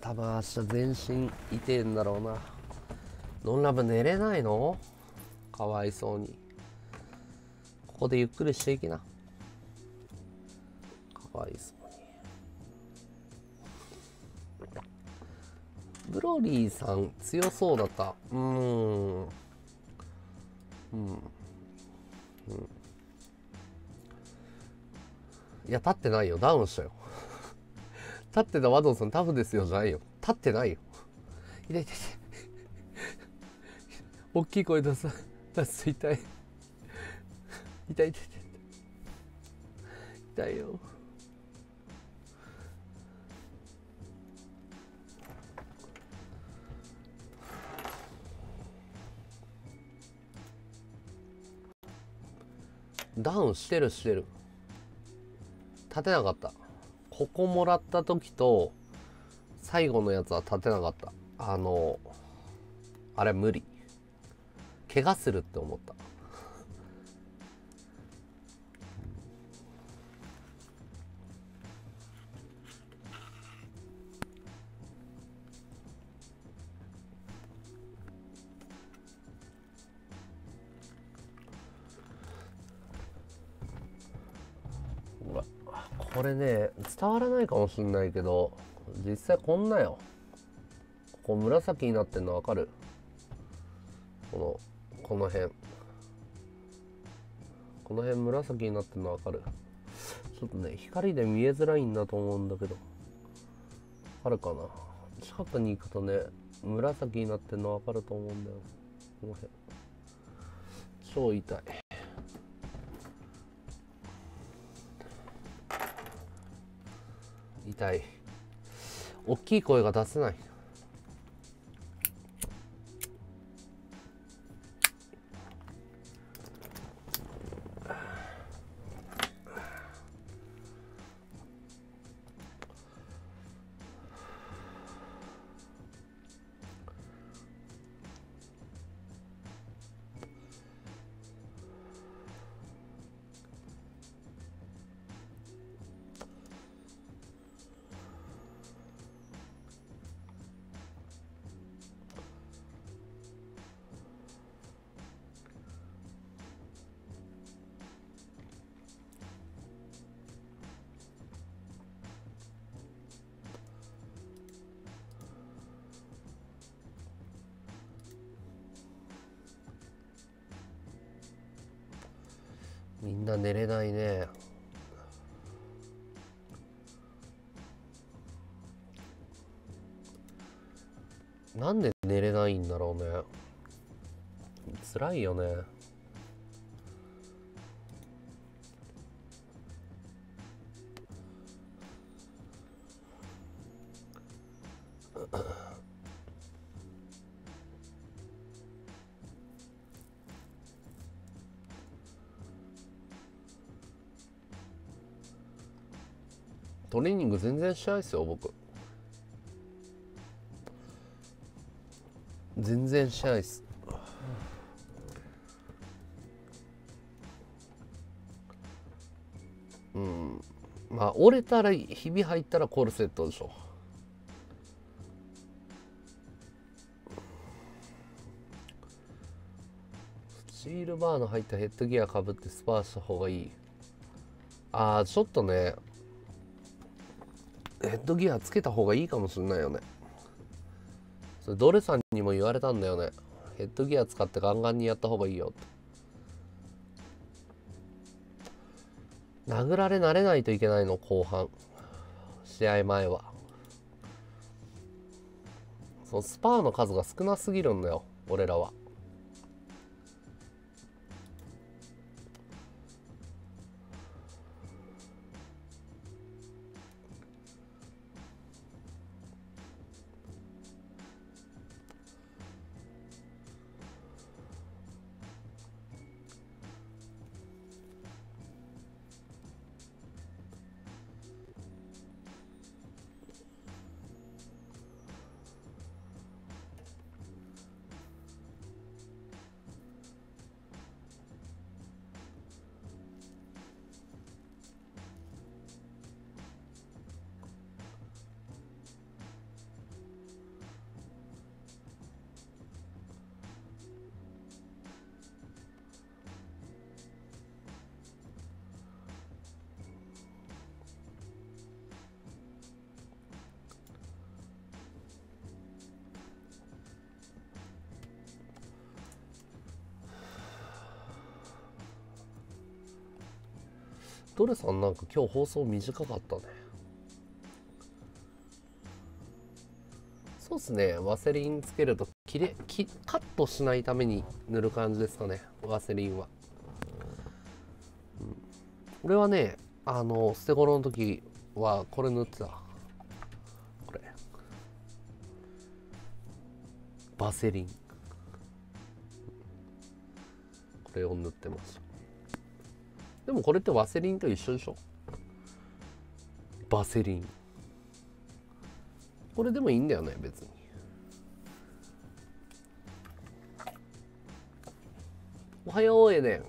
多分明日全身痛えんだろうな。ノンラブ寝れないの？かわいそうに。ここでゆっくりしていきな。かわいそうに。ブロリーさん強そうだった。うーん。うん。うん。いや立ってないよ。ダウンしたよ。立ってたワドンさんタフですよ。じゃないよ。立ってないよ。痛い痛い痛い大きい声出す 出すと痛い。痛い痛い痛い。痛いよ。ダウンしてるしてる。立てなかった。ここもらった時と最後のやつは立てなかった。あのあれ無理怪我するって思った。これね伝わらないかもしんないけど実際こんなよ。ここ紫になってんの分かる？このこの辺。この辺紫になってんの分かる？ちょっとね光で見えづらいんだと思うんだけど。あるかな？近くに行くとね紫になってんの分かると思うんだよ。この辺。超痛い。痛い。大きい声が出せない。辛いよね。トレーニング全然しないですよ僕。全然しないです。折れたらひび入ったらコルセットでしょ。スチールバーの入ったヘッドギアかぶってスパーした方がいい。ああちょっとねヘッドギアつけた方がいいかもしれないよね。それドレさんにも言われたんだよね。ヘッドギア使ってガンガンにやった方がいいよって。殴られ慣れないといけないの後半。試合前は。そのスパーの数が少なすぎるんだよ俺らは。ドレさんなんか今日放送短かったね。そうっすね。ワセリンつけるときれきカットしないために塗る感じですかね。ワセリンは、うん、俺はねあの捨て頃の時はこれ塗ってた。これ。バセリン。これを塗ってました。もこれってワセリンと一緒でしょ？バセリン。これでもいいんだよね別に。おはようえねん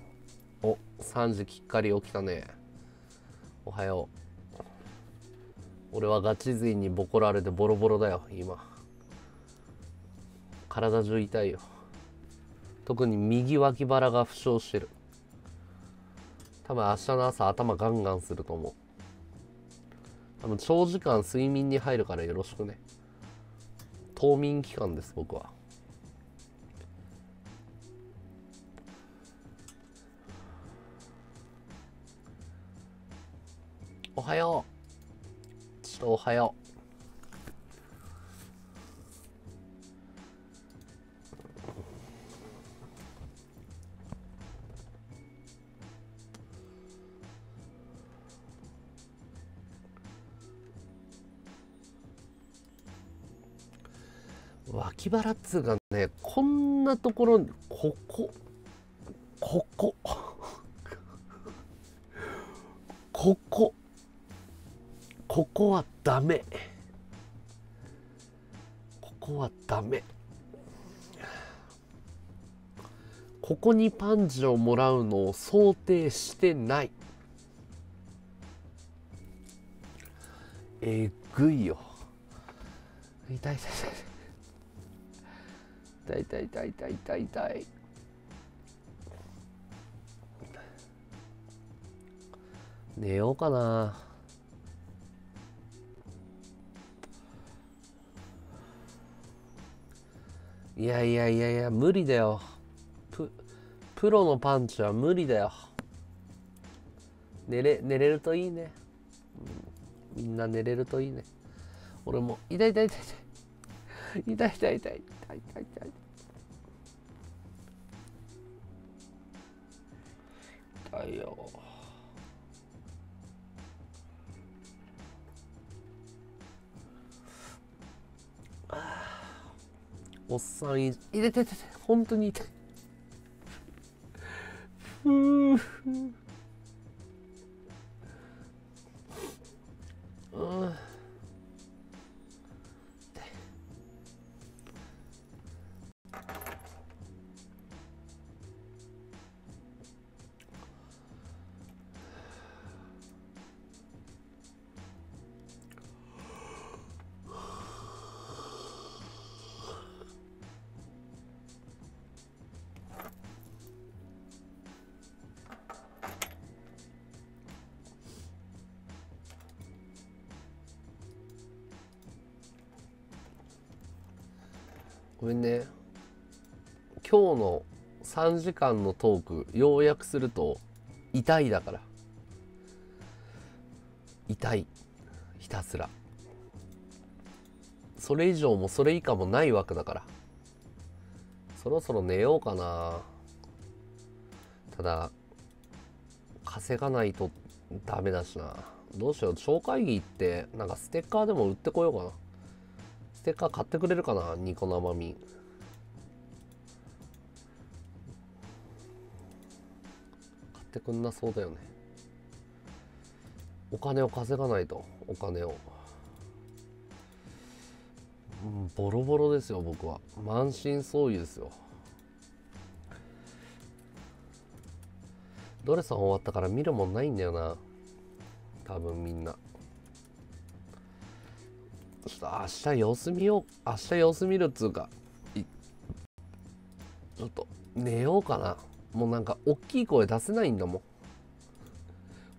お3時きっかり起きたね。おはよう。俺はガチ勢にボコられてボロボロだよ今。体中痛いよ。特に右脇腹が負傷してる多分明日の朝頭ガンガンすると思う。多分長時間睡眠に入るからよろしくね。冬眠期間です僕は。おはよう。ちょっとおはよう。脇腹っつうかねこんなところここここここここはダメ。ここはダメ。ここにパンチをもらうのを想定してない。えぐいよ。痛い痛い痛い。痛い痛い痛い痛い痛い痛い。寝ようかな。いやいやいやいや無理だよ。ププロのパンチは無理だよ。寝れ寝れるといいね、うん、みんな寝れるといいね。俺も痛い痛い痛い痛い。痛い痛い痛い。痛い痛い痛い。痛い痛いよおっさんい痛い痛い痛い本当に痛いふううんの3時間のトーク要約すると痛いだから。痛い。ひたすら。それ以上もそれ以下もないわけだから。そろそろ寝ようかな。ただ稼がないとダメだしな。どうしよう超会議行ってなんかステッカーでも売ってこようかな。ステッカー買ってくれるかなニコ生みってくんなそうだよね。お金を稼がないとお金を。うんボロボロですよ僕は。満身創痍ですよ。ドレさん終わったから見るもんないんだよな。多分みんな。ちょっと明日様子見よう明日様子見るっつうか。ちょっと寝ようかな。もうなんか大きい声出せないんだもん。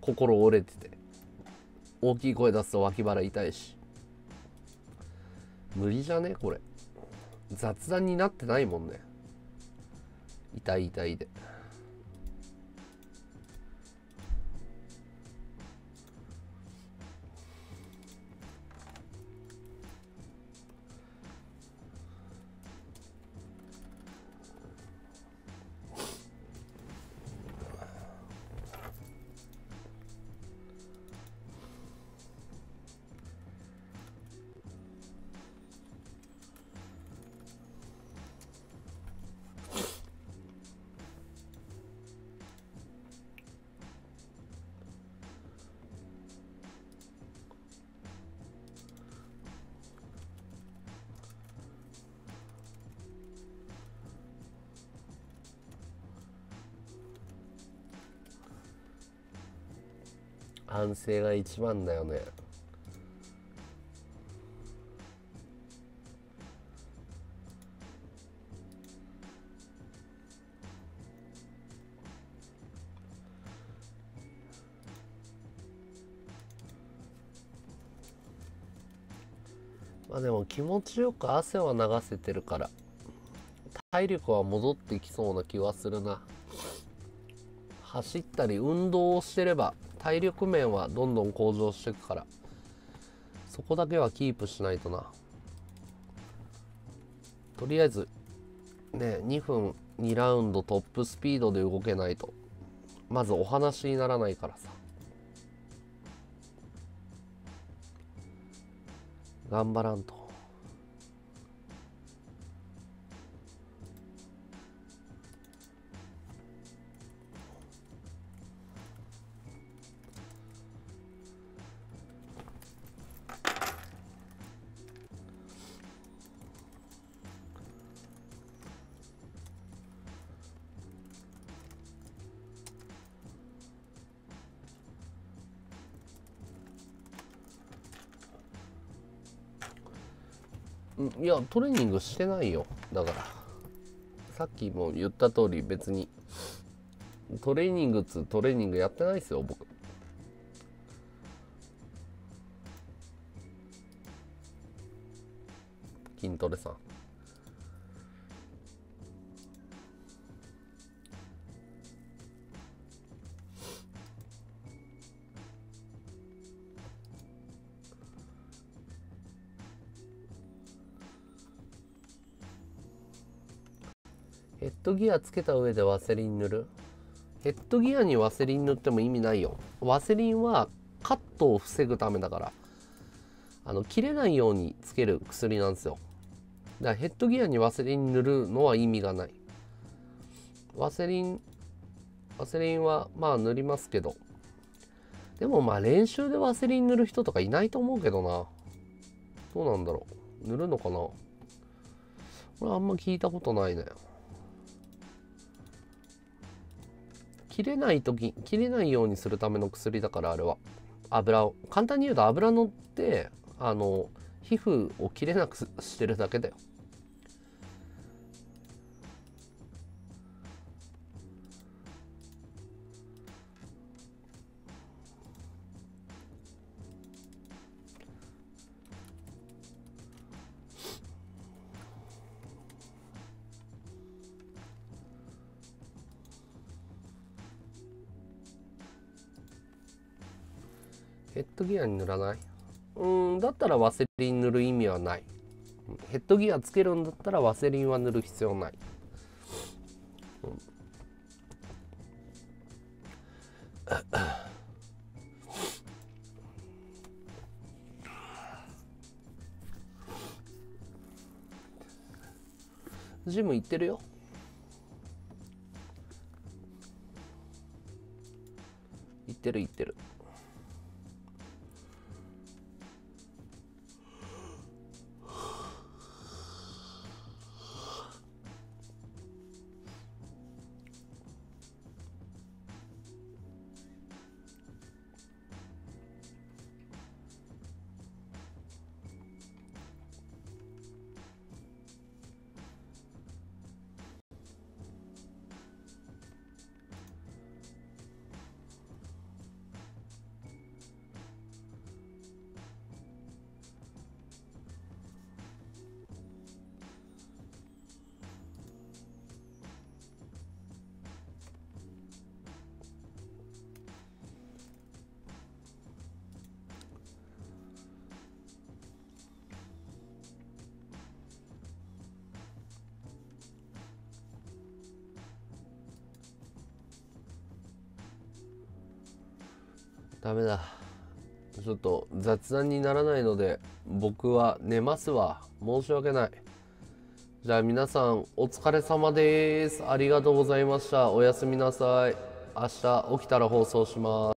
心折れてて。大きい声出すと脇腹痛いし。無理じゃね？これ。雑談になってないもんね。痛い痛いで。安静が一番だよね。まあでも気持ちよく汗は流せてるから体力は戻ってきそうな気はするな。走ったり運動をしてれば体力面はどんどん向上していくから。そこだけはキープしないとな。とりあえずね2分2ラウンドトップスピードで動けないと。まずお話にならないからさ。頑張らんと。いやトレーニングしてないよ。だから。さっきも言った通り別に。トレーニングっつトレーニングやってないですよ僕。筋トレさん。ギアつけた上でワセリン塗る？ヘッドギアにワセリン塗っても意味ないよ。ワセリンはカットを防ぐためだから。あの切れないようにつける薬なんですよ。だからヘッドギアにワセリン塗るのは意味がない。ワセリンワセリンはまあ塗りますけど。でもまあ練習でワセリン塗る人とかいないと思うけどな。どうなんだろう。塗るのかな。俺あんま聞いたことないね。切れない時切れないようにするための薬だからあれは。油を簡単に言うと油乗ってあの皮膚を切れなくしてるだけだよ。ドギアに塗らない？うんだったらワセリン塗る意味はない。ヘッドギアつけるんだったらワセリンは塗る必要ない、うんジム行ってるよ。行ってる行ってる。雑談にならないので僕は寝ますわ。申し訳ない。じゃあ皆さんお疲れ様です。ありがとうございました。おやすみなさい。明日起きたら放送します。